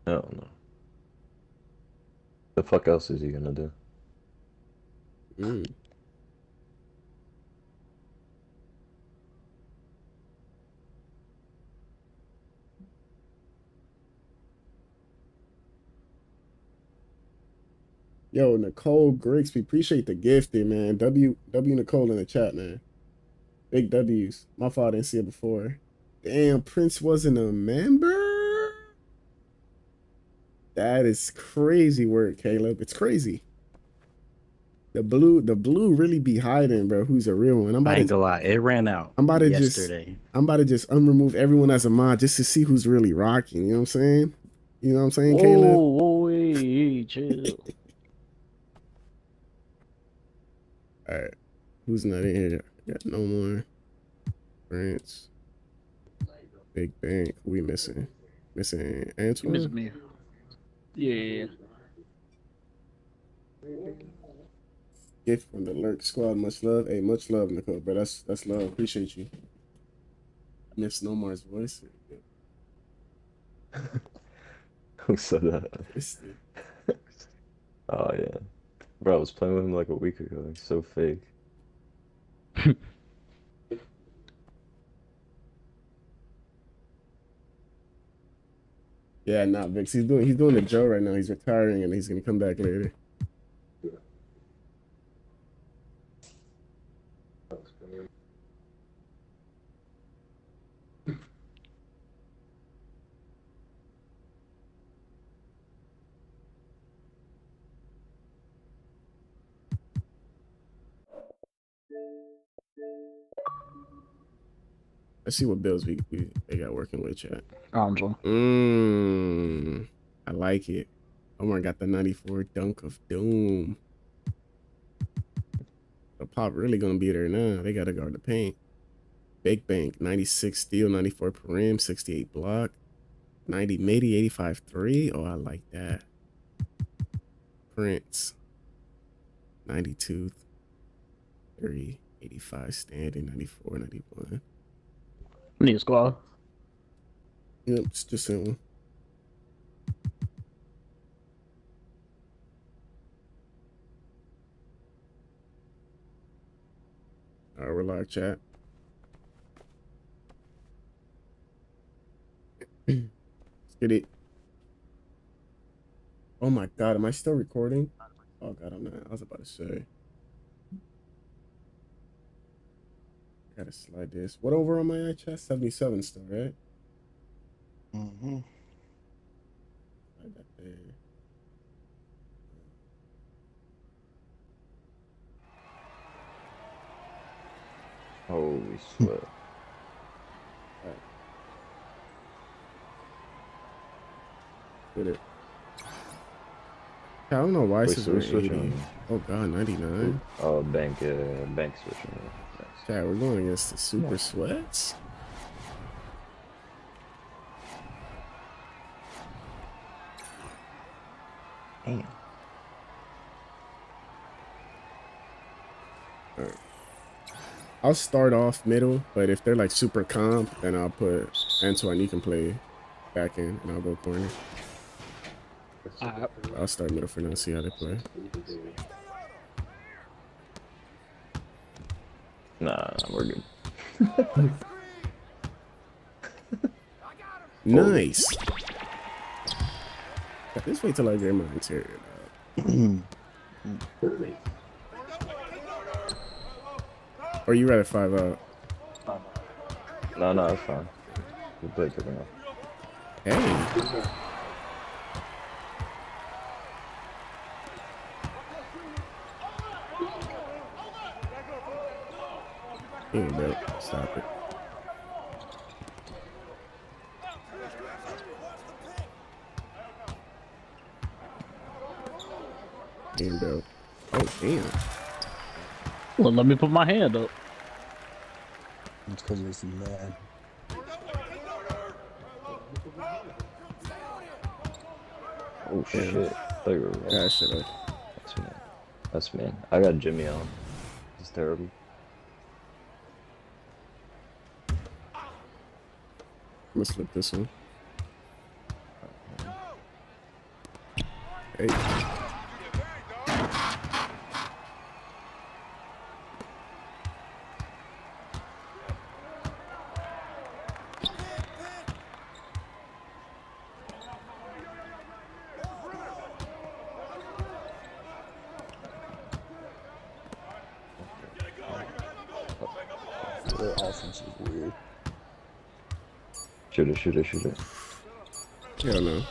I don't know. The fuck else is he gonna do? Mm. Yo, Nicole Grigsby, appreciate the gifting, man. W W Nicole in the chat, man. Big W's. My father didn't see it before. Damn, Prince wasn't a member. That is crazy work, Caleb. It's crazy. The blue, the blue really be hiding, bro. Who's a real one? I'm I about ain't to, gonna lie, it ran out. I'm about to yesterday. just, I'm about to just unremove everyone as a mod just to see who's really rocking. You know what I'm saying? You know what I'm saying, Whoa, Caleb? whoa, hey, chill. All right, who's not in here? Got Nomar. France. Big Bank. We missing? Missing You Antoine. miss me. Yeah. Gift from the Lurk Squad. Much love. Hey, much love, Nicole, bro. That's that's love. Appreciate you. Miss Nomar's voice. Who said that? Oh yeah. Bro, I was playing with him like a week ago. He's so fake. Yeah, not Vix. He's doing he's doing the Joe right now. He's retiring and he's gonna come back later. Let's see what bills we, we they got working with, chat. I'm sorry. Mmm. I like it. Omar got the 94 Dunk of Doom. The pop really gonna be there now. They gotta guard the paint. Big Bank, 96 steal, 94 perim, 68 block, 90 maybe 85 3. Oh, I like that. Prince, 92 3, 85 standing, 94, 91. I Need a squad. Yep, it's just in All right, we're live chat. Let's get it. Oh my god, am I still recording? Oh god, I'm not. I was about to say. Gotta slide this. What over on my eye chest? 77 still, right? Mm-hmm. Slide that there. Holy sweat. Get it. I don't know why Wait, this is switching. Oh god, 99. Oh, bank, uh, bank switching. Yeah, we're going against the Super Sweats. Damn. Alright. I'll start off middle, but if they're like super comp, then I'll put Antoine. You can play back in, and I'll go corner. Alright. I'll start middle for now. See how they play. Nah, we're good. Nice. Just wait till I get my interior. or you read at five out? No, no, it's fine. We played kicking off. Hey. Damn, bro. Stop it. Damn, bro. Oh, damn. Well, let me put my hand up. It's because it's mad. Oh shit. Thought you were Yeah, I should have. That's me. That's me. I got Jimmy on. It's terrible. I'm gonna this one. Hey. Their offense is weird. Shoot it, shoot it, shoot it. Hell no.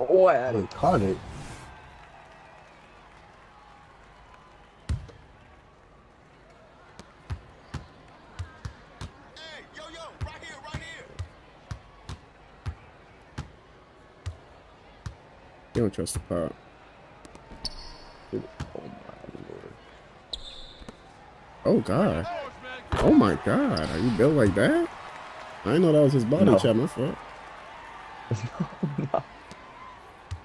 Oh, I had They caught it. You don't trust the pop. Oh god. Oh my god. Are you built like that? I didn't know that was his body, No. chat. My fault.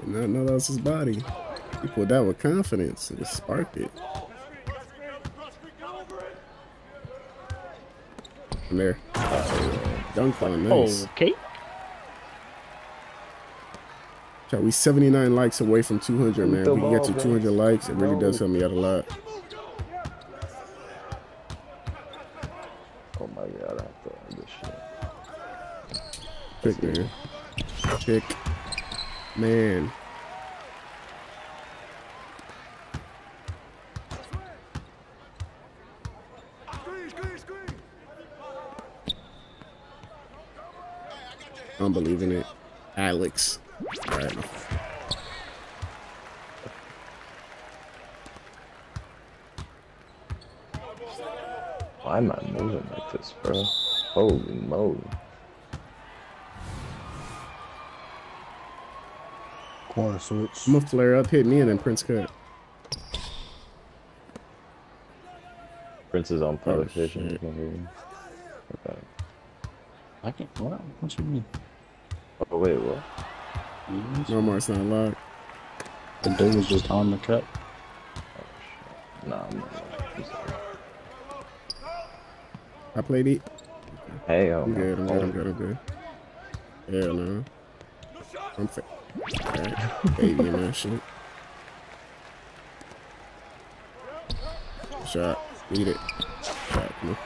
Did not know that was his body. He pulled that with confidence. It sparked it. From there. Dunk on, nice. Okay. Chat, we 79 likes away from 200, man. We can get to 200 likes. It really does help me out a lot. Oh my god, I have to end this shit. Pick, man. Pick. Man. I'm believing it. Alex. Why am I moving like this, bro? Holy moly. Corner switch. I'm gonna flare up, hit me, and then Prince cut. Prince is on Oh, PlayStation. shit. Okay. I can't. What? What you mean? Oh wait, what? Nomar, it's not locked. The dude was just on the cut. Oh, nah, I'm not. I'm sorry. I played it. Hey, oh I'm good, I'm good, I'm good, I'm good. Hell no. I'm fa- Alright, baby and that shit. Shot. Eat it. Shot, come on.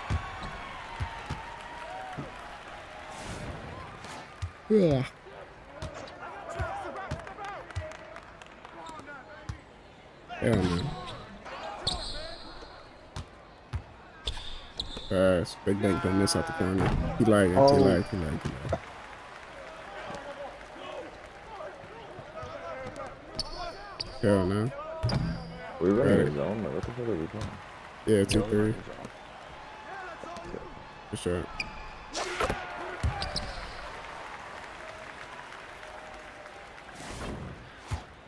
Yeah. Hell no. Pass. Big Bank don't miss out the corner. He like it. Oh. He like it. He like it. He like Hell no. We were in Right. the zone. Like, what the fuck are we doing? Yeah, two three. For sure.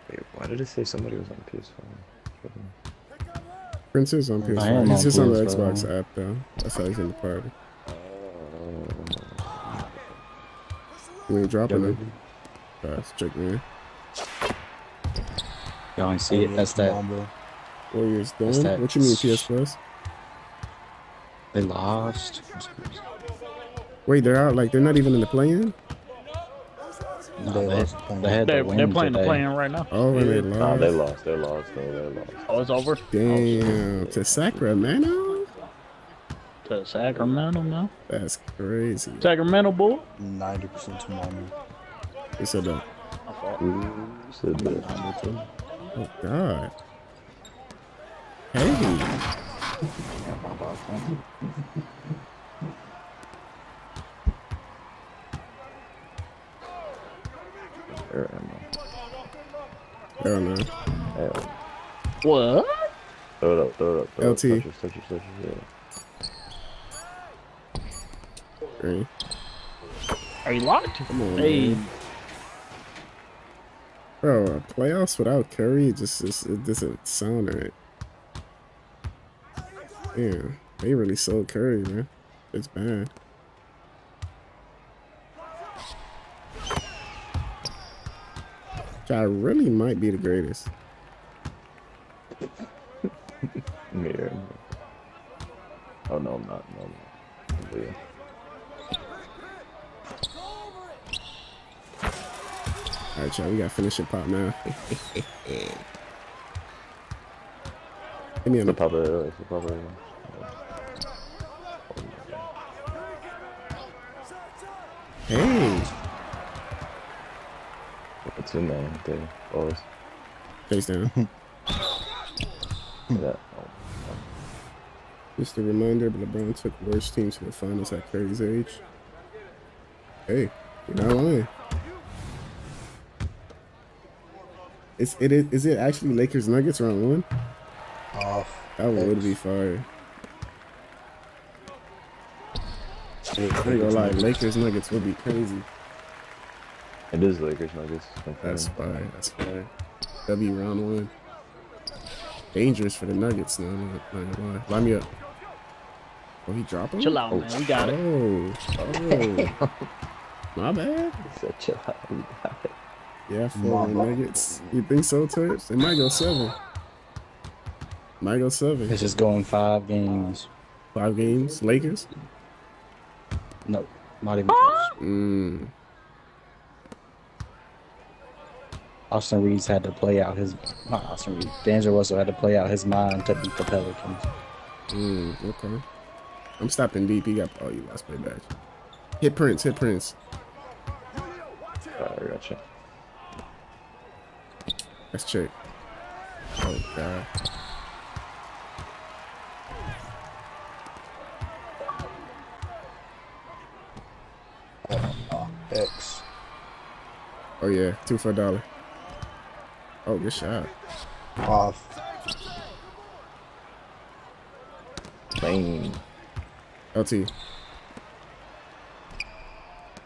Wait, why did it say somebody was on PS5? Prince is on I PS5. He's on just on the Xbox app though. That's how he's in the party. Oh. We ain't dropping him. That's check man. Y'all ain't see it. That's that. Come on, bro. Warriors done. that What you mean sh- PS Plus? They lost. Wait, they're out. Like they're not even in the play-in. No, they, they, lost the they had they're, the they're playing the today. play-in right now. Oh, and they Nah, lost. they lost. They lost. Though. They lost. Oh, it's over. Damn, to Sacramento. To Sacramento now. That's crazy. Sacramento bull. 90% to mommy. Who said that? Who said that? Oh God. Hey. Where am I? Hell no. Hell. What? Throw it up. Throw it up. Throw LT. It up. Touch it, touch it, touch it, yeah. Three. Are you locked? Come on, Hey. man. Bro, playoffs without Curry just, just it doesn't sound right. Yeah, they really sold Curry, man. It's bad. Which I really might be the greatest. All right, y'all, we got to finish it pop now. Give me a It's a pop a pop. Hey, It's in there. There. Boys. face down. Yeah. Just a reminder, LeBron took worst team to the finals at Curry's age. Hey, you're not lying. Is it is it actually Lakers Nuggets round one? Off. That one would be fire. I ain't gonna lie, Lakers Nuggets would be crazy. It is Lakers Nuggets. That's fire. That's fine. That'd be round one. Dangerous for the Nuggets now. Not, not gonna lie. Line me up. Oh, he dropped him? Chill out, man. We got it. Oh, oh. My bad. Said chill out. We got it. Yeah, four the Nuggets. You think so, Terps? It might go seven. Might go seven. It's just going five games. Five games. Lakers. No, not even close. Mm. Austin Reaves had to play out his not Austin Reaves. D'Angelo Russell had to play out his mind to beat the Pelicans. Mm, okay. I'm stopping deep. He got oh you lost play back. Hit Prince, hit Prince. Alright, I got you. Let's check. Oh god. X. Oh yeah, two for a dollar. Oh, good shot. Off. Lane. LT.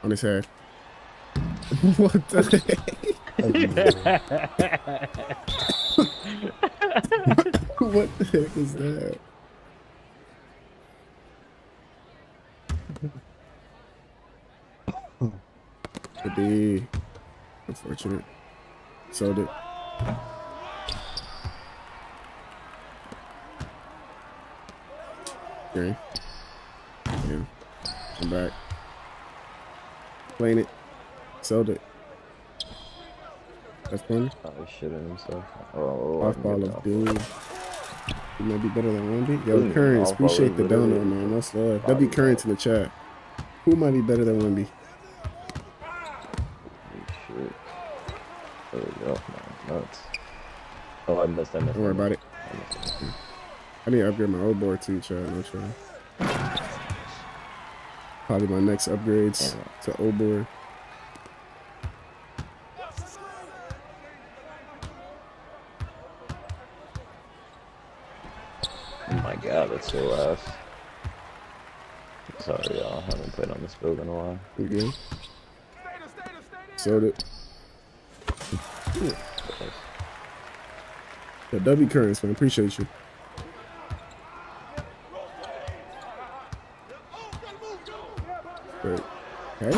On his head. what the heck? what the heck is that? Could be unfortunate. Sold it. Okay. Yeah. I'm back. Playing it. Sold it. That's funny. He's shitting himself. Oh, Off I'm ball getting of off. doom. Might be better than Wemby. Yo, hmm, Ooh, Currents, appreciate the donut, man. Much love. body W Currents in the chat. Who might be better than Wemby? Shit. There we go. Man, nuts. Oh, I missed. I missed. Don't worry about it. I need to upgrade my old board too, chat. No try. Probably my next upgrades to old board. My god, so ass. Sorry, y'all. I haven't played on this build in a while. You good? Sold it. Yeah, W Currents, man. Appreciate you. Great. Hey.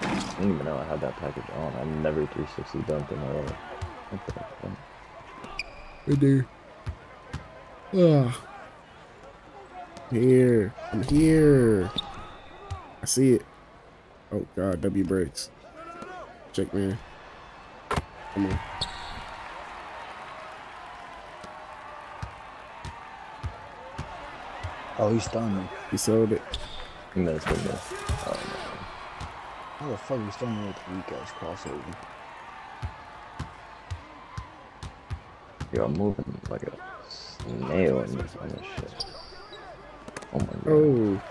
I didn't even know I had that package on. I never 360 dunked in my life. What the fuck? We do. Ah. Here. I'm here. I see it. Oh god, W breaks. Check man. Come on. Oh, he stunned me. He sold it. He missed it, missed. Oh, How the fuck he stunned me with the weak ass crossover? no. Yo, I'm moving like a snail in this, on this shit. Oh my god. Oh.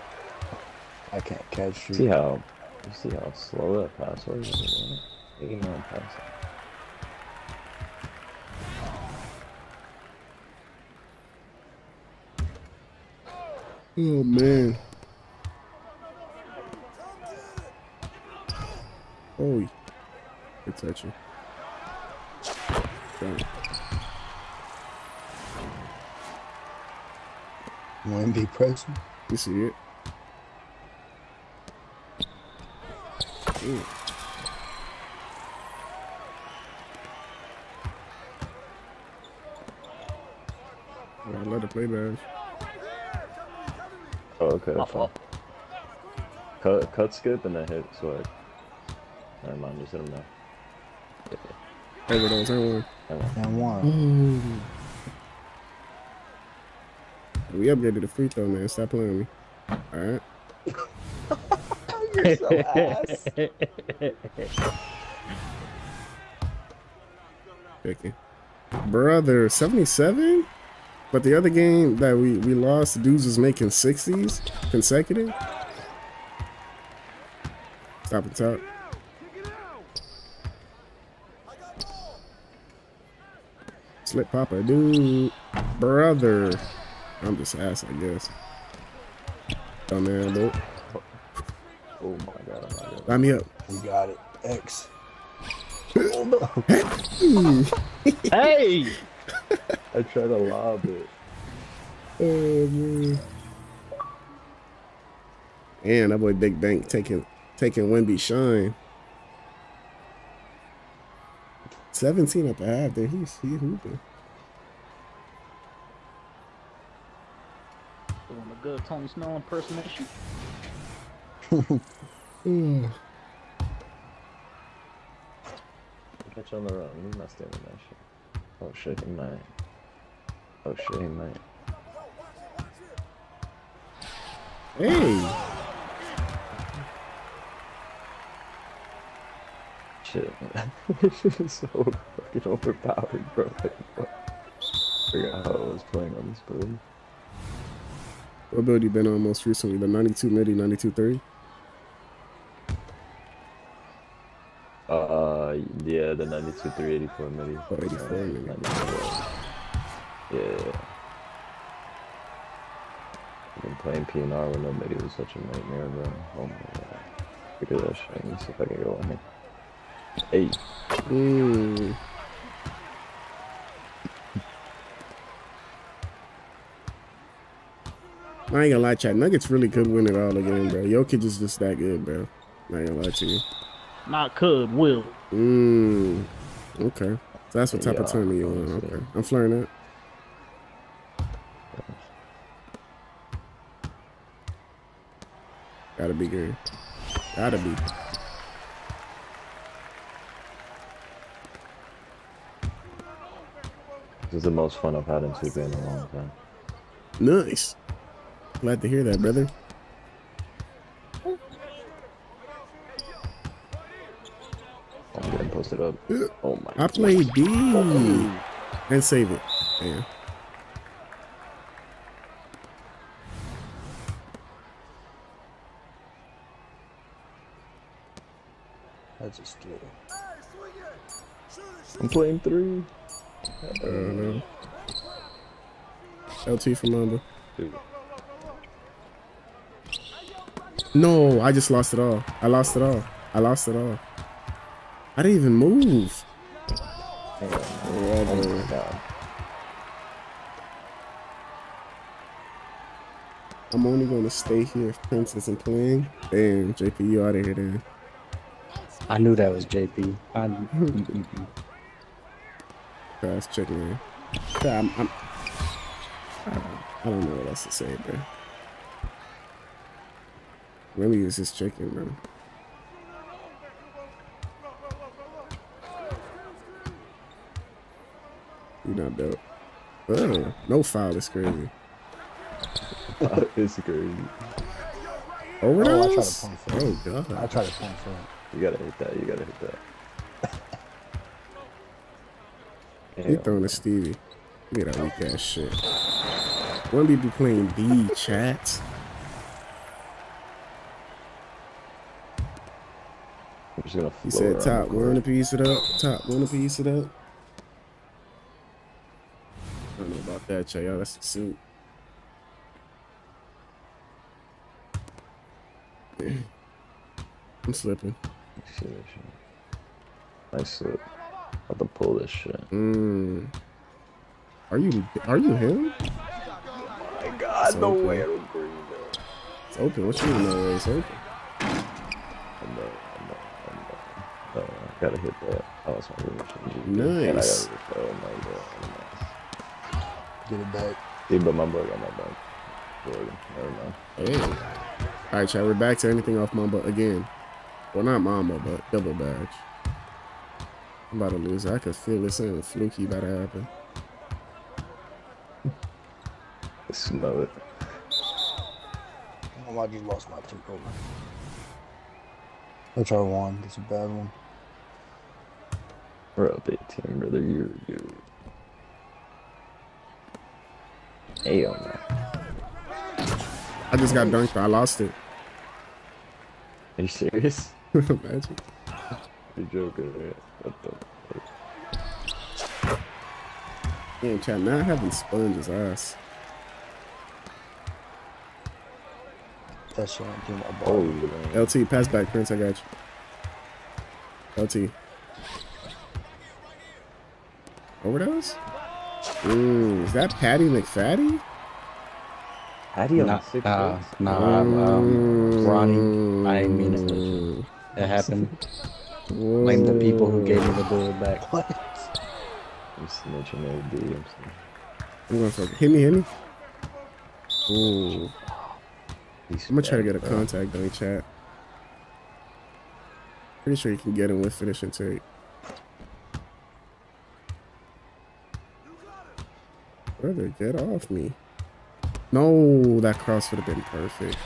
I can't catch you. See how, you see how slow that pass was? 89 pass. Oh man. Oh, good touching. Damn. Wemby pressing. You see it? Damn. I love to play badge. Oh, okay. My fine. Cut, cut, skip, and then hit swag. Never mind, just hit him now. Yeah. Overdose, I won. Never mind. And one. We upgraded the free throw, man. Stop playing with me. Alright. You're so ass. Brother, 77? But the other game that we, we lost, dudes was making 60s consecutive. Stop and top. Slip Papa, dude. Brother. I'm just ass, I guess. Oh man, bro. Oh my god, oh my god. Line me up. We got it. X. Hey! I tried to lob it. Oh man. And that boy Big Bank taking taking Wemby shine. 17 at the half, then he's he hooping. Good Tony Snow impersonation. Mm. Catch on the run. He's not stealing that shit. Oh shit, he might. Oh shit, he might. Hey, Shit. this is so fucking overpowered, bro. Like, what? Forgot how I was playing on this build. What build you been on most recently? The 92 midi, 92 3? Uh, yeah, the 92 384 midi. Oh, 84 Uh, midi. 94. Yeah. I've been playing PNR when nobody was such a nightmare, bro. Oh my god. Look at that shit. Let me see if I can go on here. Hey. Mm. I ain't gonna lie, chat. Nuggets really could win it all again, bro. Jokic is just that good, bro. I ain't gonna lie to you. Not could, will. Mmm. Okay. So that's what type of Yeah, tournament you want. Okay. I'm flaring that. Gotta be good. Gotta be. This is the most fun I've had in 2K in a long time. Nice. Glad to hear that, brother. I'm getting posted up. Oh my I played D and save it. Yeah. That's a steal. I'm playing three. Uh, no. LT for Mamba. No, I just lost it all. I lost it all. I lost it all. I didn't even move. I'm only gonna stay here if Prince isn't playing. Damn, JP, you out of here then. I knew that was JP. I, man. I'm, I'm, I don't know what else to say, bro. Really is just checking, bro. You not dope. Ugh, no foul is crazy. it's crazy. Overdose? Oh, I tried to point Oh. God. I tried to point front. You gotta hit that. You gotta hit that. He throwing a Stevie. Look at that weak ass shit. When we be playing D chat? Just gonna He said top one court. to piece it up. Top one to piece it up. I don't know about that. Y'all, that's the suit. I'm slipping. Nice slip. About to pull this shit. Mm. Are you are you him? my god, It's no open. way. I don't breathe, bro. It's open. What you mean no way? It's open. Gotta hit that. Oh, it's my reach. And I gotta Nice. Oh my god. Nice. Get it back. Yeah, but my boy got my back. Jordan. Never mind. Hey. All right, chat. We're back to anything off Mamba again. Well, not Mamba, but double badge. I'm about to lose. I could feel this in. Fluky about to happen. I smell it. Oh, I just lost my takeover. That's our one. That's a bad one. We're up 18, brother. You're good. Hell no. I just got dunked. But I lost it. Are you serious? Imagine. You're joking, man. What the fuck? Damn, chat. Not having sponge is ass. That shit went through my Oh, ball. man. LT, pass back, Prince. I got you. LT. Overdose? Mm, is that Patty McFatty? Patty on Nah, the six nah, legs? nah, um, Ronnie, I ain't mean it. It happened. Blame the people who gave me the ball back. What? I'm snitching AD. I'm snitching. I'm going for. Hit me, hit me. Ooh. I'm gonna try to get a contact on chat. Pretty sure you can get him with finishing take. Brother, get off me. No, that cross would have been perfect.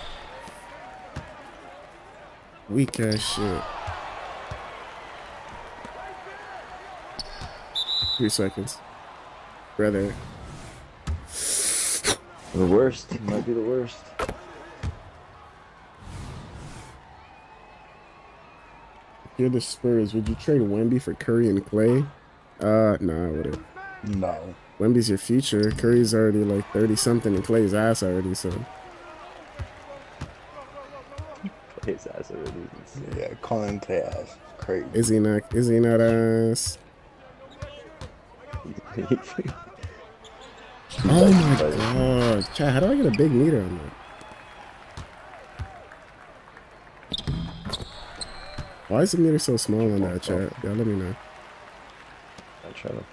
Weak ass shit. Three seconds. Brother. The worst. It might be the worst. You're the Spurs. Would you trade Wemby for Curry and Klay? Uh, nah, I wouldn't. No. Wemby's your future. Curry's already like 30 something and Klay's ass already, so his ass already. Yeah, calling K ass. Crazy. Is he not? Is he not ass? Oh my god, Chad, how do I get a big meter on that? Why is the meter so small on that, Chad? Y'all let me know. I'm trying to.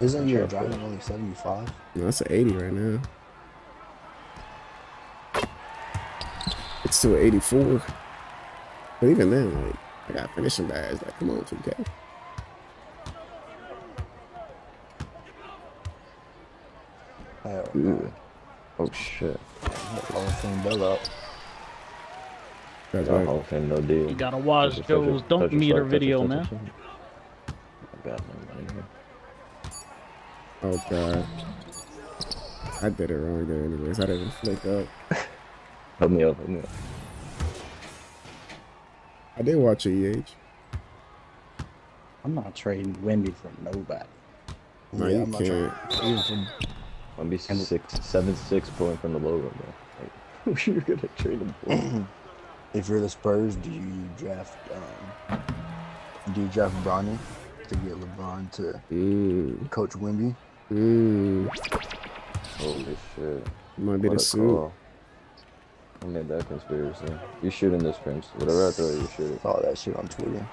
Isn't your driving only 75? No, that's an 80 right now. It's to an 84. But even then, like, I got finishing badge. Like, come on, 2K. Hell, Ooh. Oh shit. Hall of Fame bell up. That's right. Hall of Fame, no deal. You gotta watch Touch it, touch Joe's it, dunk meter video, man. I got no money here. Oh god. I did it wrong there anyways. I didn't flick up. Help me up, help me up. I did watch a EH. I'm not trading Wemby for nobody. No, Yeah, you I'm not can't. Even from I'm be six, seven, six pulling from the logo, bro. Like, who you're gonna trade him for? if you're the Spurs, do you draft um, do you draft Bronny to get LeBron to Mm, coach Wemby? Mm. Holy shit. Might be What the a suit. call. I made that conspiracy. You shooting this, Prince. Whatever I throw, you shoot it. Saw that shit on Twitter.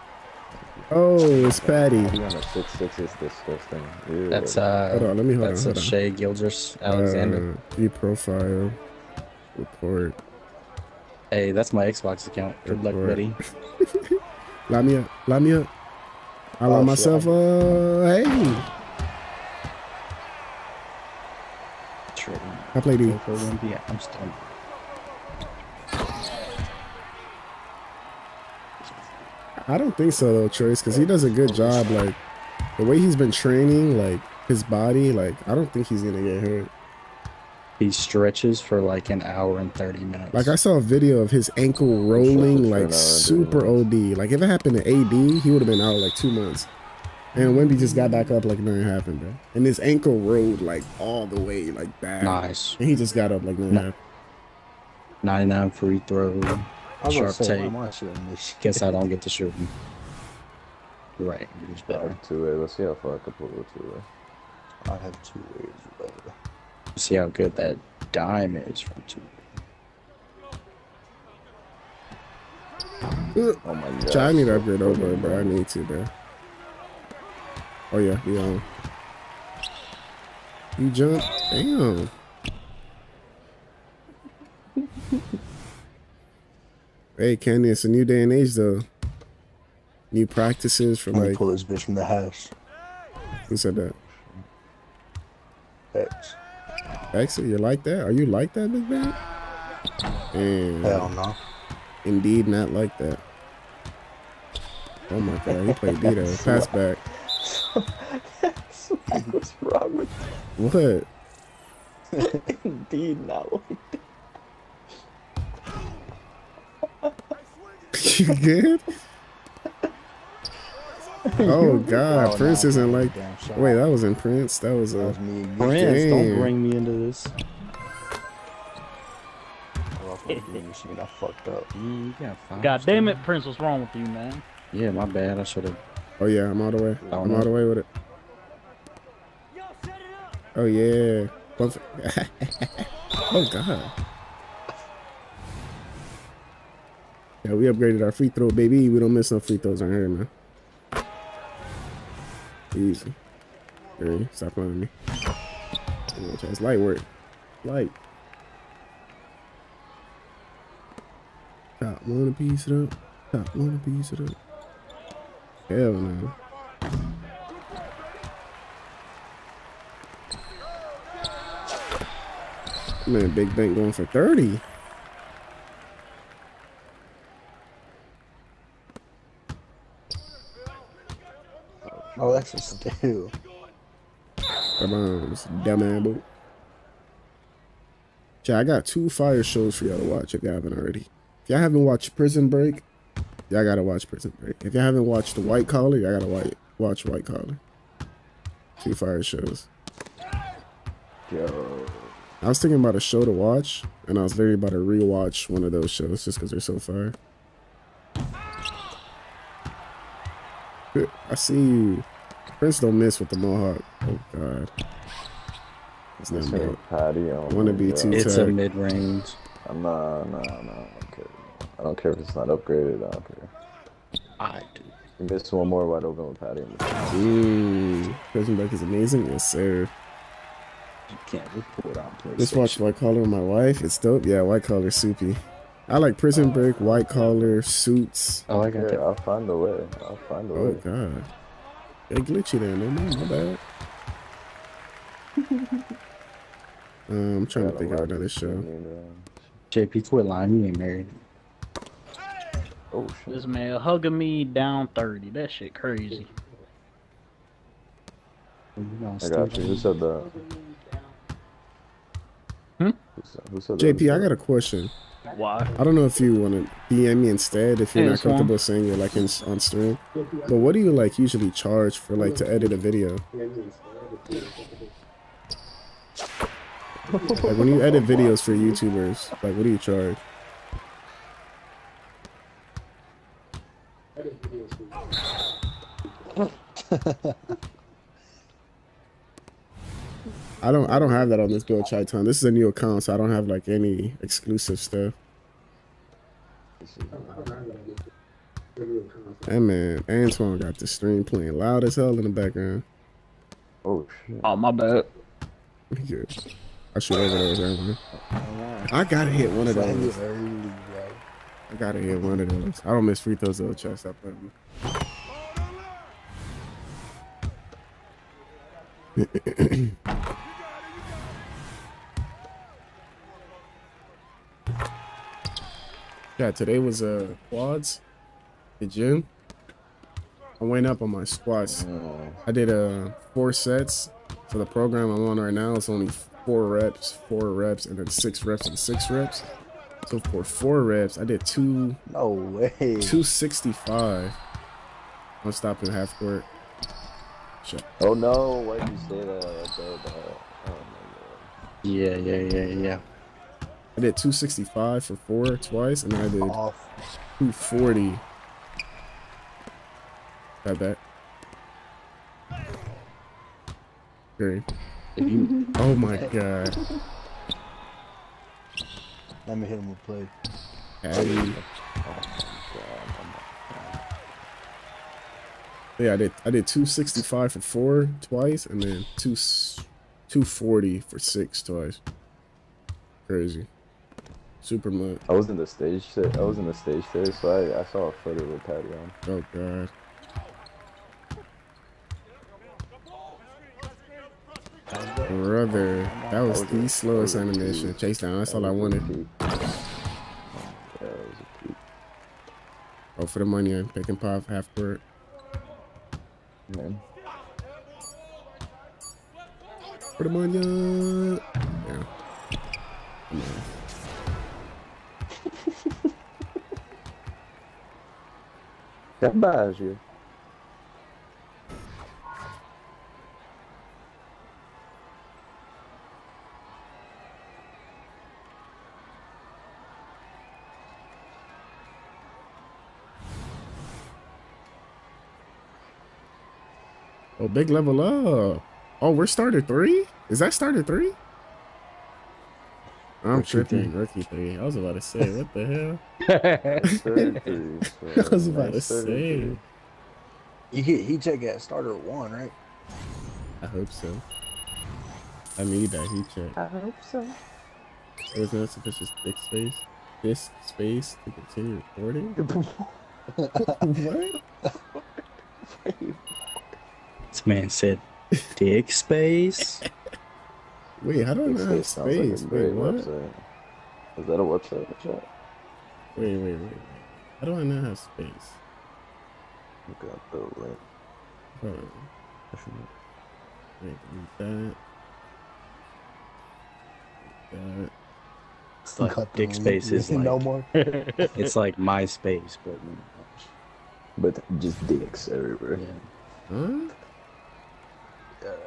Oh, it's Patty. Being on a six six is disgusting. Ew. That's uh, Hold on, let me hold that's on. uh, Hold on. Shai Gilgeous-Alexander. Uh, view profile. Report. hey, that's my Xbox account. Good luck, buddy. Line me up. Line me up. I Oh, line shit. myself up. Hey. Trading I play D. for Wemby. I'm stunned. I don't think so though, Trace, because he does a good job. Like the way he's been training, like his body, like I don't think he's gonna get hurt. He stretches for like an hour and 30 minutes. Like I saw a video of his ankle rolling for an hour like super OD. Like if it happened to AD, he would have been out like two months. And Wemby just got back up like nothing happened, bro. And his ankle rolled like all the way, like bad. Nice. And he just got up like nothing No. happened. 99 free throw. I was Sharp gonna say, why tape. am I this shit? Guess I don't get to shoot him. Right, he's better. Two way. Let's see how far I can pull it two way. I have two ways, but See how good that dime is from two. Oh my god. Try, I need to so upgrade over, fucking bro. I need to, bro. Oh yeah, we on. Um, you jump? Damn. hey, Kenny, it's a new day and age though. New practices for like pull this bitch from the house. who said that? X. Exit, you like that? Are you like that, big man? And Hell no. indeed not like that. Oh my god, he played D though. Pass back. What's wrong with What? Indeed, not like that. you good? Oh god, Oh, Prince nah, isn't like. damn shot. Wait, that wasn't Prince. That was That uh. was me again. Prince, don't bring me into this. Oh, I fucked you, you mean I fucked up. Mm, you got five God damn it. Prince, what's wrong with you, man? Yeah, my bad. I should have. Oh yeah, I'm all the way. I'm no. all the way with it. Oh yeah. Oh god. Yeah, we upgraded our free throw, baby. We don't miss no free throws on here, man. Easy. Hey, stop playing with me. It's. Light work. Light. Top one to piece it up. Top one to piece it up. Hell no. Man, Big Bank going for 30. Oh, that's a steal. Come on, this dumb apple. Yeah, I got two fire shows for y'all to watch if y'all haven't already. If y'all haven't watched Prison Break, Y'all gotta watch Prison Break. If y'all haven't watched The White Collar, y'all gotta watch, watch White Collar. Two fire shows. Yo. I was thinking about a show to watch, and I was literally about to rewatch one of those shows just because they're so fire. I see you. Prince don't miss with the mohawk. Oh god. It's not bad. I want to be too It's a mid range. Nah, nah, nah. I don't care. I don't care if it's not upgraded. I don't care. I do. You missed one more wide open with Patty. in the Mmm. Prison break is amazing. Yes, sir. You can't report on PlayStation. Just watched White Collar with my wife. It's dope. Yeah, White Collar soupy. I like Prison Break, White Collar, Suits. Oh, I got Yeah. I'll find a way. I'll find a Oh way. god. They glitchy there, no man, my bad. Um, I'm trying to think of another show. JP, quit lying. You ain't married. Oh shit. This man hugging me down 30. That shit crazy. I got you. Who said that? Hmm? Who said, who that? JP, I got a question. Why? I don't know if you want to DM me instead if you're Yeah, not it's fine. comfortable saying it like in, on stream. But what do you like usually charge for like to edit a video? Like when you edit videos for YouTubers, like what do you charge? I don't I don't have that on this build chat time. This is a new account, so I don't have like any exclusive stuff. That man, Antoine got the stream playing loud as hell in the background. Oh shit. Oh, my bad. Good. I should over those, everyone. I gotta hit one of those. I gotta hit one of those. I don't miss free throws though, chest up. yeah, today was uh quads. The gym. I went up on my squats. I did uh four sets for the program I'm on right now. It's only four reps, four reps, and then six reps and six reps. So for four reps, I did two. No way. Two sixty five. I'm stopping half court. Shut. Oh no! Why did you say that? I said that. Oh my god, Yeah, yeah, yeah, yeah. I did 265 for four twice, and then I did Off. 240. Got that. Great. Oh my god. Let me hit him with play. Patty. Oh, yeah, I did. I did 265 for four twice, and then two 240 for six twice. Crazy. Super mud. I was in the stage. Set. I was in the stage there, so I, I saw a photo with Patty on. Oh god. Brother, that was the slowest animation. Chase down. That's all I wanted. Yeah, that was a peak. Oh, for the money, I'm picking pop half court. Man. For the money. Yeah. Come on. Cabaggio. Oh, big level up. Oh, we're starter three? Is that starter three? I'm Rookie tripping. three. Rookie three. I was about to say, what the hell? Thirty-three, I was about to say. You hit he check at starter one, right? I hope so. I need that heat check. I hope so. There was no sufficient disk space. Disk space to continue recording. what? This man said, "Dick space." Wait, how do I Big not have Space like? Wait, what? website. Is that a website? Wait, wait, wait, wait. How do I not have space? Look up the link. Hold on. Wait, delete that. That. It's like Cut dick space is like No more. it's like MySpace, but But just dicks everywhere. Huh?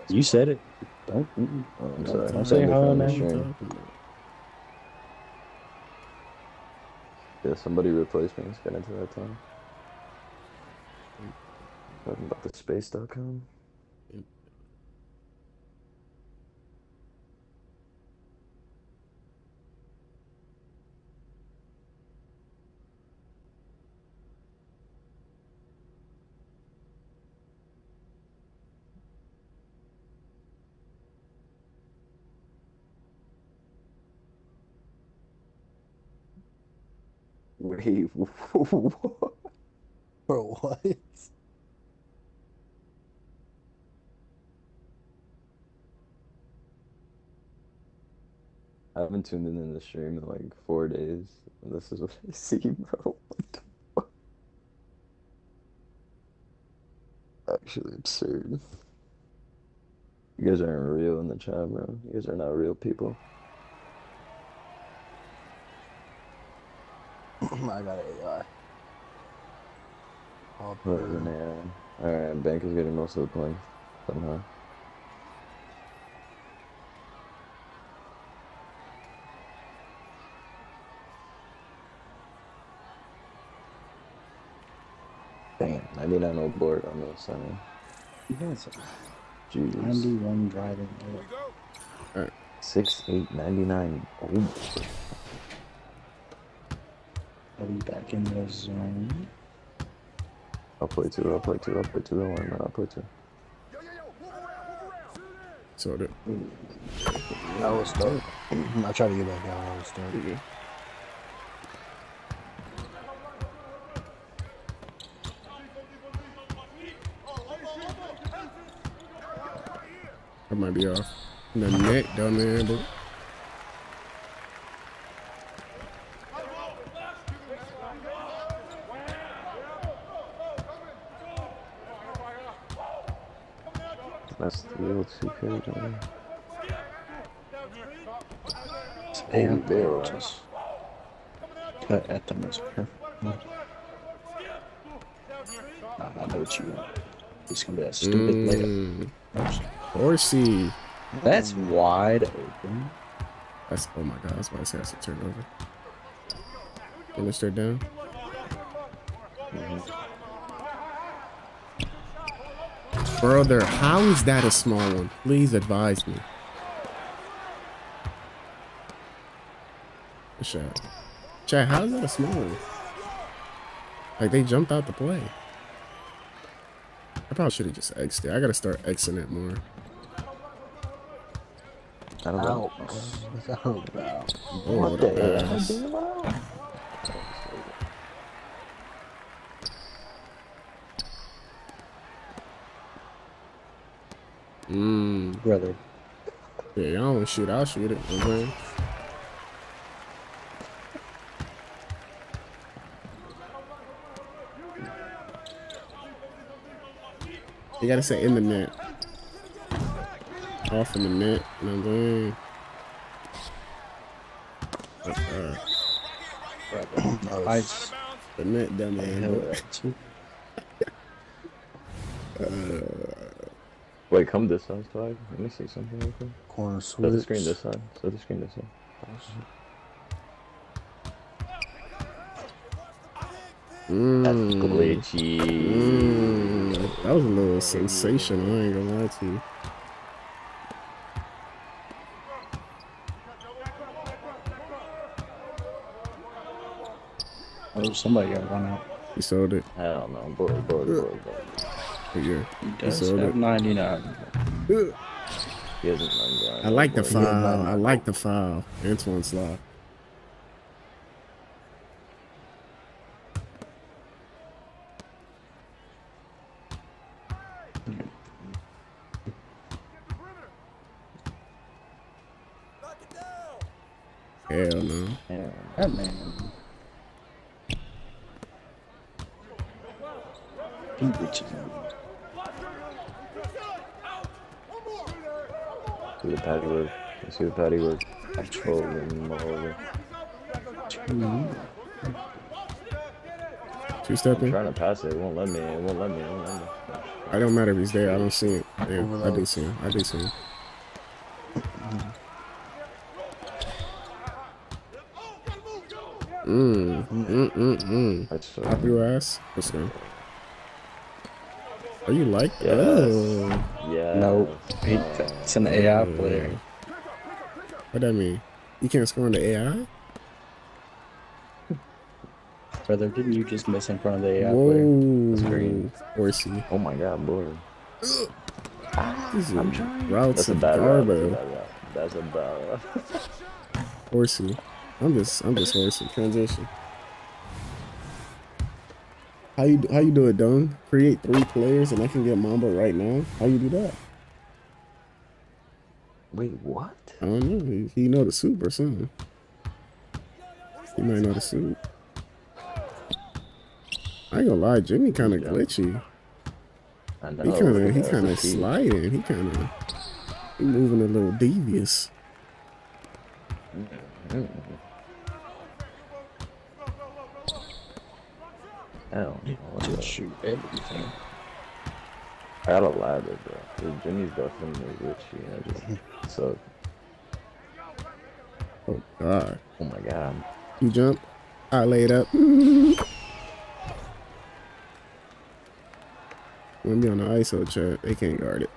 You said it. Don't. mm-mm. Oh, I'm Don't- sorry. don't say sorry. man. Yeah, somebody replaced me. Let's get into that time. Talking about the space.com. Wait, what? Bro, what? I haven't tuned in in the stream in like four days. and This is what I see, bro. What the fuck? Actually absurd. You guys aren't real in the chat, bro. You guys are not real people. I got AI. All But through. man, alright, Bank is getting most of the points somehow. Damn, 99 old board on the center. Yes. Jesus. 91 driving. Alright. 6, 8, 99 old. Are we back in the zone? I'll play two, I'll play two, I'll play two, don't worry, man, I'll play two. So that. I will start. I try to get back down. I will start. I might be off. The net, dumb man, bro. That's real 2K. And just cut at them is perfect. Nah, I know what you want. It's gonna be that stupid layup. Mm. Horsey. That's wide open. That's oh my god, that's why this has to turn over. Finish her down. Brother, how is that a small one? Please advise me. Good shot. Chad, how is that a small one? Like they jumped out the play. I probably should have just X'd it. I gotta start Xing it more. I don't know. Out. Out. Out. Oh, What what a the pass. hell? Mmm. Brother. Yeah, y'all want to shoot, I'll shoot it. You know what I'm saying? You gotta say in the net. Off in the net. You know what I'm saying? Uh, Ice. the net, dumb man. Uh, Wait, come this side, Swag. Let me see something real quick. Corner Set the screen this side. Set the screen this side. mm, Glitchy. mm, that was a little sensational. I ain't gonna lie to you. Oh, somebody got one out. You sold it. Hell no. Board, board, board, board. Yeah, He does sold have 99. He hasn't run grind. I like the board. foul. I like the foul. Antoine Slaw. Hell no. Yeah. That man. He reaches out. See the patty work. You see the patty work. Holy moly. Two stepping. trying to pass it. It won't let me. It won't let me. It won't let me. I don't matter if he's there. I don't see it. Yeah, I do see him. I do see him. Mmm. Mm mm mm. That's. Pop your ass. Let's go. Are you like Yes. Oh. Yeah. Nope. He- It's an AI player. What that mean? You can't score on the AI? Brother, didn't you just miss in front of the AI player? That's green. Whoa. Horsey. Oh my god, boy. These I'm trying. routes That's a bad route. That's a bad route. That's a bad route. Horsey. I'm just I'm just horsey. Transition. How you how you do it, Don? Create three players and I can get Mamba right now. How you do that? Wait, what? I don't know. He, he know the soup or something. He might know the soup. I ain't gonna lie, Jimmy kind of glitchy. I know. He kind of he kind of key. sliding. He kind of he moving a little devious. Mm. Hell, no. Just shoot everything. I gotta lie though, bro. Dude, Jimmy's definitely glitchy. I just so. Oh God. Oh my god. You jump. I laid up. Wemby on the ISO chat, they can't guard it.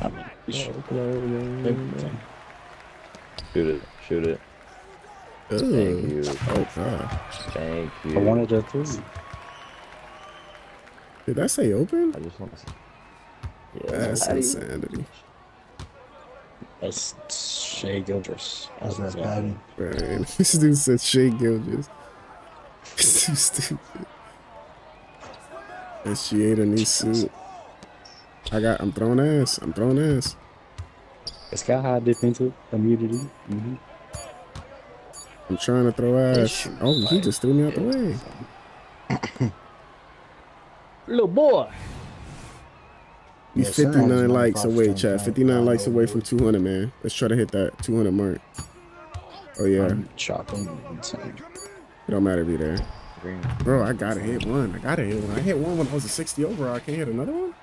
I mean, shoot. Shoot it. Shoot it. Ugh. Thank you. Oh God. Thank you. I wanted a three. Did that say open? I just want to see. That's Patty. insanity. That's Shea Gildress. How's that, Patty? Man, this dude said Shea Gilgis. It's too stupid. And she ate a new suit. I got. I'm throwing ass. I'm throwing ass. It's got high defensive immunity. Mm-hmm. I'm trying to throw ass. shoot, Oh, he just threw me out the way. Little boy. You Yeah, Sarah has 59 one likes away, strength, chat. 59 likes away from 200, man. Let's try to hit that 200 mark. Oh yeah, I'm chopping. it don't matter be there. Bro, I gotta hit one. I gotta hit one. I hit one when I was a 60 overall. I can't hit another one.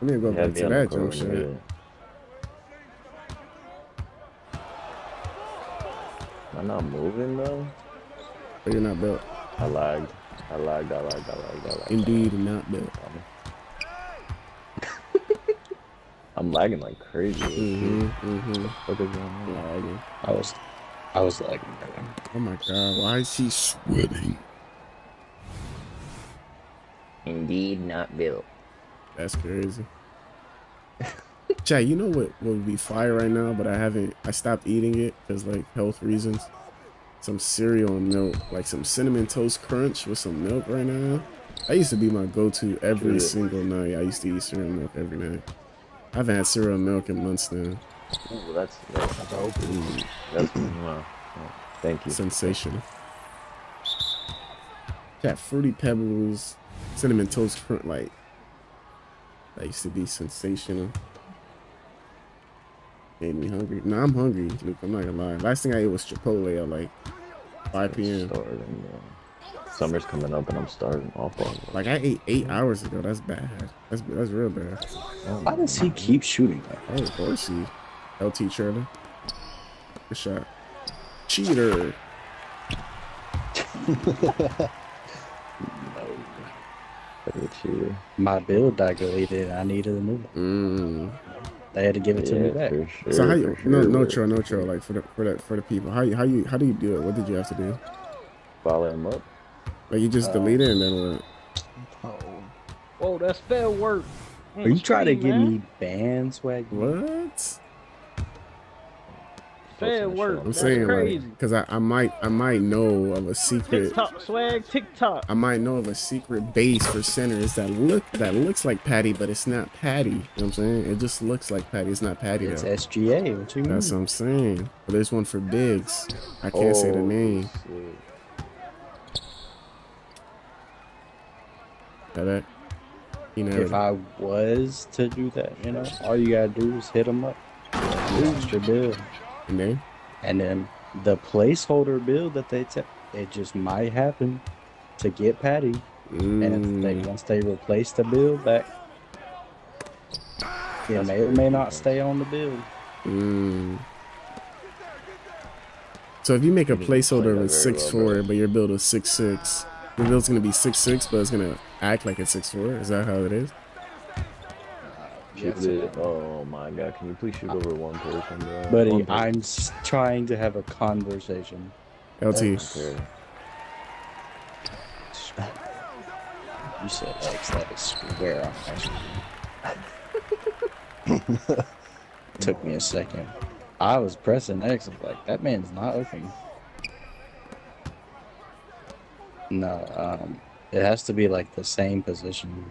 Let me go Yeah, back be to on that court jump when you shot. hit it. Am I not moving though? But you're not built. I lagged. I lagged. I lagged. I lagged. I lagged. Indeed, not built. I'm lagging like crazy. Mm-hmm. Mm-hmm. What is going on? Lagging. I was, I was lagging. Oh my god, why is he sweating? Indeed, not built. That's crazy. Chat, you know what, what would be fire right now, but I haven't, I stopped eating it because like health reasons. Some cereal and milk, like some cinnamon toast crunch with some milk right now. That used to be my go-to every Yeah. single night. I used to eat cereal and milk every night. I haven't had cereal and milk in months now. Ooh, that's that's dope. Ooh, that's wow. Thank you. Sensational. Chat, fruity pebbles, cinnamon toast crunch, like that used to be sensational. Made me hungry. No, I'm hungry, Luke. I'm not gonna lie. Last thing I ate was Chipotle at like 5 p.m. Starting, uh, summer's coming up and I'm starting off on. Like I ate eight hours ago. That's bad. That's that's real bad. Why does he keep shooting? Like Oh, horsey. LT Trailer. Good shot. Cheater. Like a cheater. my build got deleted. I needed a new one. Mm. They had to give it to me back. for sure. So how you for no sure. no troll no troll like for the for the for the people how you how you how do you do it? What did you have to do? Follow him up. Like you just Uh, delete it and then what? Oh, whoa, that's fair work. Are you trying to Screen, give man. me ban swag? What? Fair work? I'm That's saying crazy. like because I, I might I might know of a secret TikTok swag, TikTok. I might know of a secret base for centers that look that looks like Patty but it's not Patty. You know what I'm saying? It just looks like Patty. It's not Patty It's though. SGA. What you mean? That's what I'm saying. But there's one for Biggs. I can't say the Oh, name. shit. Got that? You know. If I was to do that, you know, all you gotta do is hit them up. Do extra build. And then And then the placeholder build that they tell, it just might happen to get Patty. And if they Mm. once they replace the build back, it may or may not stay on the build. Mm. So if you make a He didn't play placeholder with six well, four, but your build is six six, your build's gonna be six six, but it's gonna act like it's six four. Is that how it is? Shoot it. Oh my god, can you please shoot over one person, bro? Buddy, One person. I'm trying to have a conversation. LT. Okay. You said X, that is square on Took me a second. I was pressing X, I'm like, that man's not open. No, um, it has to be like the same position.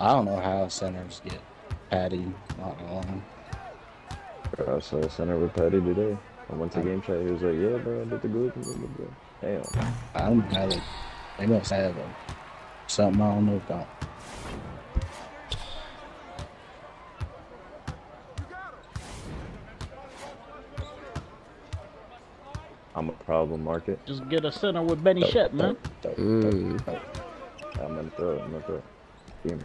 I don't know how centers get patty, not gonna. Bro, I saw a center with Patty today. I went to game chat. He was like, "Yeah, bro, I did the good." blah, blah, blah." Damn. I don't have it. They must have a, something I don't know about. I'm a problem market. Just get a center with Benny Shep, man. Mm. I'm gonna throw it. I'm gonna throw it. Give me.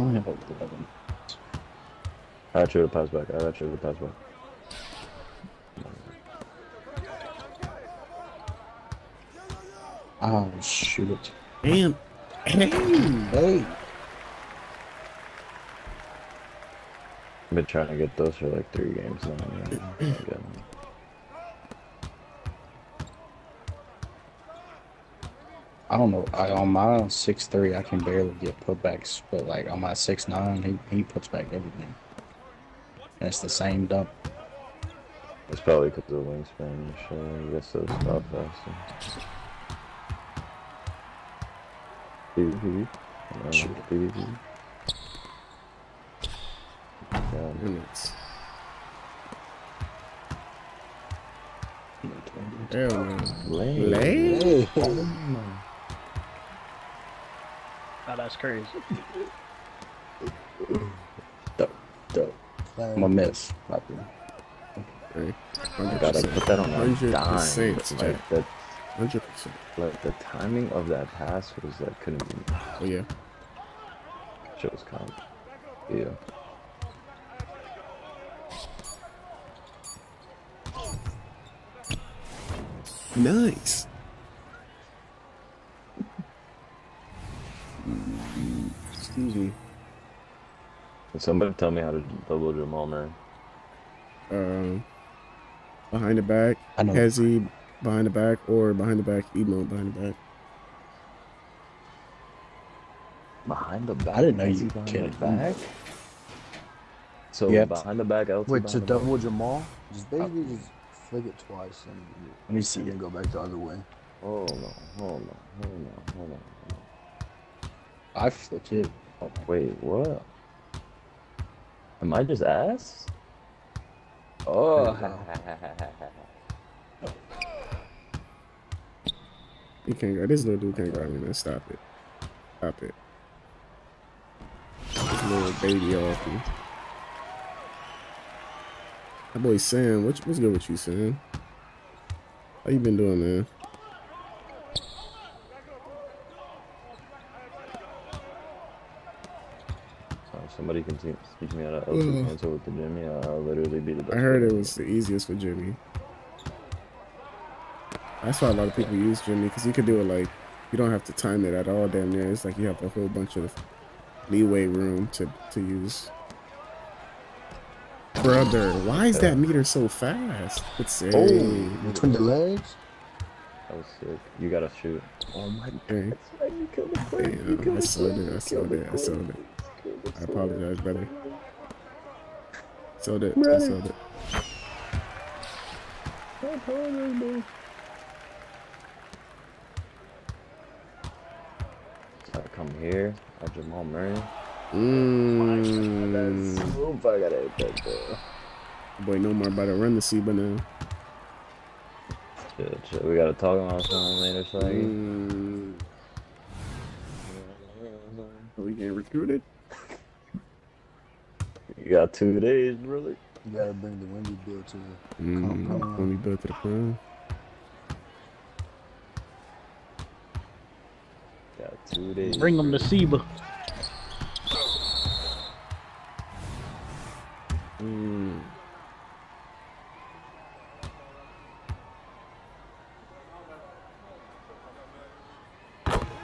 don't have a eleven. I got you to pass back. I got you to pass back. Oh shoot! Damn. Hey. Hey. I've been trying to get those for like three games now. Yeah. I get 'em. I don't know. I, on my six three, I can barely get putbacks, but like on my six nine, he, he puts back everything. And it's the same dump. It's probably because of the wingspan and shit. I guess those stop faster. PvP. Shoot. PvP. Yeah. Minutes. Hell no. Lay. Lay? Oh, that's crazy. Dope, dope. I'm a miss. Not good. Hey, I gotta put that on a 100%, dime. Like that. Hundred percent. Like the timing of that pass was like couldn't be. Oh yeah. Shit was kind. Yeah. Nice. Excuse me. Can somebody tell me how to double Jamal Murray? Um, behind the back, I know. Hezzy behind the back, or behind the back, emo behind the back. Behind the back. I didn't know LT you behind the back. So You have- behind the back, LT Wait, to the back? double Jamal, just basically just flick it twice and Let me see and go back the other way. Hold on, hold on, hold on, hold on. I flipped it. Oh, wait, what? Am I just ass? Oh. You can't guard this little dude can't guard me, man. Stop it. Stop it. This little baby off me. That boy Sam, what's what's good with you, Sam? How you been doing, man? Somebody can teach, teach me how to LT cancel mm. with the Jimmy. I'll literally be the best. I heard it was the easiest for Jimmy. That's why a lot of people use Jimmy because you can do it like you don't have to time it at all. Damn near, it's like you have a whole bunch of leeway room to to use. Brother, why is that meter so fast? It's a Oh, between the legs? That was sick. You gotta shoot. Oh my Okay. god, you killed the play. You Damn, killed I the sold play. it. I You sold killed it. I the sold play. it. I apologize, brother. Sold it. I Brother. sold it. I apologize, bro. I come here. I Jamal Murray. Mmm. Oof, I gotta hit that though. Boy, no more about to run the Seba now. Chill, chill. We gotta talk about something later, so I Mm. Are we getting recruited? You got two days, brother. You gotta bring the Wemby bill to the Mm. compound. When we to the crown. Got two days. Bring them to Seba. Mm.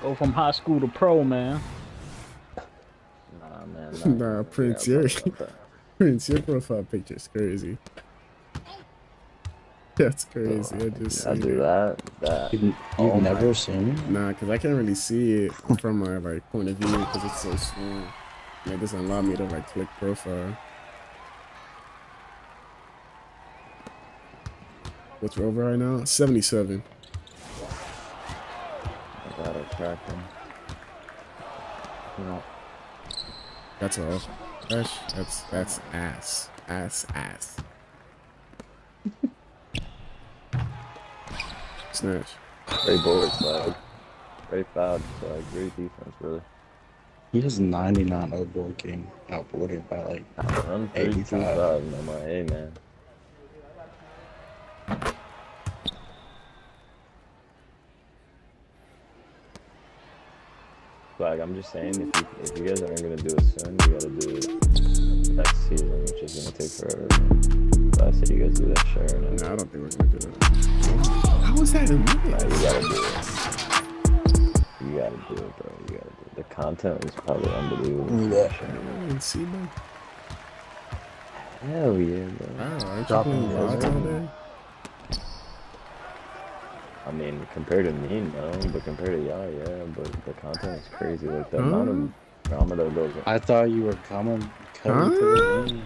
Go from high school to pro, man. Nah, man. nah, Prince, your Prince, your profile picture's crazy. That's crazy. I just I do it. that. That. You've, Oh you've my- never seen it? Nah, cause I can't really see it from my like point of view because it's so small. And it doesn't allow me to like click profile. What's over right now? Seventy-seven. I gotta track him. You know. That's all. That's that's that's ass, ass, ass. Snatch. Great board flag. Great foul flag. Great defense, brother. He has 99 outboard king outboarded by like Run 3 2 85. 5. And I'm like, hey, man. Like, I'm just saying, if you, if you guys aren't gonna do it soon, you gotta do it next season, which is gonna take forever. But I said you guys do that, sure. No, I don't think we're gonna do that. How was that in Nah, minutes? you gotta do it. You gotta do it, bro. You gotta do it. The content is probably unbelievable. Yeah. And see, man. Hell yeah, bro. Wow, aren't you Dropping playing those VODs all in. day? I mean, compared to me, no, but compared to y'all, yeah. But the content is crazy. Like the Huh? amount of drama that goes. I thought you were coming, coming to the game.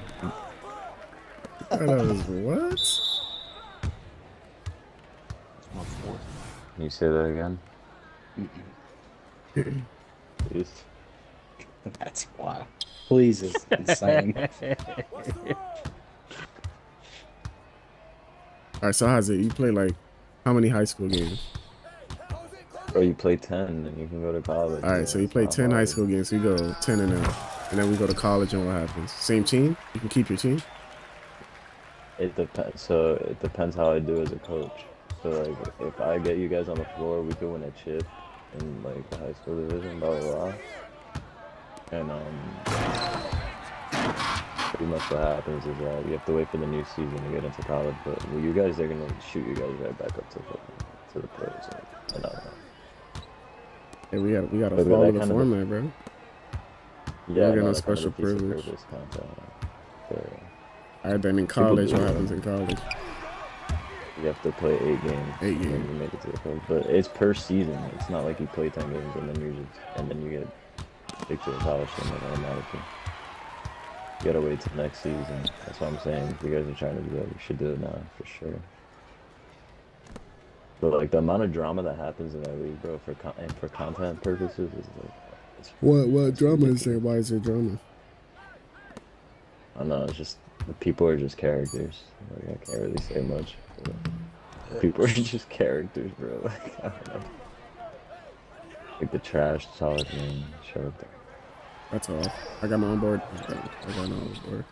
I thought I was what? Can you say that again? Please. That's wild. Please is insane. All right, so how's it? You play like how many high school games? Bro, you play ten, and you can go to college. All right, so you play Not ten high school games. You go ten and out, and then we go to college, and what happens? Same team? You can keep your team. It depends. So it depends how I do as a coach. So like, if I get you guys on the floor, we could win a chip in like the high school division, blah blah blah. And um, pretty much what happens is that you have to wait for the new season to get into college. But you guys are gonna shoot you guys right back up to fucking to the pros. Like, and I. Hey, we got we got to follow the format, bro. Yeah, We're no, gonna that kind of special the privilege. purpose content. So, All right, then in college, what happens in college? You have to play eight games. Eight and games. you make it to the pros. But it's per season. It's not like you play ten games and then you just and then you get picked to the college team automatically. You gotta wait till next season. That's what I'm saying. If you guys are trying to do that, you should do it now for sure. But like the amount of drama that happens in that league, bro, for con- and for content purposes is like What what drama is there? Why is there drama? I don't know, it's just the people are just characters. Like I can't really say much. People are just characters, bro. Like I don't know. Like the trash talk man, show up there. That's all. I got my own board. I got, I got my own board.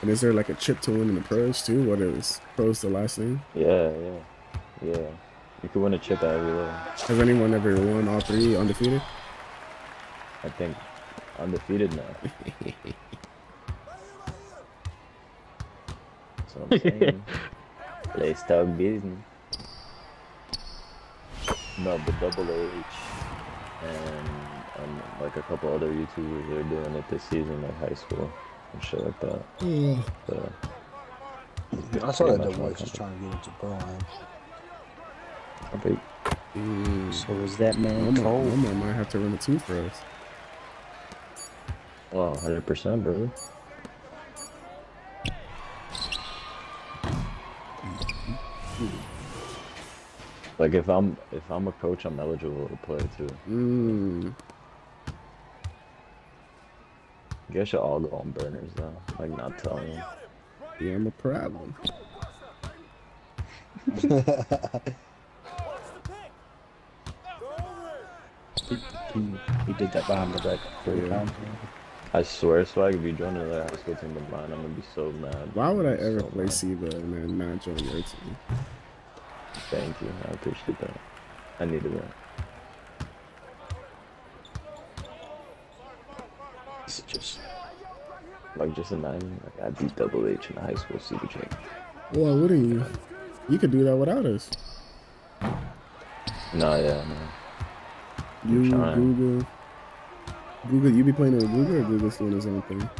And is there like a chip to win in the pros too? What is pros the last name? Yeah, yeah, yeah. You could win a chip at every level. Has anyone ever won all three undefeated? I think undefeated now. That's what I'm saying. Let's talk business. No, but Double H and um, like a couple other YouTubers are doing it this season, like high school and shit like that. Yeah. So, I saw that much Double my H is trying to get into pro line. content. So is that man Omar, cold? Omar might have to run a two for us. Oh, 100%, bro. Like if I'm if I'm a coach, I'm eligible to play too. Mm. You guys should all go on burners though. Like not telling you. Yeah, I'm a problem. He, he, he did that behind the back three Yeah. times. I swear, Swag, if you join another high school team of mine, I'm gonna be so mad. Why would I I'm gonna be ever so play mad. Siva and then not join your team? Thank you. I appreciate that. I needed that. It's just Like just imagine, like I beat Double H in high school super chain. Why wouldn't you? You could do that without us. No, yeah, no. You. Google. Google, you be playing it with Google or Google's doing his own thing?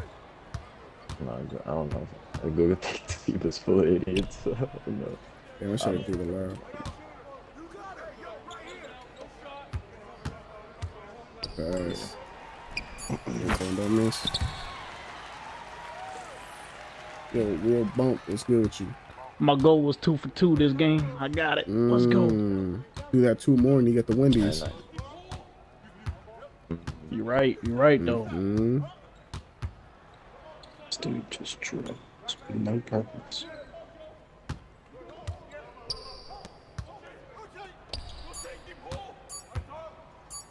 No, I don't know. Google thinks people's full of idiots. So, no. Yeah, I should Um, do the loud. Pass. Anything don't miss. Yo, real bump. What's good with you? My goal was two for two this game. I got it. Let's go. Mm. Do that two more and you get the Wendy's. You're right. You're right though. Mm-hmm. this dude just drew. No purpose.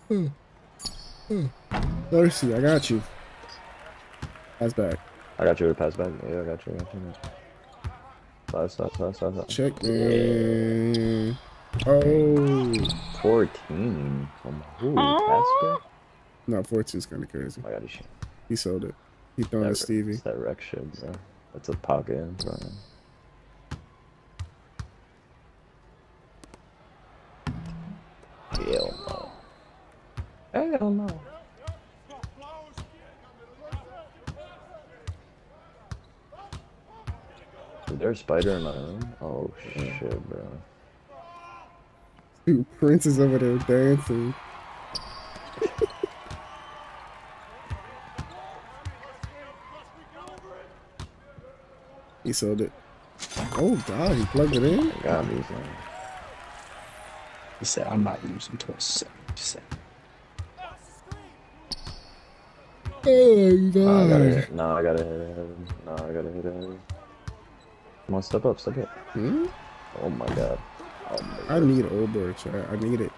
Hmm. Hmm. Mercy, I got you. Pass back. I got you to pass back. Yeah, I got you. I got you. Stop, stop, stop, stop, stop. Check, man. Oh. 14 from who? Oh. Casper? No, 14's kind of crazy. I got you. He sold it. He throwing That, it Stevie. it's that rec shit, bro. That's a pocket in front. Hell no. Hell no. Is there a spider in my room? Oh shit, bro. Dude, Prince is over there dancing. he sold it. Oh god, he plugged it in? Got me, son. He said, I'm not using 27 Oh Nah, I gotta god. hit. Nah, I gotta hit it. Nah, I gotta hit it. Come on, step up, step up. Hmm? Oh my god. Oh my I need old boy chat. I need it.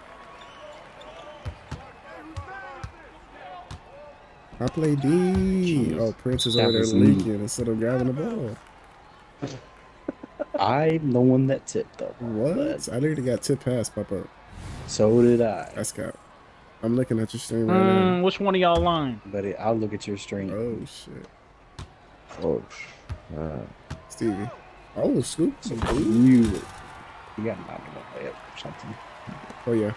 I play D. Oh, Prince is That over there was me. leaking instead of grabbing the ball. I'm the one that tipped up. What? I literally got tip pass pop up. So did I. That's got. I'm looking at your stream right now. Mm, which one of y'all lying? Buddy, I'll look at your stream. Oh shit. Oh, sh- uh, Stevie. Oh, Scoop. So Some food. you, you got knocked out layup or something. Oh yeah.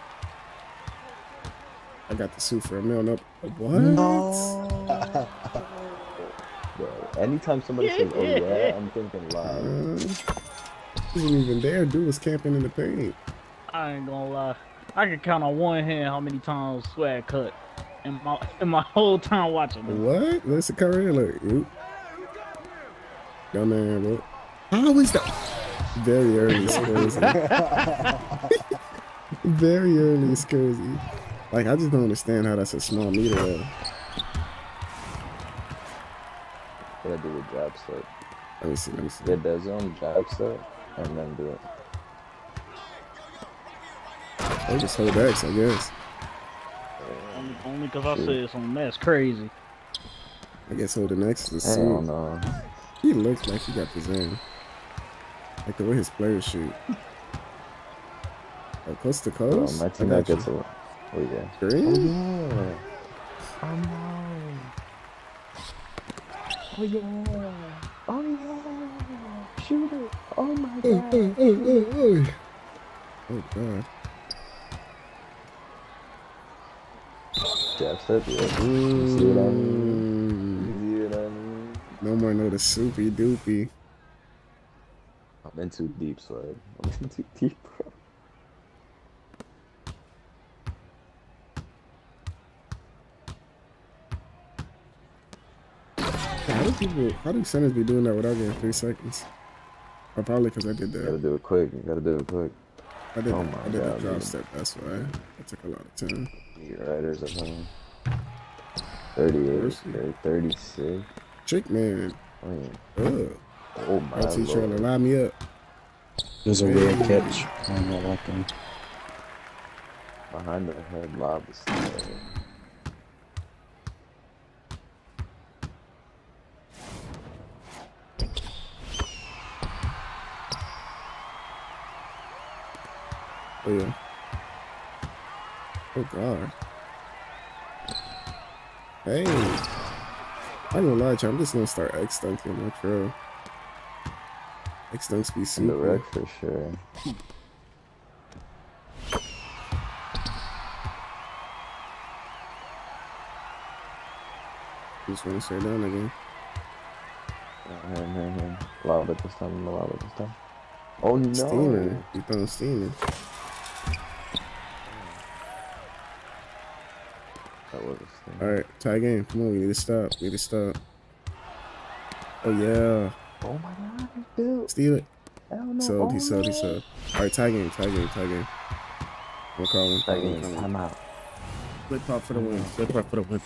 I got the suit for a meal. Nope. What? bro. Anytime somebody says, "Oh yeah," I'm thinking live. Uh, wasn't even there. Dude was camping in the paint. I ain't gonna lie. I can count on one hand how many times swag cut in my in my whole time watching. it. What? Listen, come here. Look. Oop. Dumb man, bro. How is that? Very early, Scursy. Very early, Scursy. Like, I just don't understand how that's a small meter. Though. Gotta do the jab step. Let me see. Let me see. Get that zone jab step, and then do it. They just hold X, I guess. Only, only cause I said something that's crazy. I guess holding X is the Hell suit. no. He looks like he got this in. Like the way his players shoot. Oh, coast to oh, Bro, coast? my team got gets you. a. Oh yeah. Green? Oh yeah. Oh no. Oh yeah. Oh yeah. Shoot it. Oh my Oh, god. oh, oh, oh, oh. Oh, God. Jab step, yeah. You see what I mean? Mm, You see what I mean? no more no the soupy doopy. I'm in too deep, so I'm in too deep, bro. How do people, how do centers be doing that without getting three seconds? Or probably because I did You gotta do it quick. You gotta do it quick. I did, Oh my I did God, the drop dude. step. That's why it took a lot of time. Meat riders at home. 38, 36. Trick man. Oh, yeah. Ugh. Oh my LT trying to line me up. There's was a weird catch. I don't know what happened. Behind the head lob is still Oh yeah. Oh god. Hey. I'm gonna lie I'm just gonna start X dunking my trail. X dunks be in the rec for sure. Just wanna start down again. Here, here, here. Lob it this time, it this time. Oh no! Steaming. You throwing steaming. That was a sting. Alright, tie game. Come on, we need to stop. We need to stop. Oh yeah. Oh my god, he's built. Steal it. Hell no. Sold, he oh, sold, he no. sold. Alright, tie game, tie game, tie game. We'll call. Tie game, call him. time out. Flip pop for the win. Flip pop for the win.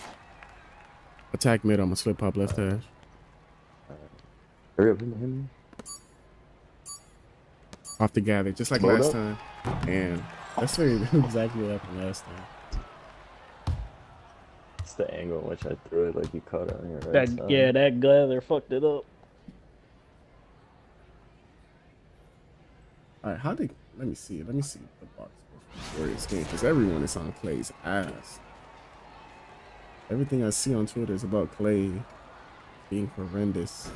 Attack mid, I'm gonna slip pop left hash. Hurry up, hit me, me. Off the gather, just like Load last up. time. And that's very exactly what happened last time. It's the angle in which I threw it, like you caught it on your right That side. yeah, that gather fucked it up. Alright, how did let me see Let me see the box score from Warriors game because everyone is on Klay's ass. Everything I see on Twitter is about Clay being horrendous.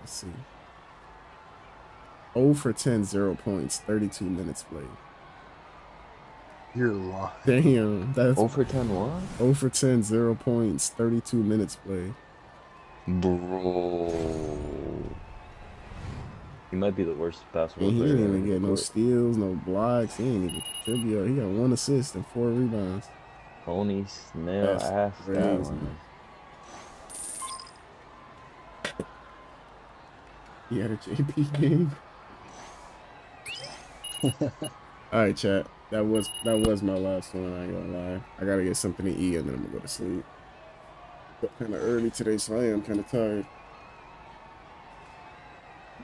Let's see. 0 for 10, 0 points, 32 minutes played. You're lying. Damn, that's 0 for 10 what? 0 for 10, 0 points, 32 minutes played. Bro. He might be the worst password And he player didn't even get no steals, no blocks. He ain't even contribute. He got one assist and four rebounds. Pony snail That's ass that one. He had a JP game. All right, chat. That was that was my last one. I ain't gonna lie. I gotta get something to eat and then I'm gonna go to sleep. But kind of early today, so I am kind of tired.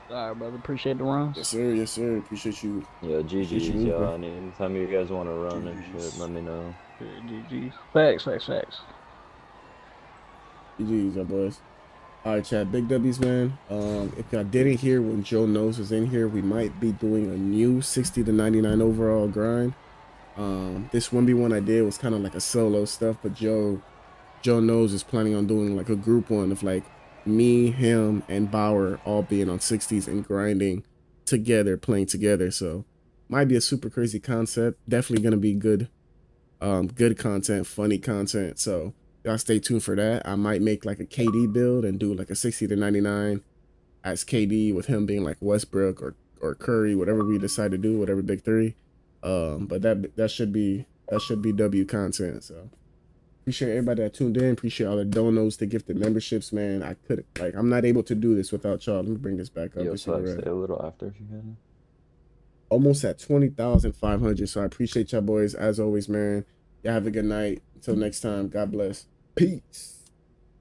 All right, brother. Appreciate the runs. Yes, sir. Yes, sir. Appreciate you. Yeah, Appreciate GG's, you, y'all. bro. And anytime you guys want to run and shit, let me know. GG's. Facts, facts, facts. GG's, y'all boys. All right, chat. Big W's, man. Um, if y'all didn't hear when Joe Knows was in here, we might be doing a new 60 to 99 overall grind. Um, this 1v1 I did was kind of like a solo stuff, but Joe, Joe Knows is planning on doing like a group one of like me, him, and Bauer all being on 60s and grinding together, playing together. So might be a super crazy concept. Definitely gonna be good, um, good content, funny content. So y'all stay tuned for that. I might make like a KD build and do like a 60 to 99 as KD with him being like Westbrook or or Curry, whatever we decide to do, whatever big three. Um, but that that should be that should be W content. So appreciate everybody that tuned in. Appreciate all the donos, the gifted memberships, man. I could like I'm not able to do this without y'all. Let me bring this back up. Yo, so right. stay a little after if you can. Almost at twenty thousand five hundred. So I appreciate y'all boys as always, man. Y'all have a good night. Until next time, God bless. Peace.